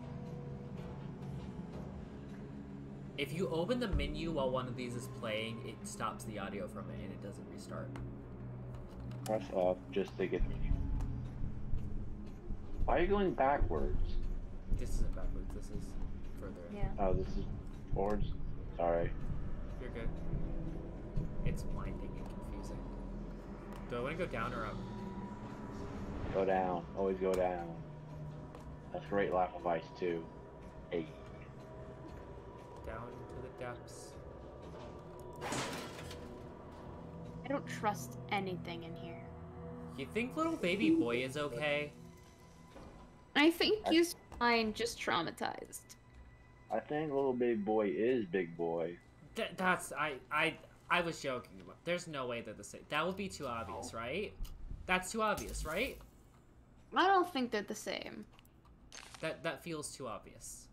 If you open the menu while one of these is playing, it stops the audio from it and it doesn't restart. Press F just to get the menu. Why are you going backwards? This isn't backwards, this is further. Yeah. Oh, this is forwards? Sorry. You're good. It's blinding and confusing. Do I want to go down or up? Go down. Always go down. That's great life advice too. Hey. Down to the depths. I don't trust anything in here. You think little baby boy is okay? I think he's fine, just traumatized. I think little big boy is big boy. Th- that's I I I was joking. About. There's no way they're the same. That would be too obvious, right? That's too obvious, right? I don't think they're the same. That that feels too obvious.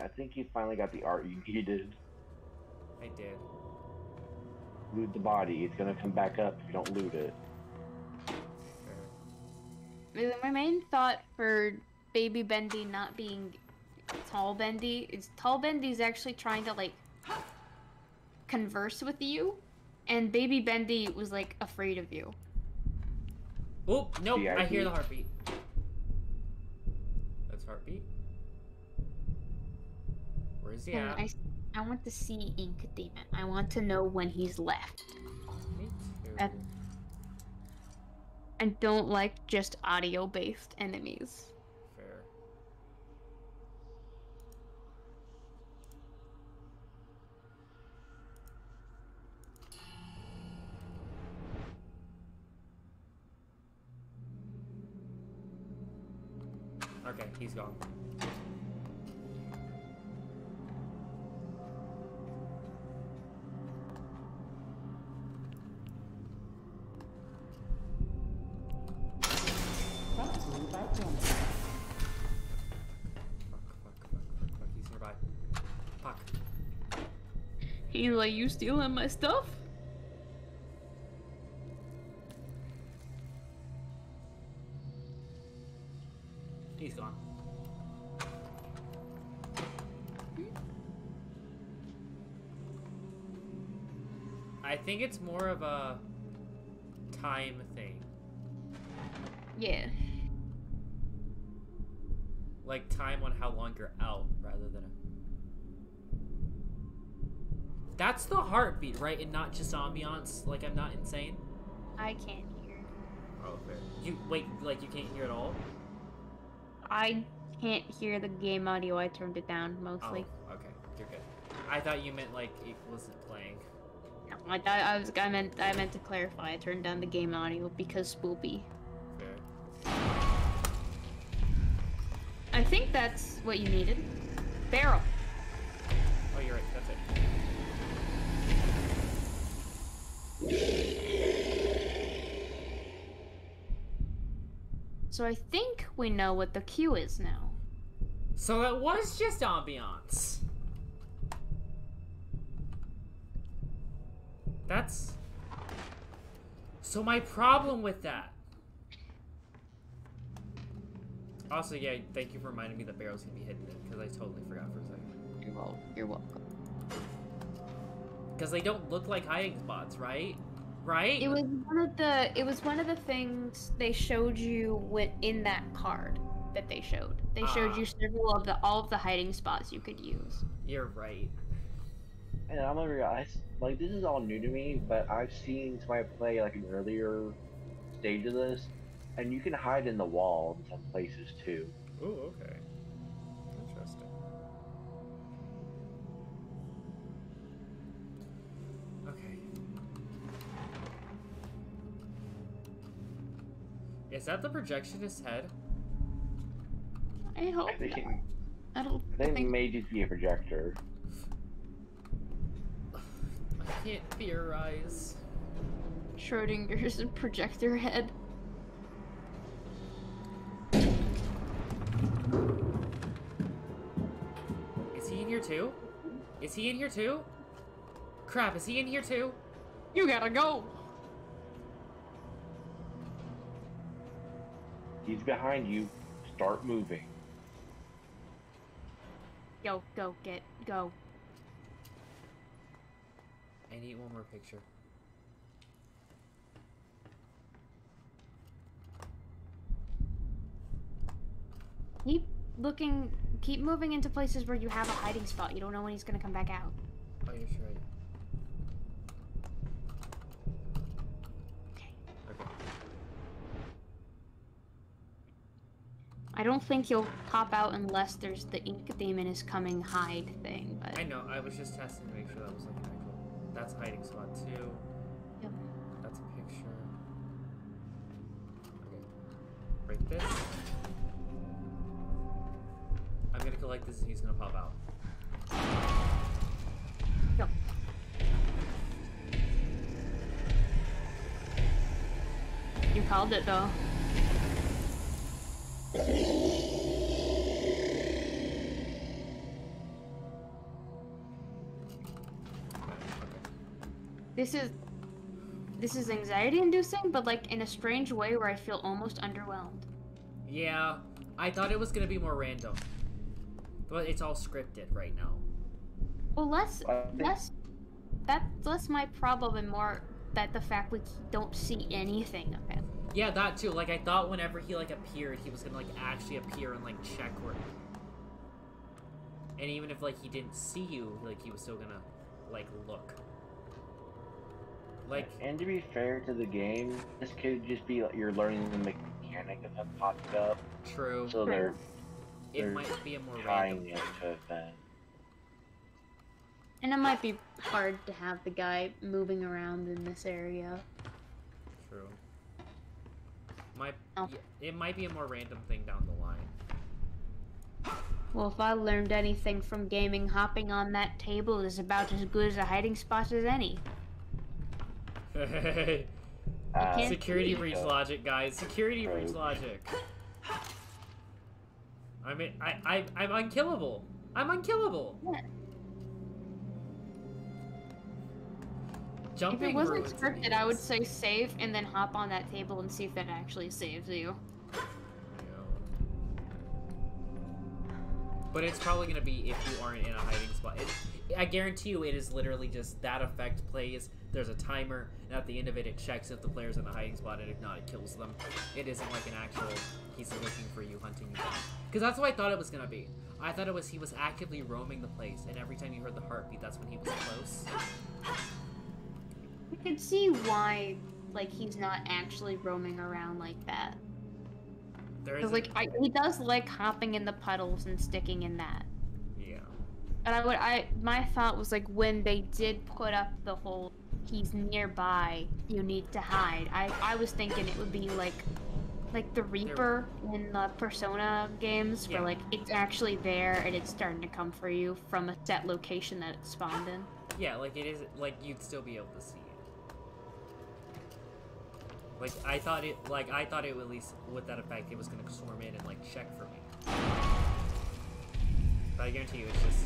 I think you finally got the art you needed. I did. Loot the body. It's gonna come back up if you don't loot it. My main thought for Baby Bendy not being Tall Bendy is Tall Bendy's actually trying to like converse with you, and Baby Bendy was like afraid of you. Oh nope! Yeah, I I hear the heartbeat. That's heartbeat. Where's he at? I, I want to see Ink Demon. I want to know when he's left. Me too. I, I don't like just audio based enemies. Fair. Okay, he's gone. Brought to you by Genesis. Fuck, fuck, fuck, he's. Fuck. He's like, you stealing my stuff? Think it's more of a time thing. Yeah. Like time on how long you're out rather than a That's the heartbeat, right? And not just ambiance. Like I'm not insane. I can't hear. Oh, fair. You wait, like you can't hear at all? I can't hear the game audio. I turned it down mostly. Oh, okay, you're good. I thought you meant like it wasn't playing. I, I, was I meant I meant to clarify. I turned down the game audio because spoopy. I think that's what you needed. Barrel. Oh, you're right. That's it. So I think we know what the cue is now. So that was just ambiance. That's. So my problem with that. Also, yeah, thank you for reminding me that barrel's gonna be hidden because I totally forgot for a second. You're wel- You're welcome. Because they don't look like hiding spots, right? Right? It was one of the it was one of the things they showed you with in that card that they showed. They showed Ah. you several of the all of the hiding spots you could use. You're right. And I'm gonna be honest, like this is all new to me, but I've seen somebody play like an earlier stage of this, and you can hide in the wall in some places too. Oh, okay. Interesting. Okay. Is that the projectionist's head? I hope. I think, it, I don't I think it may just be a projector. I can't theorize. Schrodinger's projector head. Is he in here too? Is he in here too? Crap, is he in here too? You gotta go. He's behind you. Start moving. Go, go, get, go. Need one more picture. Keep looking, keep moving into places where you have a hiding spot. You don't know when he's gonna come back out. Oh, you're right. Okay. I don't think you'll pop out unless there's the ink demon is coming hide thing, but I know. I was just testing to make sure that was actual. That's hiding spot two. Yep. That's a picture. Okay. Break this. I'm gonna collect this and he's gonna pop out. Yep. You called it though. This is this is anxiety inducing, but like in a strange way where I feel almost underwhelmed. Yeah, I thought it was gonna be more random. But it's all scripted right now. Well, less less that's less my problem and more that the fact we don't see anything of him. Yeah, that too. Like I thought whenever he like appeared, he was gonna like actually appear and like check where. And even if like he didn't see you, like he was still gonna like look. Like And to be fair to the game, this could just be like you're learning the mechanic of them popping up. True. So they're it they're might be a more tying random. it to event. And it might be hard to have the guy moving around in this area. True. Might Oh. it might be a more random thing down the line. Well, if I learned anything from gaming, hopping on that table is about as good as a hiding spot as any. Hey. Uh, Security see. breach logic, guys. Security breach logic. I mean, I, I, I'm unkillable. I'm unkillable. Yeah. Jumping if it wasn't scripted, I would say save and then hop on that table and see if that actually saves you. But it's probably gonna be if you aren't in a hiding spot. It, I guarantee you, it is literally just that effect plays. There's a timer, and at the end of it, it checks if the player's in a hiding spot, and if not, it kills them. It isn't like an actual he's looking for you, hunting you down. Because that's what I thought it was gonna be. I thought it was he was actively roaming the place, and every time you heard the heartbeat, that's when he was close. I could see why, like, he's not actually roaming around like that. There Because, like, I, he does like hopping in the puddles and sticking in that. And I would, I, my thought was like when they did put up the whole, he's nearby, you need to hide. I, I was thinking it would be like, like the Reaper in the Persona games, where Yeah. like it's actually there and it's starting to come for you from a set location that it spawned in. Yeah, like it is like you'd still be able to see it. Like I thought it like I thought it would at least with that effect it was gonna swarm in and like check for me. But I guarantee you it's just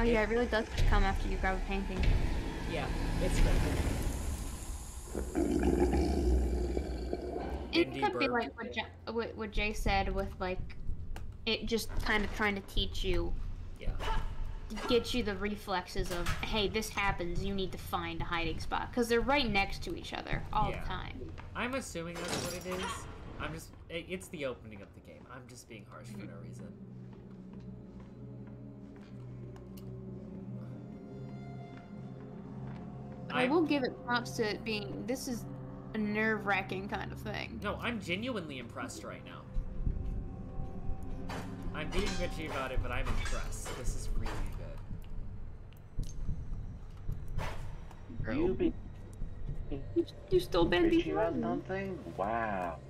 Oh yeah, it really does come after you grab a painting. Yeah, it's good. It Indie could be like what, Ja- what what Jay said with like, it just kind of trying to teach you Yeah. get you the reflexes of hey this happens you need to find a hiding spot because they're right next to each other all Yeah. the time I'm assuming that's what it is. I'm just it- it's the opening of the game. I'm just being harsh for no reason. But I, will give it props to it being this is a nerve-wracking kind of thing No, I'm genuinely impressed right now. I'm being bitchy about it, but I'm impressed. This is really good. You be you, you still been bitchy about something? Wow.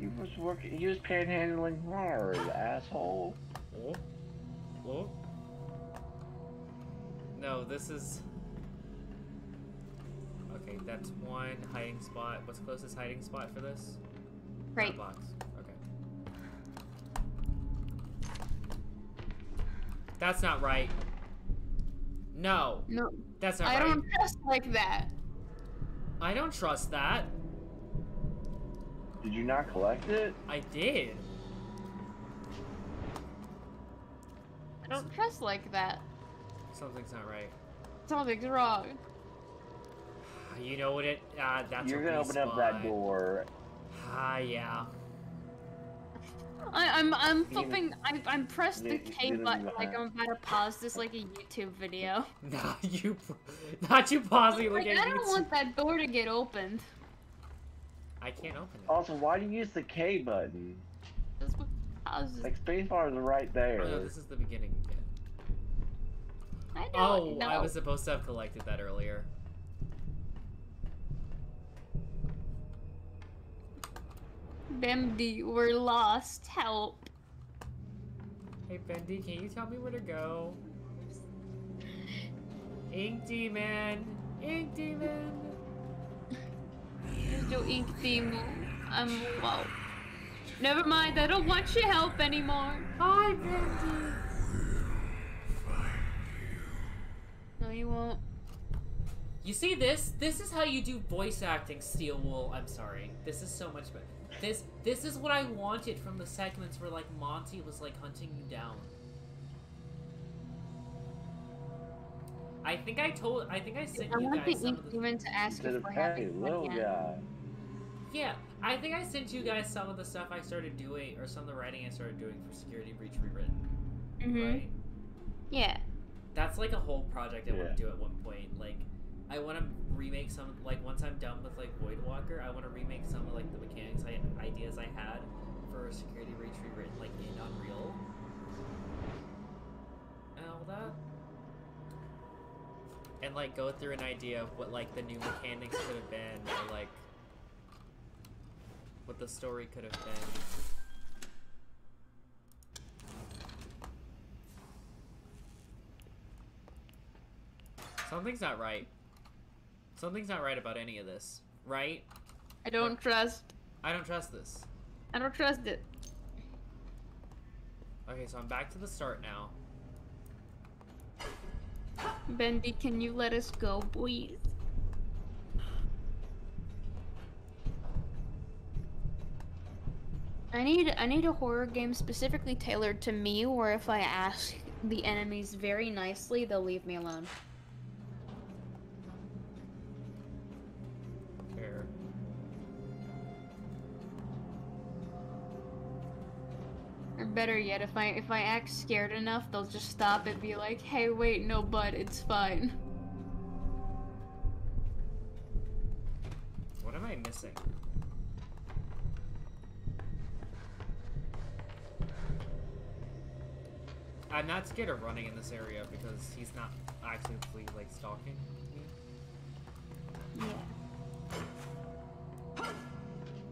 You was working. You was panhandling hard, asshole. Oh. Oh. No, this is. Okay, that's one hiding spot. What's the closest hiding spot for this? Right. That box. Okay. That's not right. No. no That's not i right. don't trust like that I don't trust that. Did you not collect it? I did. i don't trust like that Something's not right. Something's wrong. You know what it? Uh, that's You're gonna open up that door. Ah, yeah. I, I'm I'm You- flipping. I'm, I'm pressed the K button like I'm about to pause this like a YouTube video. Not you, not you pausing Like like I don't want that door to get opened. I can't open it. Also, why do you use the K button? That's what pauses. Like spacebar is right there. Oh no, this is the beginning again. I know. Oh, no. I was supposed to have collected that earlier. Bambi, we're lost. Help. Hey Bendy, can you tell me where to go? Ink Demon! Ink Demon! There's no ink Demon. I'm wow. Never mind. I don't want your help anymore. Hi, Bendy. No, you won't. You see this? This is how you do voice acting, Steel Wool. I'm sorry. This is so much better. This this is what I wanted from the segments where like Monty was like hunting you down. I think I told I think I sent I you want the guys some ink of the demon to ask To if the having little guy. Yeah, I think I sent you guys some of the stuff I started doing or some of the writing I started doing for Security Breach Rewritten. Mhm. Right? Yeah. That's like a whole project I want to do at one point. Like, I want to remake some. Like, once I'm done with like Voidwalker, I want to remake some of like the mechanics I ideas I had for Security Breach rewritten like in Unreal and all that. And like go through an idea of what like the new mechanics could have been, or like what the story could have been. Something's not right. Something's not right about any of this, right? I don't trust. I don't trust this. I don't trust it. Okay, so I'm back to the start now. Bendy, can you let us go, please? I need I need a horror game specifically tailored to me where if I ask the enemies very nicely, they'll leave me alone. Better yet, if I if I act scared enough, they'll just stop and be like, "Hey, wait, no, bud, it's fine." What am I missing? I'm not scared of running in this area because he's not actively like stalking me. Yeah.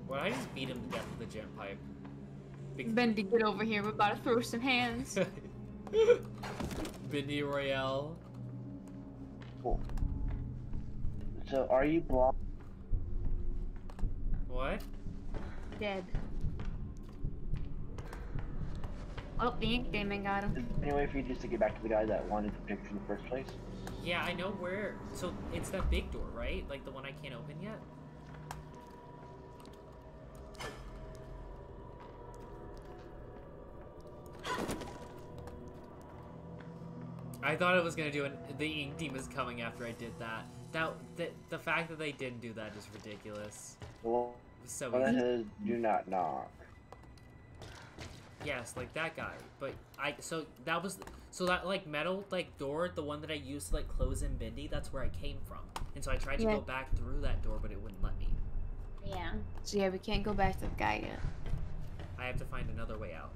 Well, I just beat him to death with a gent pipe. Big Bendy, get over here. We're about to throw some hands. Bendy Royale. So are you blocked? What? Dead. Oh, the ink demon got him. Anyway, for you just to get back to the guy that wanted the picture in the first place. Yeah, I know where. So it's that big door, right? Like the one I can't open yet. I thought it was gonna do an the ink demon is coming after I did that. Now the the fact that they didn't do that is ridiculous. Well, So one that do not knock. Yes, like that guy. But I so that was so that like metal like door, the one that I used to like close in Bendy, that's where I came from. And so I tried to Yeah. go back through that door, but it wouldn't let me. Yeah. So yeah, we can't go back to the guy yet. I have to find another way out.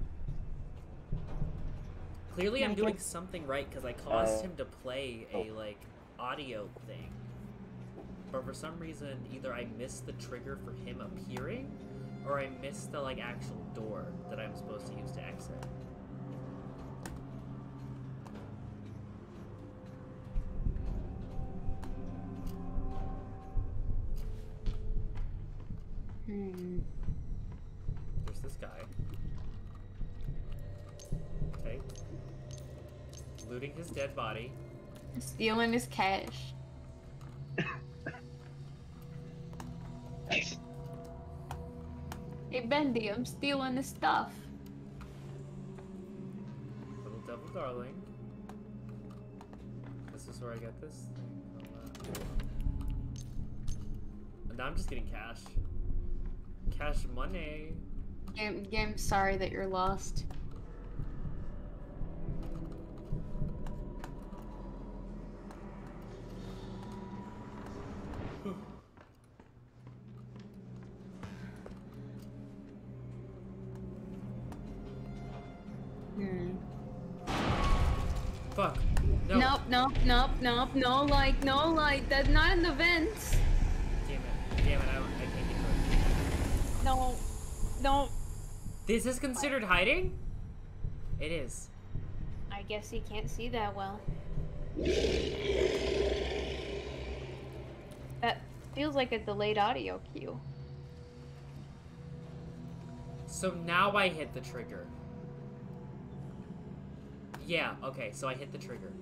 Clearly, I'm doing something right because I caused Uh, him to play a like audio thing. But for some reason, either I missed the trigger for him appearing, or I missed the like actual door that I'm supposed to use to exit. Hmm. There's this guy. Okay. Looting his dead body. Stealing his cash. Hey Bendy, I'm stealing his stuff. Little devil darling. this is where I get this thing. And now I'm just getting cash. Cash money. Game, game, sorry that you're lost. Fuck. No. Nope, nope, nope, nope, no light, no light. That's not in the vents. Damn it. Damn it. I, don't, I can't get. No. No. This is considered hiding? It is. I guess he can't see that well. That feels like a delayed audio cue. So now I hit the trigger. Yeah, okay, so I hit the trigger.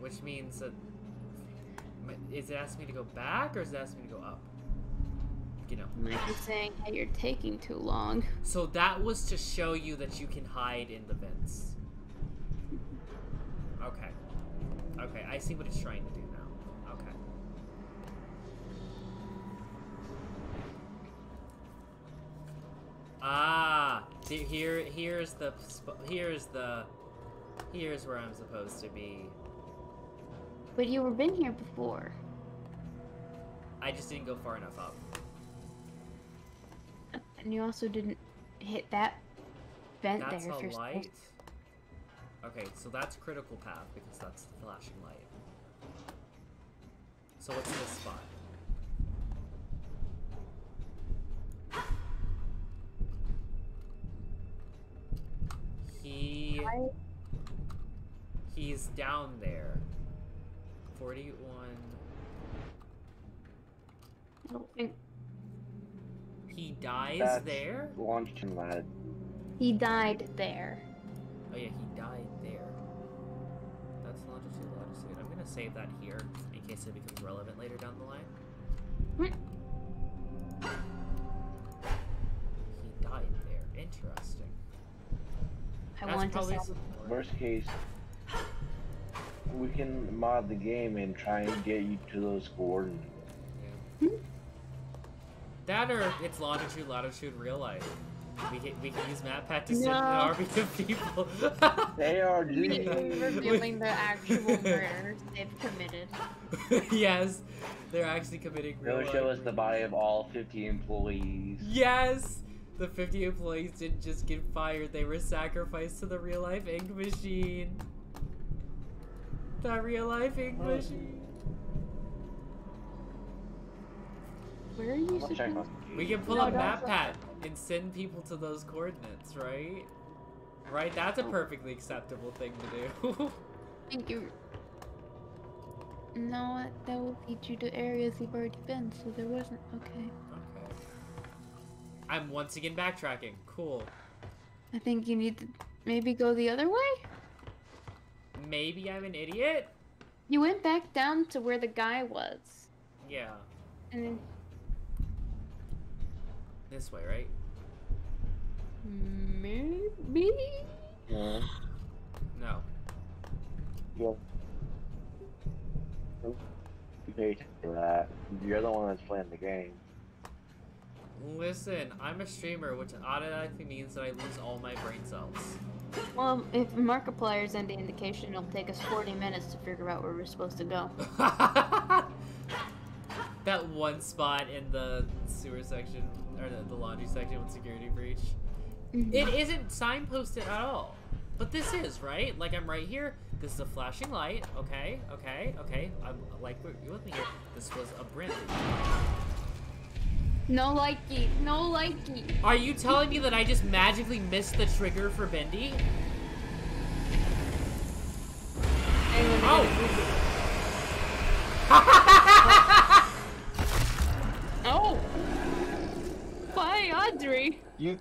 Which means that... Is it asking me to go back, or is it asking me to go up? You know. He's saying, hey, you're taking too long. So that was to show you that you can hide in the vents. Okay. Okay, I see what it's trying to do now. Okay. Ah, see, here, here's the, here's the, here's where I'm supposed to be. But you were been here before. I just didn't go far enough up. And you also didn't hit that vent That's there. a if you're light. Okay, so that's critical path because that's the flashing light. So what's this spot? He he's down there. Forty-one. I don't think He dies That's there. Longitude lad. he died there. Oh yeah, he died there. That's longitude, latitude. I'm gonna save that here in case it becomes relevant later down the line. Hmm. He died there. Interesting. I That's want to probably say some- Worst case, we can mod the game and try and get you to those coordinates. Hmm? That or it's longitude, latitude, real life. We can, we can use MatPat to send No. an army of people. They are doing revealing the actual murders they've committed. yes, they're actually committing real They'll show us the body of all 50 employees. Yes! The 50 employees didn't just get fired, they were sacrificed to the real life ink machine. The real life ink machine. Where are you I'll check my We can pull No, up that's- MatPat and send people to those coordinates, right? Right? That's a oh. perfectly acceptable thing to do. Thank you. No, that will lead you to areas you've already been, so there wasn't. Okay. okay. I'm once again backtracking. Cool. I think you need to maybe go the other way? Maybe I'm an idiot? You went back down to where the guy was. Yeah. And then. This way, right? Maybe? Yeah. No. Well, you pay attention to that. You're the one that's playing the game. Listen, I'm a streamer, which automatically means that I lose all my brain cells. Well, if Markiplier's any indication, it'll take us 40 minutes to figure out where we're supposed to go. that one spot in the sewer section, or the, the laundry section with security breach. Mhm. It isn't signposted at all. But this is, right? Like, I'm right here. This is a flashing light. Okay, okay, okay. I'm like, you're with me here. This was a Brent. No likey, no likey. Are you telling me that I just magically missed the trigger for Bendy? Oh! oh! Bye, Audrey. You.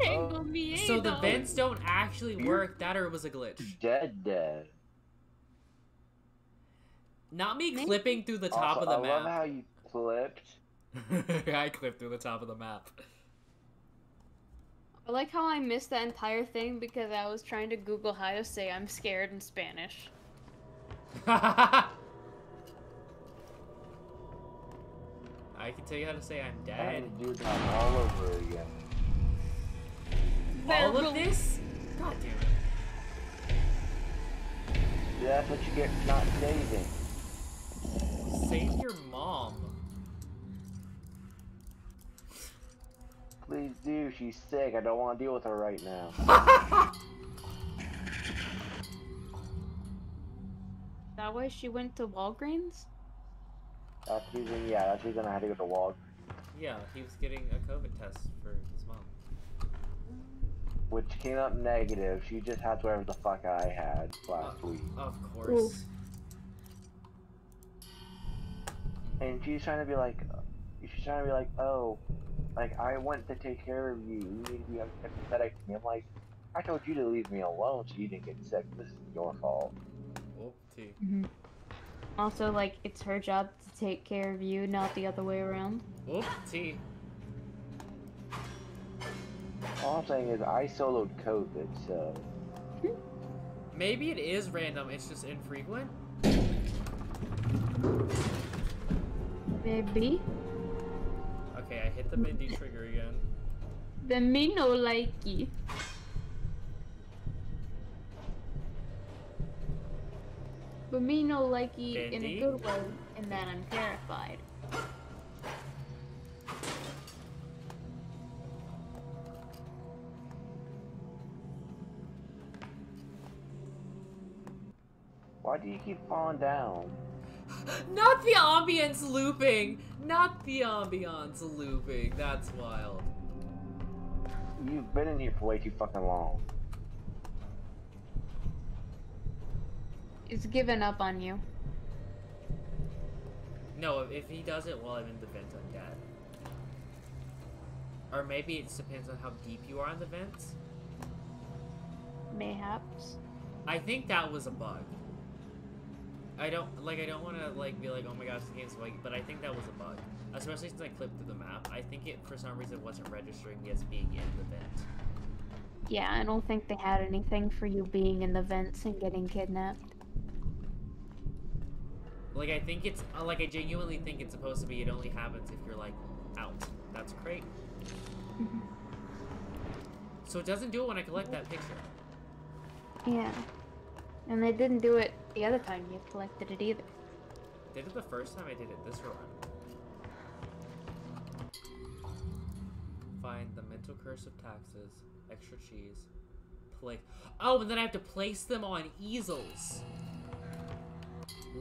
Tangle me oh. So the oh. vents don't actually work. That or it was a glitch. Dead, dead. Not me clipping through the top also, of the I map. love how you flipped I clipped through the top of the map. I like how I missed that entire thing because I was trying to Google how to say I'm scared in Spanish. I can tell you how to say I'm I dead. had to do that all over again. All of this? God damn it. Yeah, that's what you get for not saving. Save your mom. Please do. She's sick. I don't want to deal with her right now. That way she went to Walgreens? That's reason. Yeah, that's the reason I had to go to Walgreens. Yeah, he was getting a COVID test for his mom. Which came up negative. She just had whatever the fuck I had last week. Of course. And she's trying to be like, she's trying to be like, oh, like I want to take care of you. You need to be empathetic to me. I'm like, I told you to leave me alone so you didn't get sick. This is your fault. Whoopsie. hmm Also, like, it's her job to take care of you, not the other way around. Whoopsie. All I'm saying is I soloed COVID, so uh, Maybe it is random, it's just infrequent. Maybe. Okay, I hit the Mindy trigger again. The me no likey. But me no likey in a good way, and then I'm terrified. Why do you keep falling down? Not the ambience looping! Not the ambiance looping. That's wild. You've been in here for way too fucking long. It's given up on you. No, if- if he does it while I'm in the vent, I'm dead. Or maybe it just depends on how deep you are in the vents. Mayhaps. I think that was a bug. I don't like. I don't want to like be like, oh my gosh, the game's buggy, but I think that was a bug. Especially since I clipped through the map. I think it for some reason wasn't registering me as being in the vent. Yeah, I don't think they had anything for you being in the vents and getting kidnapped. Like I think it's uh, like I genuinely think it's supposed to be. It only happens if you're like out. That's great. So it doesn't do it when I collect that picture. Yeah. And they didn't do it the other time you collected it either. Did it the first time I did it this run. Find the mental curse of taxes, extra cheese, place. Oh, and then I have to place them on easels.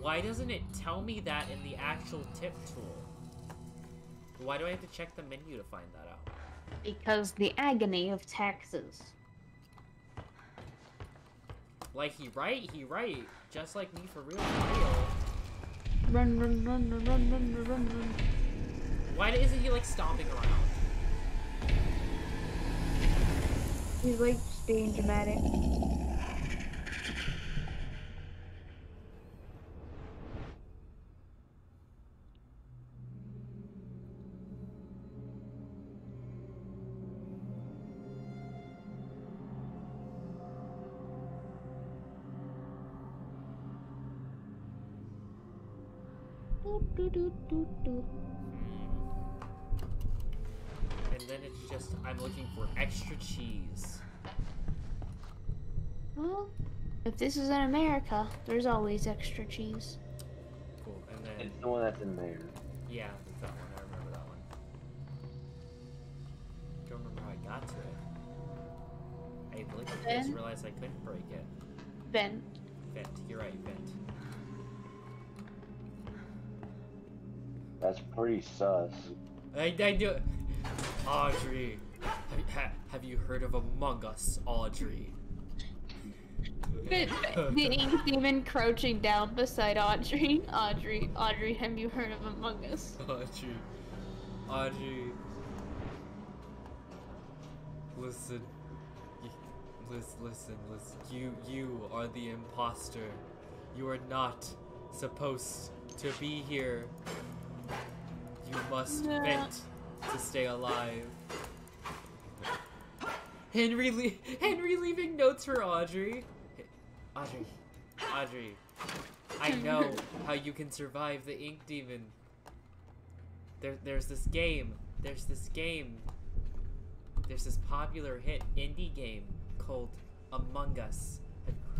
Why doesn't it tell me that in the actual tip tool? Why do I have to check the menu to find that out? Because the agony of taxes. Like, he right, he right. Just like me for real, for real. Run, run, run, run, run, run, run, run. Why isn't he, like, stomping around? He's, like, being dramatic. And then it's just I'm looking for extra cheese. Well, if this is in America, there's always extra cheese. Cool. And then It's the one that's in there. yeah, that's that one. I remember that one. Don't remember how I got to it. I looked at this, Then- realized I couldn't break it. Vent. Vent. You're right, vent. That's pretty sus. I, I do. Audrey, have, ha, have you heard of Among Us, Audrey? The, the ink demon crouching down beside Audrey. Audrey, Audrey, have you heard of Among Us? Audrey, Audrey. Listen, listen, listen, listen. You, you are the imposter. You are not supposed to be here. You must vent to stay alive. Henry, le- Henry leaving notes for Audrey. Audrey, Audrey, I know how you can survive the ink demon. There, there's this game. There's this game. There's this popular hit indie game called Among Us.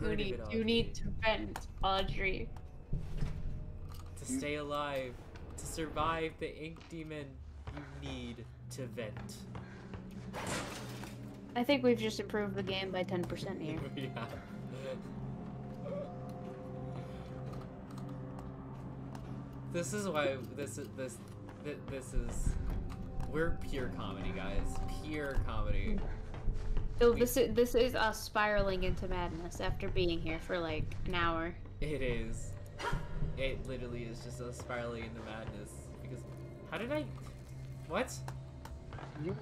You need, it. you need to vent, Audrey. To stay alive, to survive the ink demon, you need to vent. I think we've just improved the game by 10% here. yeah. This is why this is this this is we're pure comedy, guys. Pure comedy. So this is this is us spiraling into madness after being here for like an hour. It is. It literally is just us spiraling into madness. Because how did I? What? You.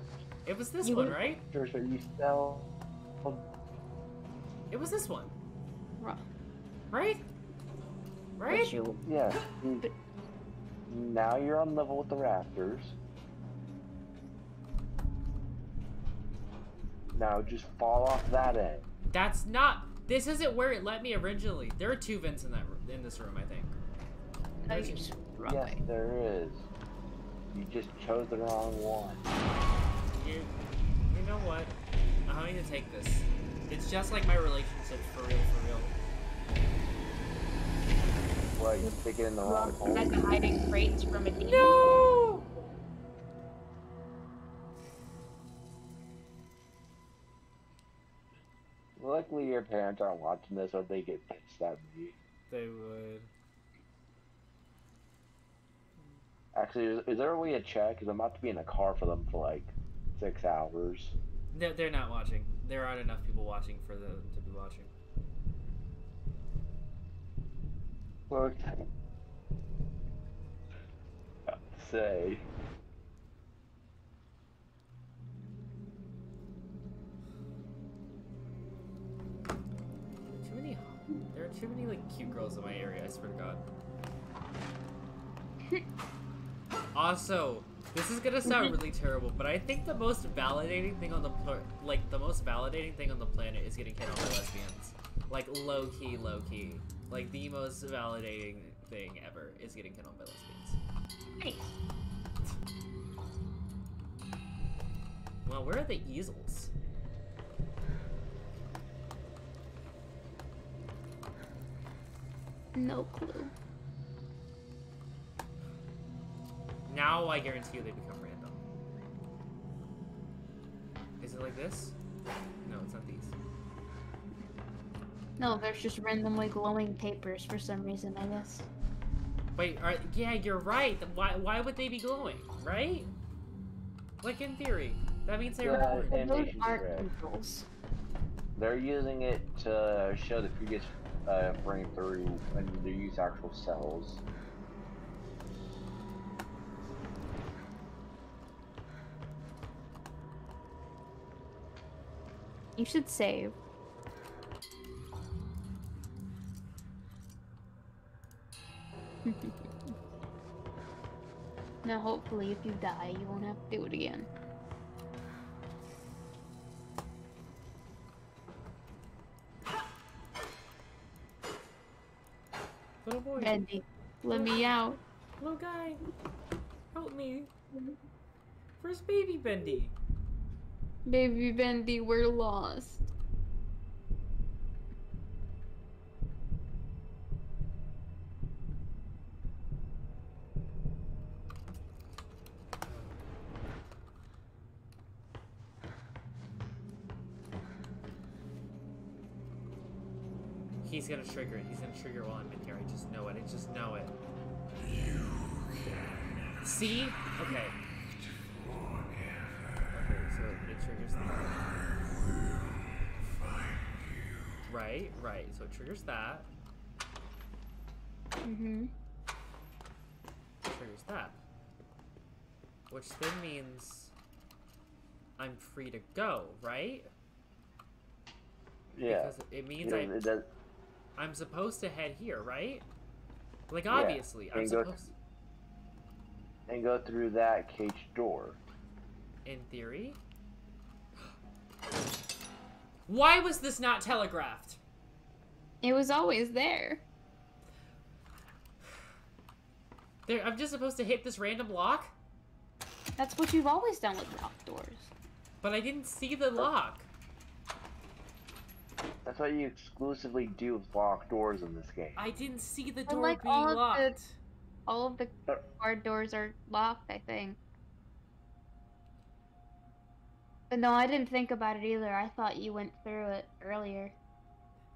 It was this you one, went- right? Sure, sure. You sell. It was this one, Right. right? Right? Yeah. you- Now you're on level with the Raptors. Now just fall off that end. That's not. This isn't where it let me originally. There are two vents in that ro- in this room, I think. No, you just yes, there is. You just chose the wrong one. You, you know what? I'm going to take this. It's just like my relationship, for real, for real. Well, you're sticking in the wrong You hole. guys are hiding crates from a demon. No! Luckily, your parents aren't watching this, or they get pissed at me. They would. Actually, is, is there a way to check? Because I'm about to be in a car for them for like six hours. They're, they're not watching. There aren't enough people watching for them to be watching. Okay. Say. There are too many like cute girls in my area. I swear to God. also, this is gonna sound really terrible, but I think the most validating thing on the like the most validating thing on the planet is getting hit on by lesbians. Like low key, low key. Like the most validating thing ever is getting hit on by lesbians. Nice. Well, where are the easels? No clue. Now I guarantee you they become random. Is it like this? No, it's not these. No, there's just randomly glowing papers for some reason, I guess. Wait, are, yeah, you're right. Why, why would they be glowing, right? Like in theory, that means they were Yeah, born. and- Those Animation's aren't controls. They're using it to show the previous uh, frame through and they use actual cells. You should save. now, hopefully, if you die, you won't have to do it again. Little boy, Bendy, let me out. little guy, help me. Where's baby Bendy? Baby Bendy, we're lost. He's gonna trigger it. He's gonna trigger while I'm in just know it. I just know it. See? Okay. Okay, so it triggers that. Right, right. So it triggers that. Mm-hmm. triggers that. Which then means I'm free to go, right? Yeah. Because it means You I it does- I'm supposed to head here, right? Like Yeah, obviously, I'm and go- supposed. and go through that cage door. In theory. Why was this not telegraphed? It was always there. There, I'm just supposed to hit this random lock? That's what you've always done with locked doors. But I didn't see the lock. That's what you exclusively do with locked doors in this game. I didn't see the But, door like, being all of locked. the- All of the uh, car doors are locked, I think. But no, I didn't think about it either. I thought you went through it earlier.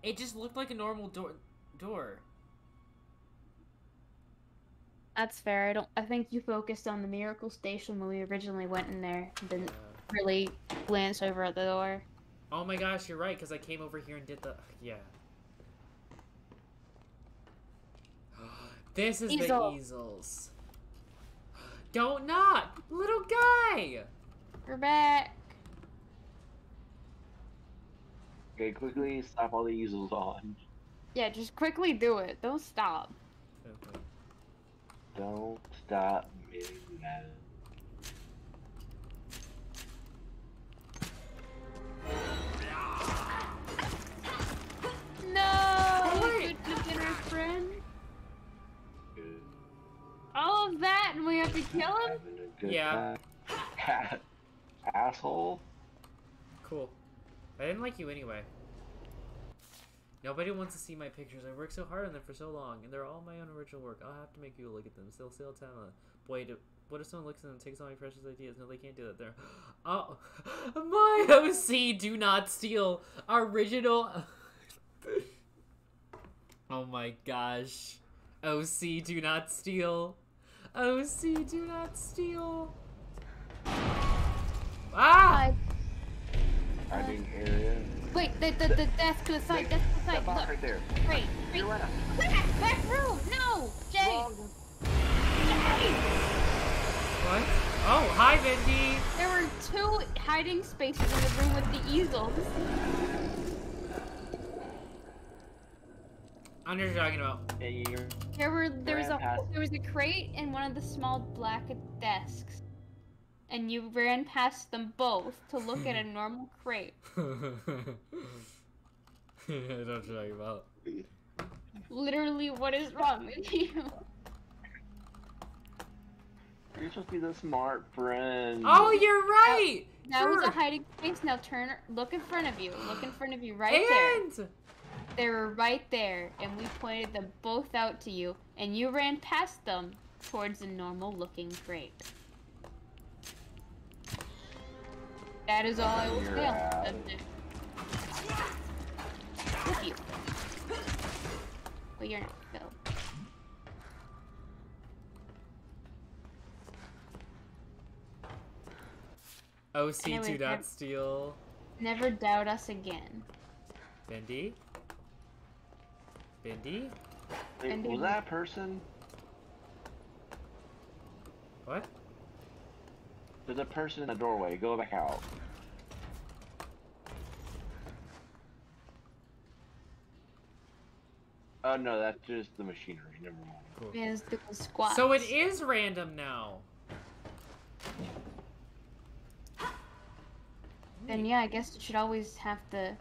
It just looked like a normal door. Door. That's fair. I don't. I think you focused on the Miracle Station when we originally went in there. and Didn't really glance over at the door. Oh my gosh, you're right, because I came over here and did the. Yeah. This is Easel. the easels. Don't knock! Little guy! We're back. Okay, quickly slap all the easels on. Yeah, just quickly do it. Don't stop. Don't stop me All of that, and we have to kill him. Yeah. Asshole. Cool. I didn't like you anyway. Nobody wants to see my pictures. I worked so hard on them for so long, and they're all my own original work. I'll have to make you look at them. Still, still talent. Boy, do, what if someone looks at them and takes all my precious ideas? No, they can't do that. They're oh, my OC. Do not steal original. oh my gosh, OC. Do not steal. OC. Do not steal. Ah! Hiding area. Wait, the the the desk to the side, desk to the side. That box Look, right there. Great, great. Back, back room. No, Jay. What? Oh, hi, Bendy. There were two hiding spaces in the room with the easels. I know what you're talking about. There were there was a past- there was a crate and one of the small black desks, and you ran past them both to look at a normal crate. I know what you're talking about. Literally, what is wrong with you? You're supposed to be the smart friend. Oh, you're right. That was a hiding place. Now turn, look in front of you. Look in front of you, right there. And They were right there, and we pointed them both out to you, and you ran past them towards a normal-looking crate. That is all I will You're say on out. With you. Well, you're not, Phil. OC Anyway, two dot nev- steal. Never doubt us again. Bendy. Bendy. Wait, And was that person? What? There's a person in the doorway. Go back out. Oh no, that's just the machinery. Never mind. Man's doing squats. So it is random now. Then yeah, I guess you should always have to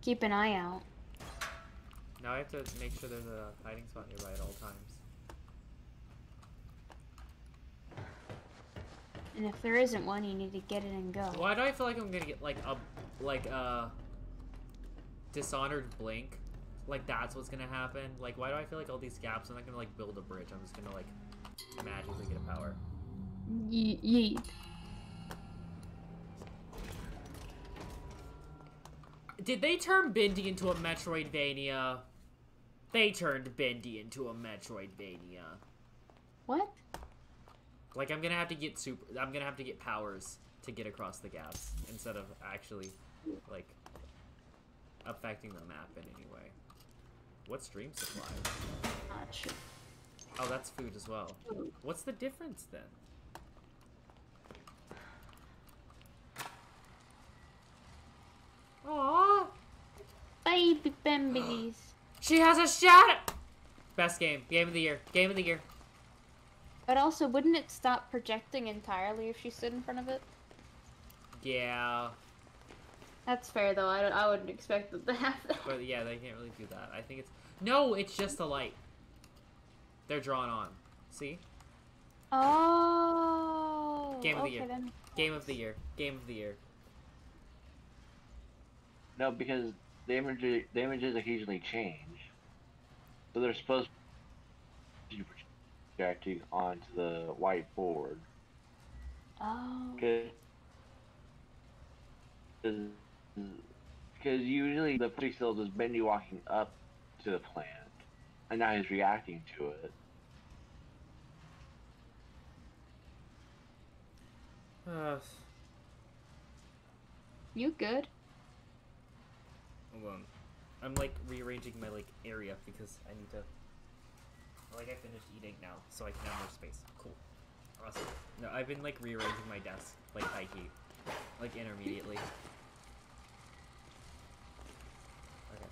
keep an eye out. Now I have to make sure there's a hiding spot nearby at all times. And if there isn't one, you need to get it and go. Why do I feel like I'm gonna get like a like a dishonored blink? Like that's what's gonna happen. Like why do I feel like all these gaps? I'm not gonna like build a bridge. I'm just gonna like magically get a power. Ye- yeet. Did they turn Bendy into a Metroidvania? They turned Bendy into a Metroidvania. What? Like I'm gonna have to get super. I'm gonna have to get powers to get across the gaps instead of actually like affecting the map in any way. What's stream supply? Not sure. Oh, that's food as well. What's the difference then? Aww. Baby Bambies. She has a shot. Best game. Game of the year. Game of the year. But also, wouldn't it stop projecting entirely if she stood in front of it? Yeah. That's fair, though. I, I wouldn't expect them to have that. But yeah, they can't really do that. I think it's no, it's just a light. They're drawn on. See? Oh. Game of the year. Then. Game of the year. Game of the year. No, because the images the images occasionally change, so they're supposed to be projecting onto the whiteboard. Oh. Because usually the footage still is Bendy walking up to the plant, and now he's reacting to it. Uh, You good? hold on. I'm like rearranging my like area because I need to. Like I finished eating now, so I can have more space. Cool. Awesome. No, I've been like rearranging my desk like high heat, like intermediately. Okay.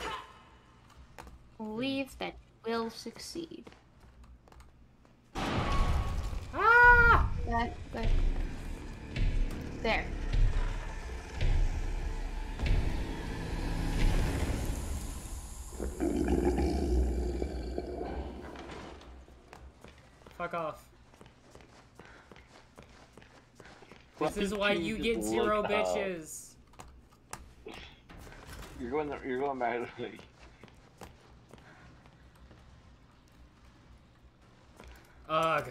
Uh, Believe that will succeed. Ah! That, that. There. Fuck off. This is why you you get zero bitches. You're going. The, you're going back. to the- Ugh.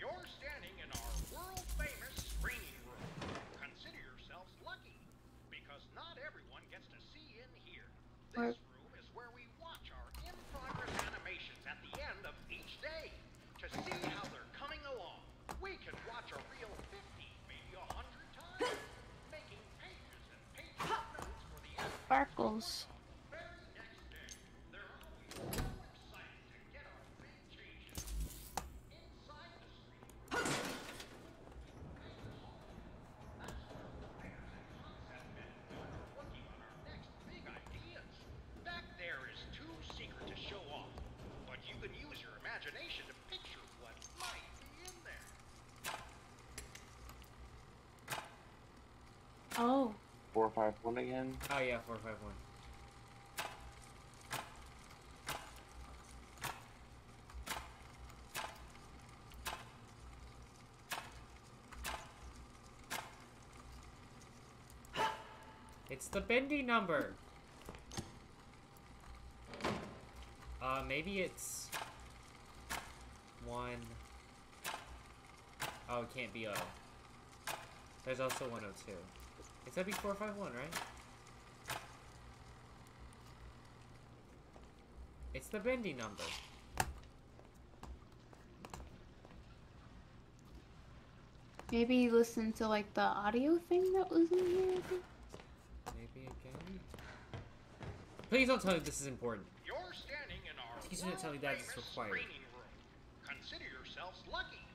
You're standing in our world famous screening room. Consider yourselves lucky, because not everyone gets to see in here. This to see how they're coming along. We can watch a real 50, maybe 100 times, making pages and pages of notes for the. Sparkles. 451 again? Oh yeah, 451. It's the bendy number. Uh, maybe it's one. Oh, it can't be O. There's also 102. It's gotta be 451, right? It's the bendy number. Maybe listen to like the audio thing that was in here. Maybe again? Please don't tell me this is important. You're standing in our Please don't tell me that is world-famous required. Consider yourselves lucky,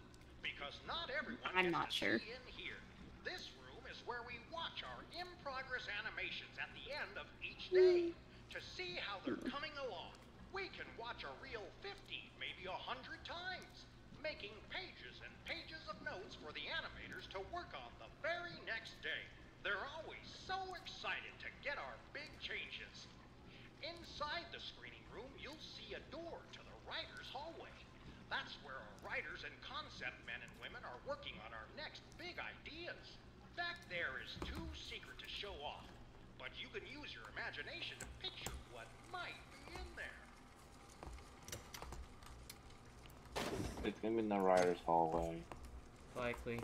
because not everyone I'm gets not to sure. see in here. This room is where we watch our in-progress animations at the end of each day to see how they're coming along. We can watch a real 50, maybe 100 times, making pages and pages of notes for the animators to work on the very next day. They're always so excited to get our big changes. Inside the screening room, you'll see a door to the writer's hallway. That's where our writers and concept men and women are working on our next big ideas. Back there is too secret to show off, but you can use your imagination to picture what might be in there. It's gonna be in the writer's hallway. Likely.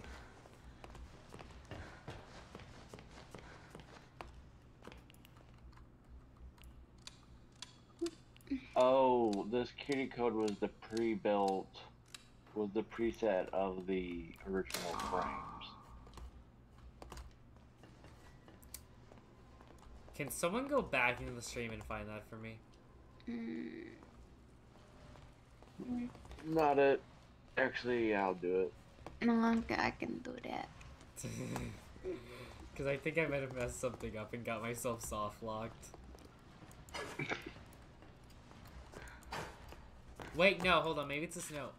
Oh, the security code was the pre-built, was the preset of the original frames. Can someone go back into the stream and find that for me? Not it. Actually, I'll do it. No, I'm, I can do that. Because I think I might have messed something up and got myself soft locked. Wait, no, hold on. Maybe it's the snow.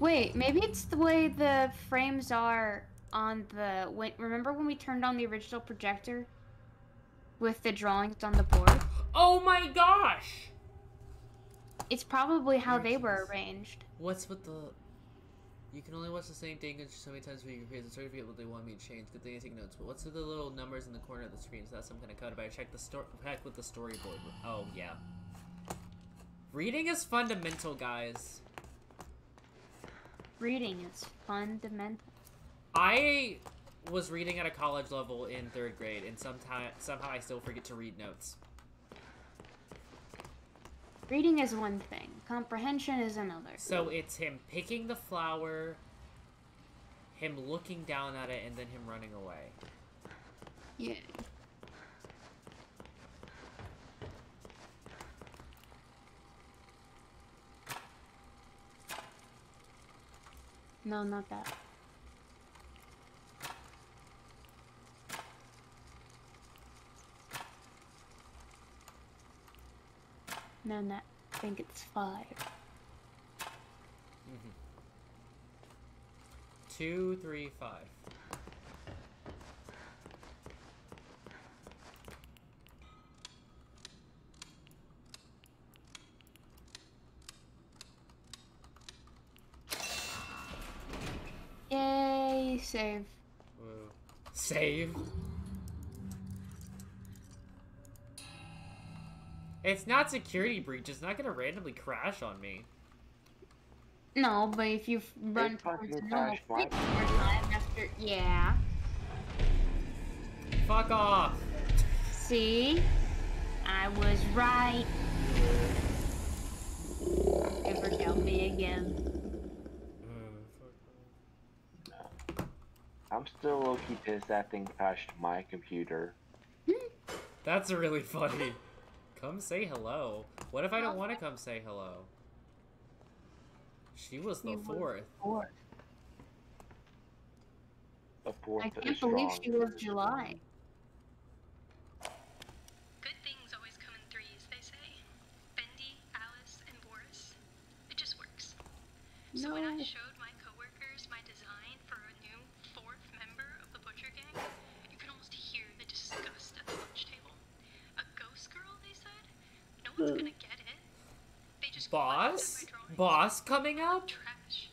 Wait, maybe it's the way the frames are on the. Wait, remember when we turned on the original projector with the drawings on the board? Oh my gosh! It's probably how they were arranged. What's with the? You can only watch the same thing so many times before you can create the forget what they want me to change. Good thing I take notes. But what's with the little numbers in the corner of the screen? So that's some kind of code. But I checked the story back with the storyboard. Oh yeah. Reading is fundamental, guys. Reading is fundamental. I was reading at a college level in third grade, and sometime somehow I still forget to read notes. Reading is one thing, comprehension is another. So it's him picking the flower, him looking down at it, and then him running away. Yeah. No, not that. No, not. I think it's five. Mm-hmm. Two, three, five. Yay, save. Whoa. Save. It's not security breach. It's not gonna randomly crash on me. No, but if you run It's towards the normal crash, why- frequency time after, yeah. Fuck off. See, I was right. Never tell me again. Uh, I'm still low key pissed that thing crashed my computer. That's really funny. Come say hello. What if I don't want to come say hello? She was the You were fourth. Fourth. The fourth I can't believe strong. she was July. Good things always come in threes, they say. Bendy, Alice, and Boris. It just works. So when I No. showed No one's gonna get it. They just Boss? Boss coming up? trash.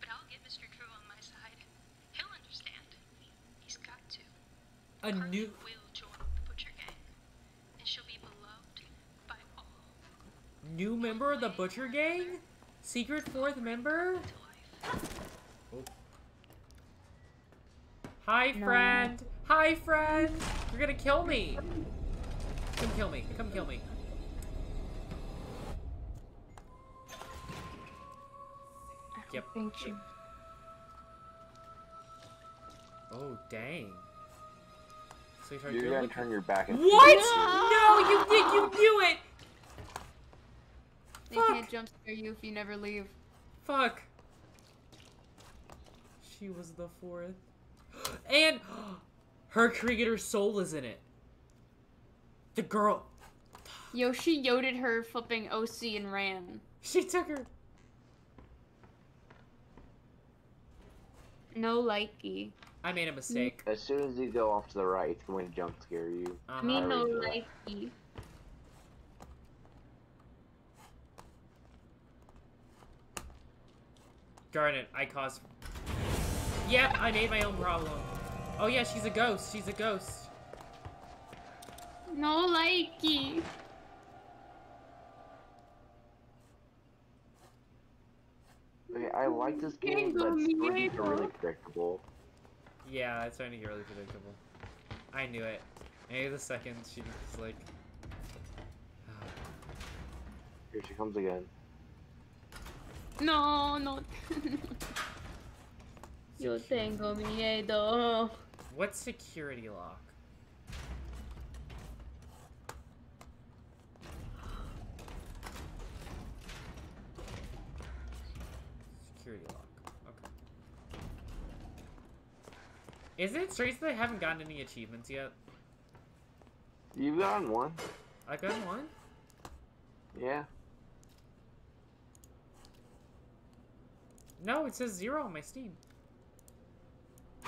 But I'll get Mr. Drew on my side. He'll understand. He's got to. A new Will join the Butcher Gang, and she'll be beloved by all. new member of the Butcher Gang? Secret fourth member? Oh. Hi, No. friend. Hi, friend. You're gonna kill me. Come kill me. Come kill me. Yep. Thank you. Oh, dang. Sweetheart, You're you're gonna turn your back and What? No, you did. You knew it. They can't jump scare you if you never leave. Fuck. She was the fourth. And her creator's soul is in it. The girl. Yoshi yoded her flipping OC and ran. She took her. No likey. I made a mistake. As soon as you go off to the right, it's going to jump scare you. Uh-huh. Me no already likey. Darn it, I caused. Yep, I made my own problem. Oh yeah, she's a ghost. She's a ghost. No likey. Okay, I like this game, but Tango, stories are Miguel. really predictable. Yeah, it's starting to get really predictable. I knew it. Maybe the second she was like. Here she comes again. No, no. Yo tengo miedo. What security lock? Isn't it strange that I haven't gotten any achievements yet? You've gotten one. I've gotten one? Yeah. No, it says zero on my Steam.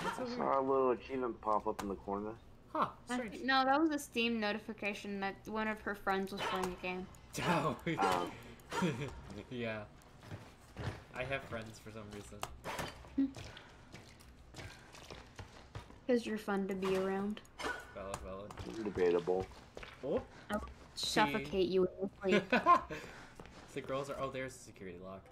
That's so I saw a little achievement pop up in the corner. Huh, strange. think- no, that was a Steam notification that one of her friends was playing a game. Oh. Um, yeah. I have friends for some reason. Because you're fun to be around. Valid, valid. Debatable. Oh. I'll suffocate you in your sleep. the girls are. Oh, there's the security lock.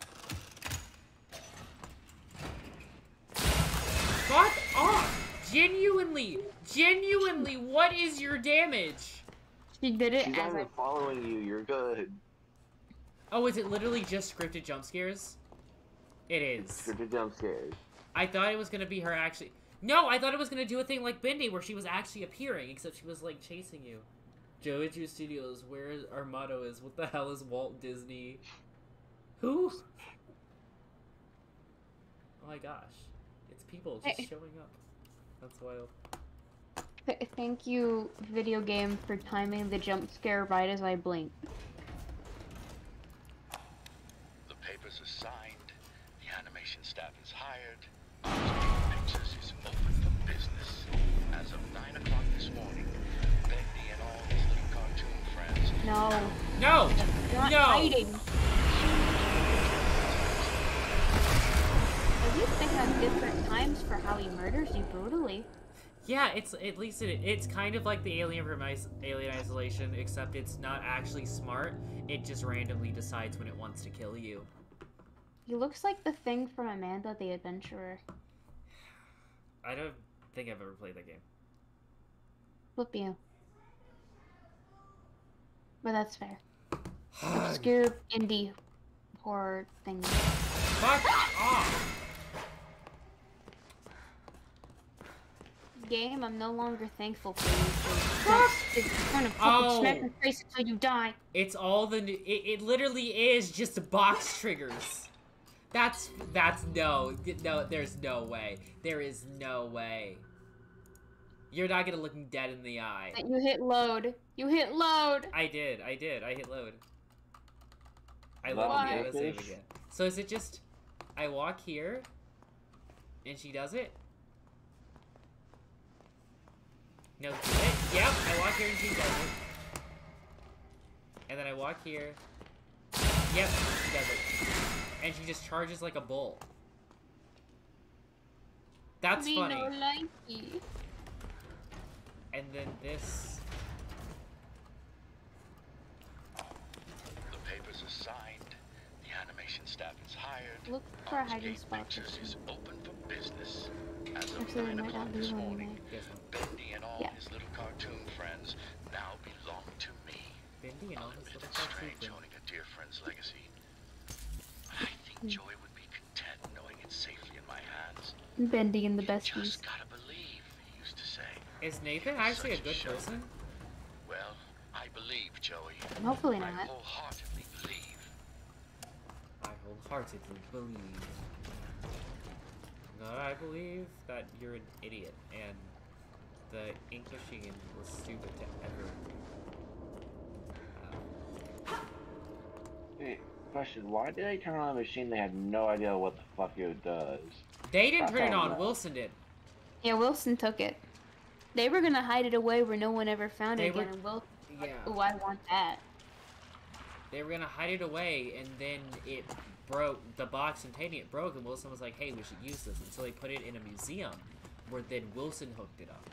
Fuck off! Genuinely, genuinely, what is your damage? She did it She's as not I following you. You're good. Oh, is it literally just scripted jump scares? It is. Scripted jump scares. I thought it was gonna be her actually. No, I thought it was gonna do a thing like Bendy where she was actually appearing, except she was like chasing you. Joey Drew Studios, where is, our motto is, what the hell is Walt Disney? Who? Oh my gosh. It's people just Hey. showing up. That's wild. Thank you, video game, for timing the jump scare right as I blink. The papers are signed. No. No! You're not No! hiding. At least they have different times for how he murders you brutally. Yeah, it's at least it, it's kind of like the Alien from Is- Alien Isolation, except it's not actually smart. It just randomly decides when it wants to kill you. He looks like the thing from Amanda the Adventurer. I don't think I've ever played that game. Flip you. But that's fair. Obscure indie horror thing. Fuck off! Game, I'm no longer thankful for you. It's it's gonna fucking Oh. smack your face until you die. It's all the new, it, it literally is just box triggers. That's that's no no there's no way. There is no way. You're not gonna look me dead in the eye. You hit load. You hit load. I did, I did, I hit load. I Wow, literally had save again. So is it just I walk here and she does it? No, do it. Yep, I walk here and she does it. And then I walk here. Yep, she does it. And she just charges like a bull. That's Me funny. no likey. And then this. The papers are signed. The animation staff is hired. Look for a hiding spot. Pictures is open for business. As of Actually, there 9 might o'clock not be this one morning. Bendy and all Yeah. his little cartoon friends now belong to me. Bendy and all I'll his admit little it's cartoon strange friends. owning a dear friend's legacy. But I think Hmm. Joey would be content knowing it's safely in my hands. Bendy and the besties. Just gotta believe, he used to say. Is Nathan actually a good person? Well, I believe, Joey. Hopefully not. I wholeheartedly believe. I wholeheartedly believe. No, I believe that you're an idiot and the ink machine was stupid to ever. Hey, question: Why did they turn on a machine they had no idea what the fuck it does? They didn't turn it on. that. Wilson did. Yeah, Wilson took it. They were gonna hide it away where no one ever found They it were- again, Wilson. Yeah. Oh, I want that. They were gonna hide it away, and then it broke. The box containing it broke, and Wilson was like, "Hey, we should use this." And so they put it in a museum, where then Wilson hooked it up.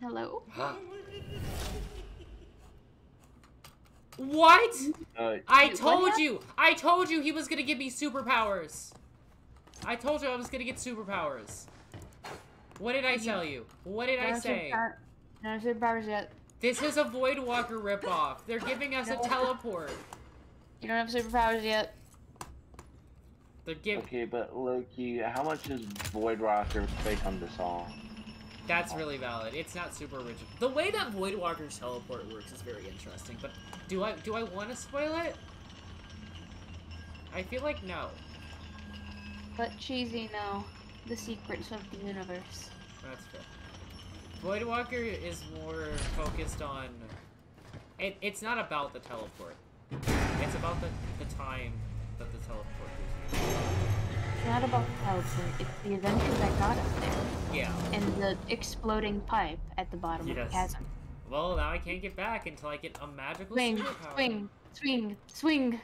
Hello. What? Uh, I Wait, told happened? you! I told you he was gonna give me superpowers! I told you I was gonna get superpowers. What did I tell you? What did I say? superpower- No superpowers yet. This is a Voidwalker ripoff. They're giving us a teleport. You don't have superpowers yet. They're giving. Okay, but Loki, how much is Voidwalker based on the song? That's really valid. It's not super original. The way that Voidwalker's teleport works is very interesting, but do I do I want to spoil it? I feel like no. But cheesy, no. the secrets of the universe. That's fair. Voidwalker is more focused on. It, it's not about the teleport. It's about the, the time that the teleport is. It's not about the teleport, it's the adventure that got us there. Yeah. And the exploding pipe at the bottom of the chasm. Well, now I can't get back until I get a magical Swing, superpower. swing, swing, swing.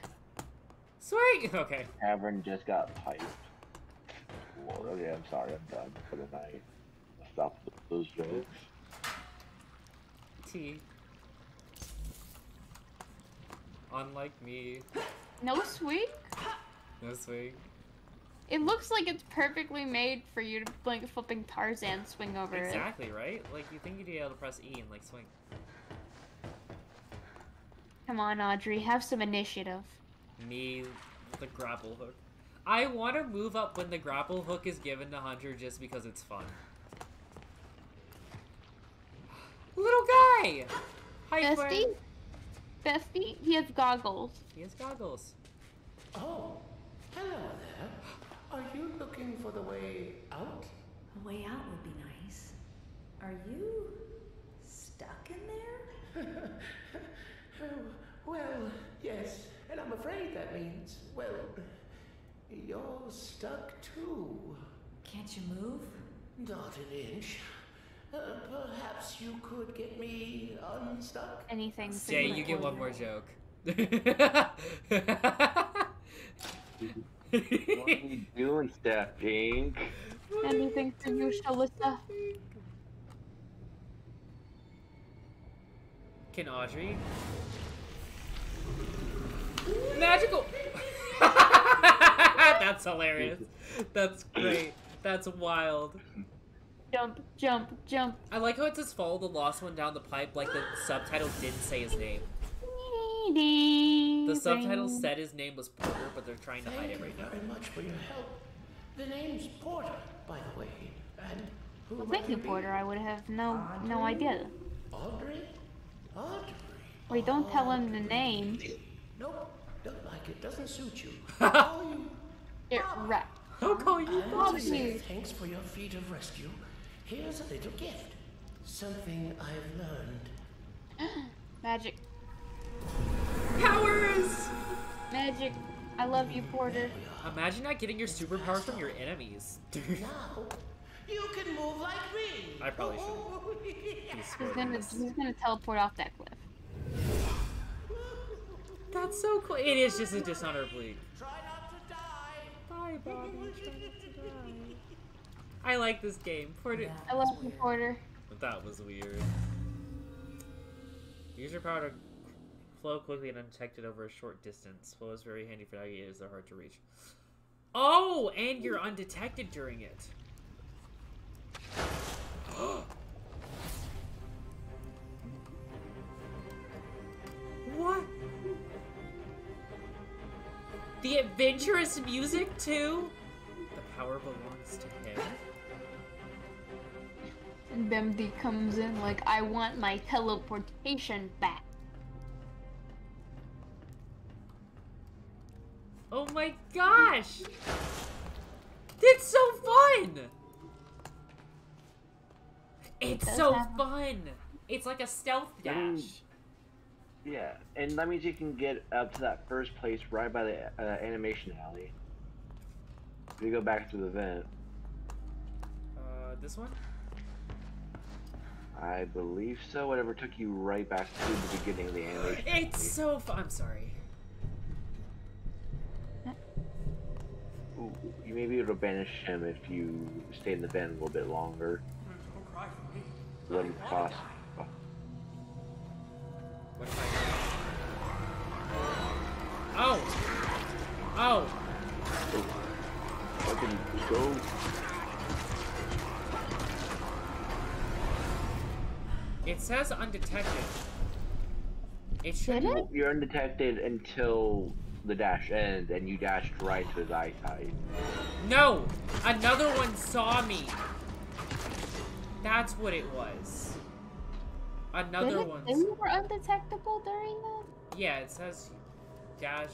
Swing! Okay. Cavern just got piped. Lord, okay, I'm sorry, I'm done for the night. Stop those jokes. T. Unlike me. No swing? No swing. It looks like it's perfectly made for you to like flipping Tarzan swing over it. Exactly, right? Like, you think you'd be able to press E and, like, swing. Come on, Audrey, have some initiative. Me, the grapple hook. I want to move up when the grapple hook is given to Hunter just because it's fun. Little guy! Hi, Bestie? friend. Bestie? He has goggles. He has goggles. Oh, hello there. Are you looking for the way out? A way out would be nice. Are you stuck in there? Well, yes, and I'm afraid that means, well, you're stuck too. Can't you move? Not an inch. Uh, perhaps you could get me unstuck? Anything for Jay, you. you get one more joke. What are you doing, Steph Pink? Anything for you, Shalissa. Can Audrey? Magical! That's hilarious. That's great. That's wild. Jump, jump, jump. I like how it says follow the lost one down the pipe like the subtitle didn't say his name. The subtitle said his name was Porter, but they're trying to hide it right you now. very much for your help. The name's Porter, by the way. And who Well, thank you. Porter. I would have no no idea. Audrey? Audrey? Wait, don't tell oh, him the name. Nope, don't like it. Doesn't suit you. I'll call you. You're right. I'll call you And Bobby. thanks for your feat of rescue, here's a little gift. Something I've learned. Magic. Powers! Magic. I love you, Porter. Imagine not getting your superpowers from your enemies. Now, you can move like me. I probably should. He's gonna he's gonna teleport off that cliff. That's so cool. It is just a dishonorably. Bye, Bobby. Try not to die. I like this game. Porter. I love you, Porter. That was weird. Use your power to flow quickly and undetected over a short distance. Flow is very handy for navigators they're hard to reach. Oh, and you're undetected during it. what? The adventurous music too? The power belongs to him. And Bendy comes in like, I want my teleportation back. Oh my gosh! It's so fun! It's does so have- fun! It's like a stealth That means- dash. Yeah, and that means you can get up to that first place right by the uh, animation alley. If you go back to the vent, Uh, this one? I believe so. Whatever took you right back to the beginning of the animation. It's so fun. I'm sorry. Ooh, you may be able to banish him if you stay in the van a little bit longer. Don't cry for me. Let him cross. What if I... Oh! Oh! Fucking go. It says undetected. It should Did it? You're undetected until the dash ends, and you dashed right to his eyesight. No! Another one saw me! That's what it was. Another Did one. say you were undetectable during that? Yeah, it says dash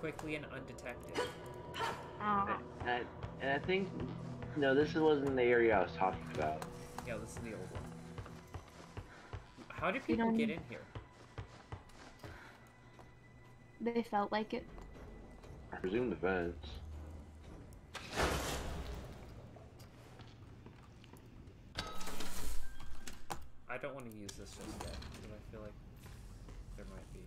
quickly and undetected. Ah. And, and I think, no, this wasn't the area I was talking about. Yeah, this is the old one. How do people get in here? They felt like it. I presume the vents. I don't want to use this just yet because I feel like there might be.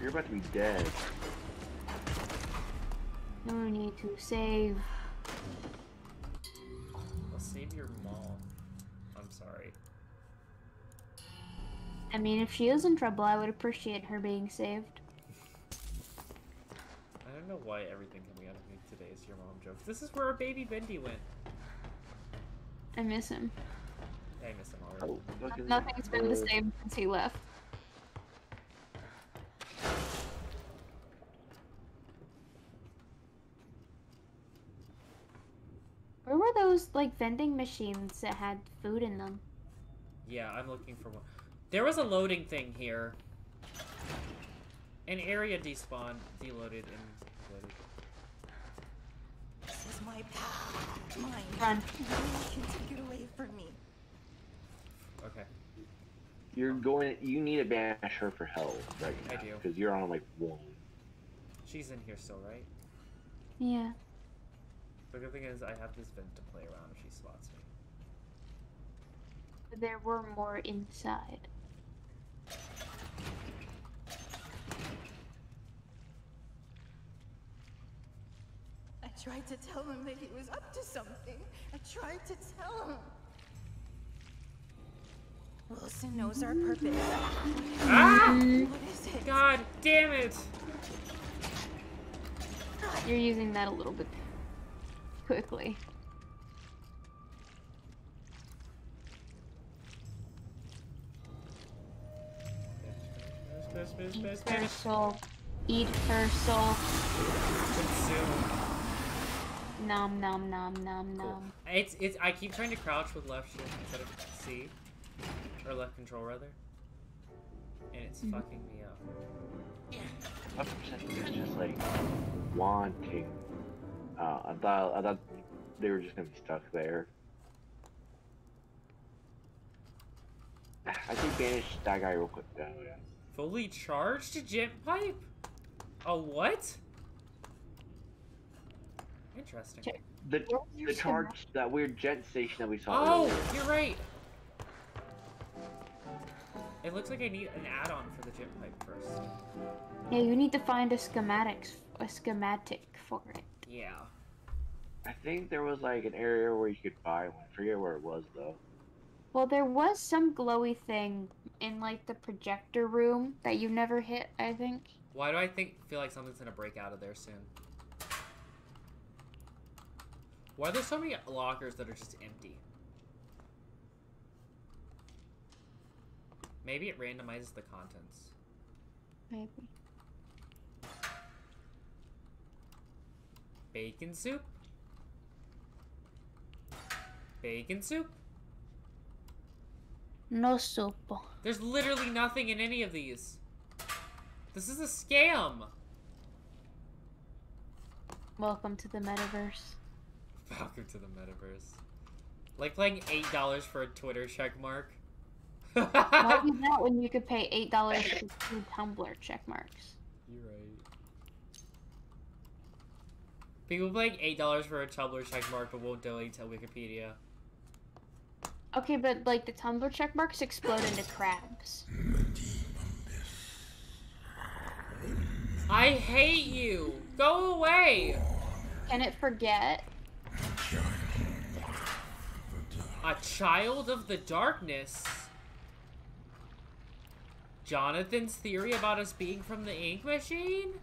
You're about to be dead. No need to save. I'll save your mom. I'm sorry. I mean, if she is in trouble, I would appreciate her being saved. I don't know why everything coming out of me today is your mom jokes. This is where our baby Bendy went. I miss him. I miss him already. Nothing's been the same since he left. Where were those like vending machines that had food in them? Yeah, I'm looking for one. There was a loading thing here. An area despawned, deloaded, and loaded. This is my path. Mine. Run. No one can take it away from me. Okay. You're going. You need to banish her for hell right now. I do. because you're on like one. She's in here still, right? Yeah. The good thing is I have this vent to play around if she spots me. There were more inside. I tried to tell him that he was up to something. I tried to tell him. Wilson knows our purpose. Ah! What is it? God damn it! You're using that a little bit quickly. Miss, miss, miss, Eat her soul. Eat her soul. Consume. Nom nom nom nom nom. It's it's. I keep trying to crouch with left shift instead of C, or left control rather, and it's Mhm. fucking me up. What percent is just like wanting? Uh, I thought I thought they were just gonna be stuck there. I think banish that guy real quick. Though, yeah. Fully charged gent pipe. A what? Interesting. The the charge that weird gent station that we saw. Oh, earlier. you're right. It looks like I need an add-on for the gent pipe first. Yeah, you need to find a schematics a schematic for it. Yeah. I think there was like an area where you could buy one. I forget where it was though. Well, there was some glowy thing in like the projector room that you never hit, I think. Why do I think feel like something's gonna break out of there soon? Why are there so many lockers that are just empty? Maybe it randomizes the contents. Maybe. Bacon soup? Bacon soup? No soup. There's literally nothing in any of these. This is a scam. Welcome to the metaverse. Welcome to the metaverse. Like playing eight dollars for a Twitter check mark. Why do that when you could pay eight dollars for two Tumblr check marks? You're right. People paying eight dollars for a Tumblr check mark but won't donate to Wikipedia. Okay, but like the Tumblr check marks explode into crabs. I hate you. Go away. Can it forget? A child of the darkness. Jonathan's theory about us being from the ink machine?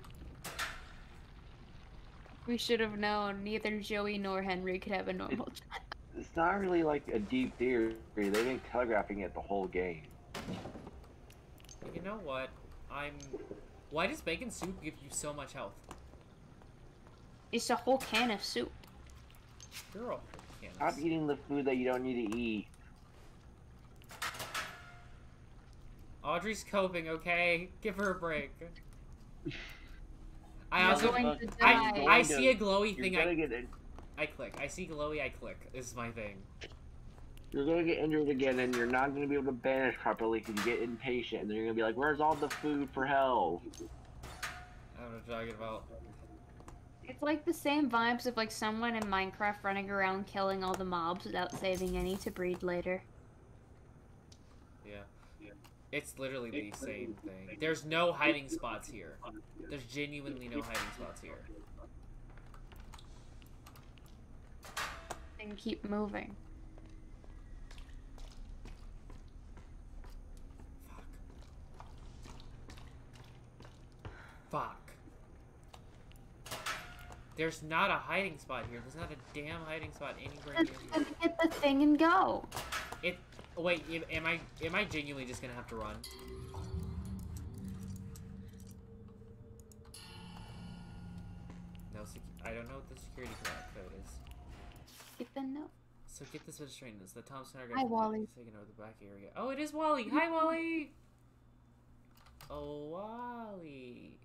We should have known neither Joey nor Henry could have a normal child. It's not really like a deep theory. They've been telegraphing it the whole game. You know what? I'm. Why does bacon soup give you so much health? It's a whole can of soup. Girl. Stop eating the food that you don't need to eat. Audrey's coping, okay? Give her a break. I also going I. I see a glowy you're thing. gonna I get in- I click. I see glowy. I click. This is my thing. You're gonna get injured again, and you're not gonna be able to banish properly because you get impatient, and then you're gonna be like, "Where's all the food for hell?" I don't know what you're talking about. It's like the same vibes of like someone in Minecraft running around killing all the mobs without saving any to breed later. Yeah. It's literally the same thing. There's no hiding spots here. There's genuinely no hiding spots here. And keep moving. Fuck. There's not a hiding spot here. There's not a damn hiding spot anywhere Just near gonna get the thing and go. It. Wait, am- I am I genuinely just gonna have to run? No, I don't know what the security code is. Get the note. So get this bit straight. It's the Tom Snyder Hi, Wally. taking over the back area. Oh, it is Wally. Hi, Wally. Oh, Wally.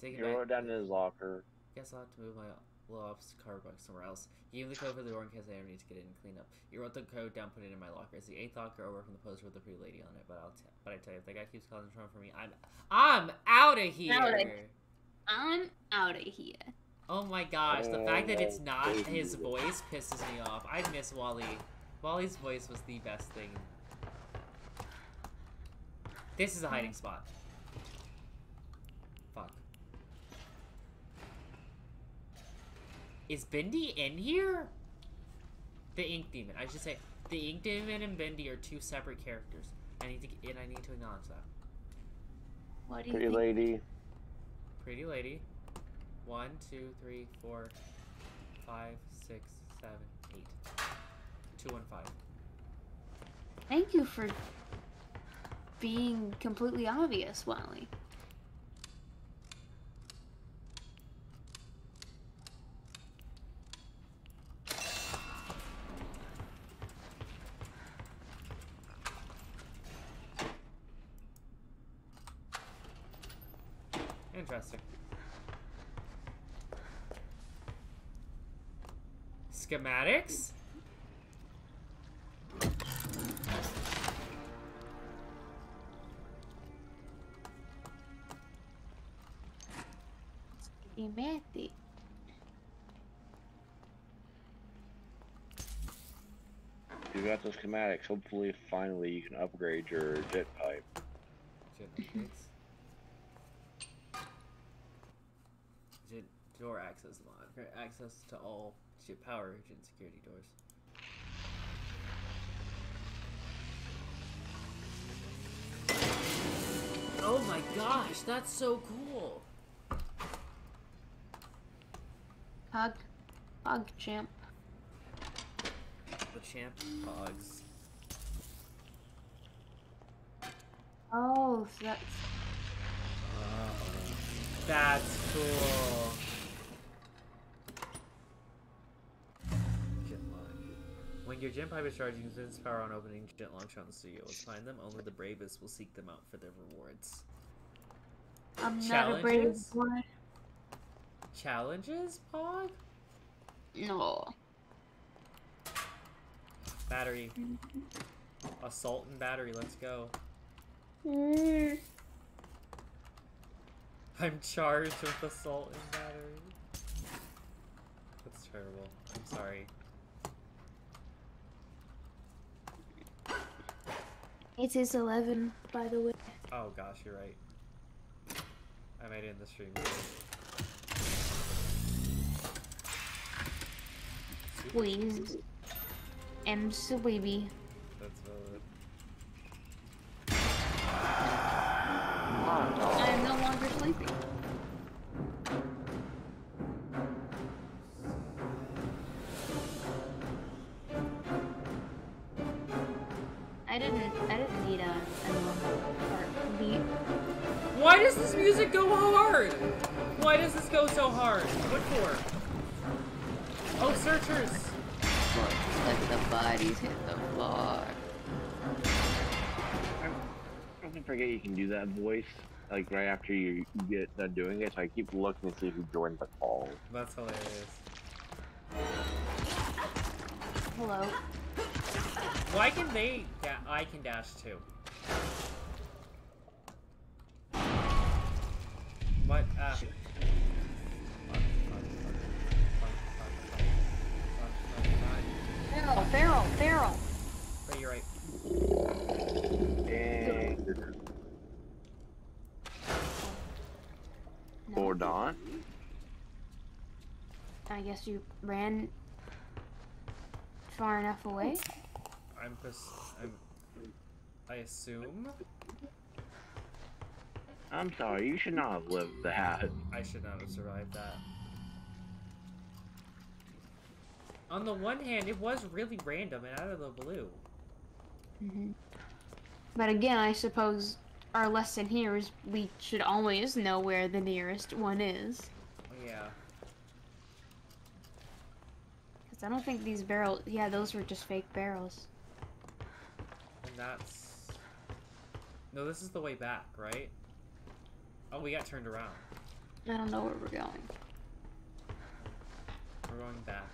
Take He it back. wrote it down in his locker. Guess I'll have to move my loft's car back somewhere else. Give him the code for the door in case I ever need to get in and clean up. You wrote the code down, put it in my locker. It's the eighth locker over from the poster with the pretty lady on it. But I'll, t- but I tell you, if that guy keeps calling Trump for me, I'm, I'm out of here. Outta- I'm out of here. Oh my gosh, the fact that it's Oh, not baby. his voice pisses me off. I miss Wally. Wally's voice was the best thing. This is a hiding spot. Fuck. Is Bendy in here? The Ink Demon. I should say, the Ink Demon and Bendy are two separate characters. I need to, and I need to acknowledge that. What do you Pretty think? lady. Pretty lady. One, two, three, four, five, six, seven, eight. Two and five. Thank you for being completely obvious, Wally. Interesting. Schematics? Schematic. You got those schematics, hopefully, finally, you can upgrade your gent pipe. Jetpacks. Gent door access mod. Access to all jet power agent security doors. Oh my gosh, that's so cool. Hug. Hug, champ. The champ hogs. Oh, so that's. That's cool. When your gent pipe is charged, use its power on opening jet launch on the studio. Let's find them. Only the bravest will seek them out for their rewards. I'm not a brave Challenges? boy. Challenges, Pog? No. Battery. Assault and battery, let's go. Mm. I'm charged with assault and battery. That's terrible. I'm sorry. It is 11, by the way. Oh gosh, you're right. I made it in the stream. Squeezed. And baby. Does this music go hard? Why does this go so hard? What for? Oh, searchers! Let the bodies hit the floor. Don't forget you can do that voice. like right after you get done doing it, so I keep looking to see who joined the call. That's hilarious. Hello. Why can they? Yeah, I can dash too. What? Uh, Feral, feral, feral. but you're right. Dang. Hold on. I guess you ran far enough away. I'm pers- I'm. I assume I'm sorry, you should not have lived that. I should not have survived that. On the one hand, it was really random and out of the blue. hmm But again, I suppose our lesson here is we should always know where the nearest one is. Yeah. Because I don't think these barrels. Yeah, those were just fake barrels. And that's... No, this is the way back, right? Oh, we got turned around. I don't know where we're going. We're going back.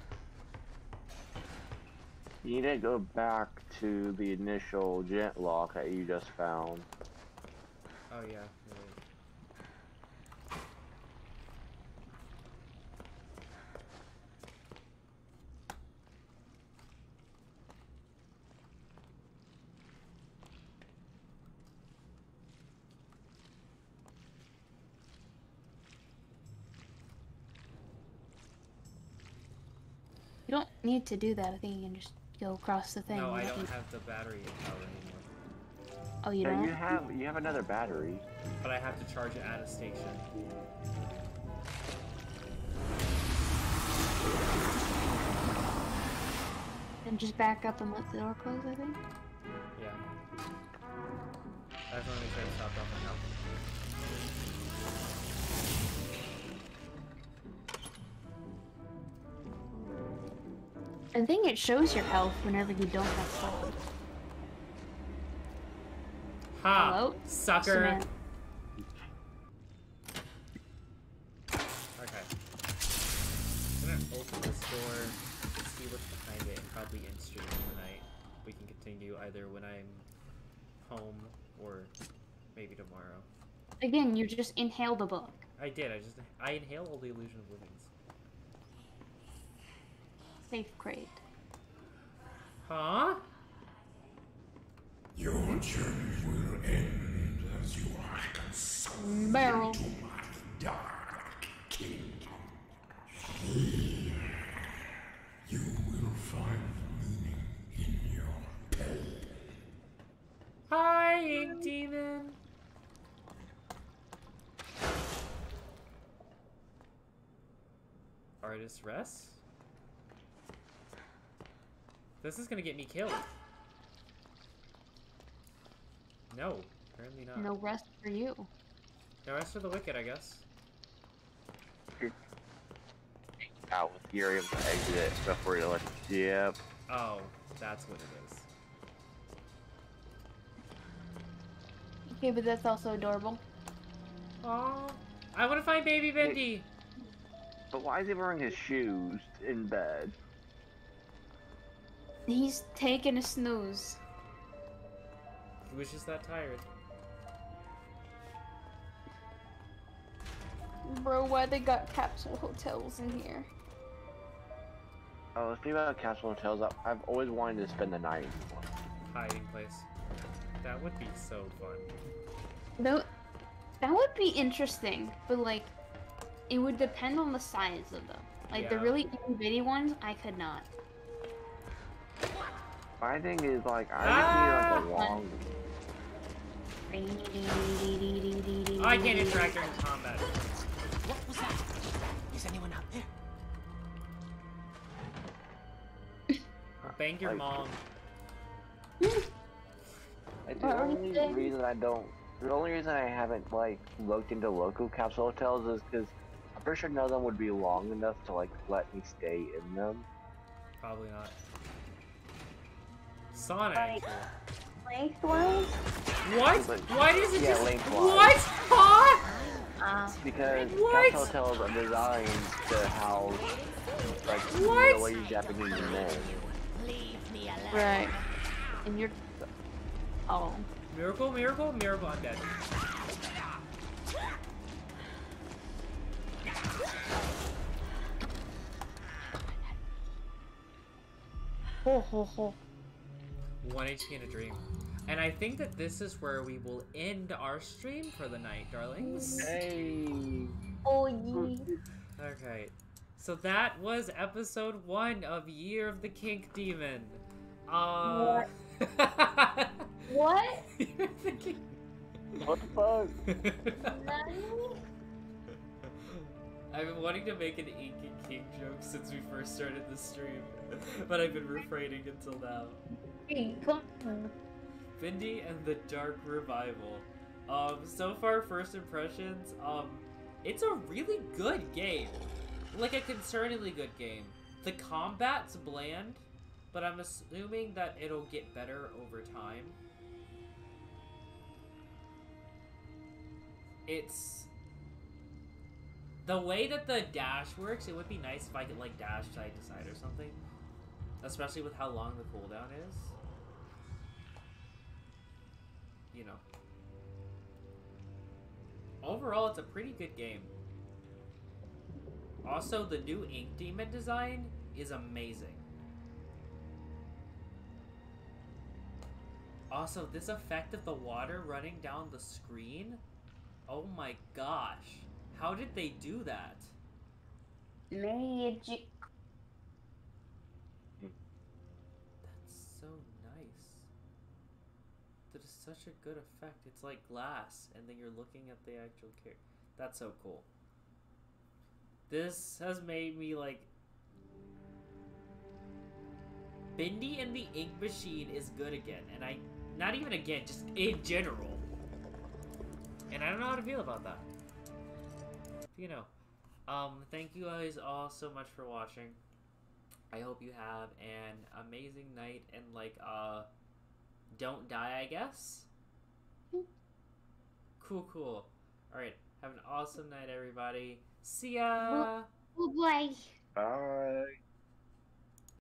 You need to go back to the initial gent lock that you just found. Oh, yeah. you're right. You don't need to do that. I think you can just go across the thing. No, I You don't need- have the battery power anymore. Oh, you Yeah, don't? you have you have another battery. But I have to charge it at a station. And just back up and let the door close, I think. Yeah. I just want to make sure I stopped off my health. I think it shows your health whenever you don't have salt. Ha! Hello? Sucker! Cement. Okay. I'm gonna open this door, see what's behind it, and probably end stream tonight. We can continue either when I'm home or maybe tomorrow. Again, you just inhale the book. I did, I just I inhale all the illusion of livings. Safe crate. Huh? Your journey will end as you are consumed Barrel. into my dark kingdom. Here, you will find meaning in your pain. Hi, Ink Demon! Artist rest? This is gonna get me killed. No, apparently not. No rest for you. No rest for the wicked, I guess. Out with you're able to exit it before you're like, yep. Oh, that's what it is. Okay, but that's also adorable. Aw. I want to find Baby Bendy! But why is he wearing his shoes in bed? He's taking a snooze. He was just that tired. Bro, why they got capsule hotels in here? Oh, speaking about castle hotels, I- I've always wanted to spend the night in one. Hiding place. That would be so fun. Though, that would be interesting, but like, it would depend on the size of them. Like the really itty bitty ones, I could not. My thing is like I just need like a long. I can't interact during combat. What was that? Is anyone out there? Bang your Like- mom. Like, the only reason I don't, the only reason I haven't like looked into local capsule hotels is because I'm pretty sure none of them would be long enough to like let me stay in them. Probably not. Sonic. Like, lengthwise, What? But- Why does it yeah, just... lane. What? Huh? Uh, Because What? Cat hotels are designed to house like What? the way Japanese men. right. And you're. Oh. Miracle, miracle, miracle, I'm dead. Ho ho ho. 1 HP in a dream. And I think that this is where we will end our stream for the night, darlings. Hey. Oh yeah. Okay. So that was episode one of Year of the Kink Demon. Uh. What? Year of the Kink- What the fuck? I've been wanting to make an ink and kink joke since we first started the stream, but I've been refraining until now. Bendy and the Dark Revival. Um, so far, first impressions, um, it's a really good game. Like a concerningly good game. The combat's bland, but I'm assuming that it'll get better over time. It's the way that the dash works. It would be nice if I could like dash side to side or something, especially with how long the cooldown is. You know. Overall, it's a pretty good game. Also, the new Ink Demon design is amazing. Also, this effect of the water running down the screen? Oh my gosh. How did they do that? Magic. That's so nice. That is such a good effect. It's like glass, and then you're looking at the actual character. That's so cool. This has made me like. Bendy and the Ink Machine is good again, and I. Not even again, just in general. And I don't know how to feel about that. You know. Um, thank you guys all so much for watching. I hope you have an amazing night and like uh don't die, I guess. Hmm. Cool, cool. All right, have an awesome night everybody. See ya. Bye. Bye.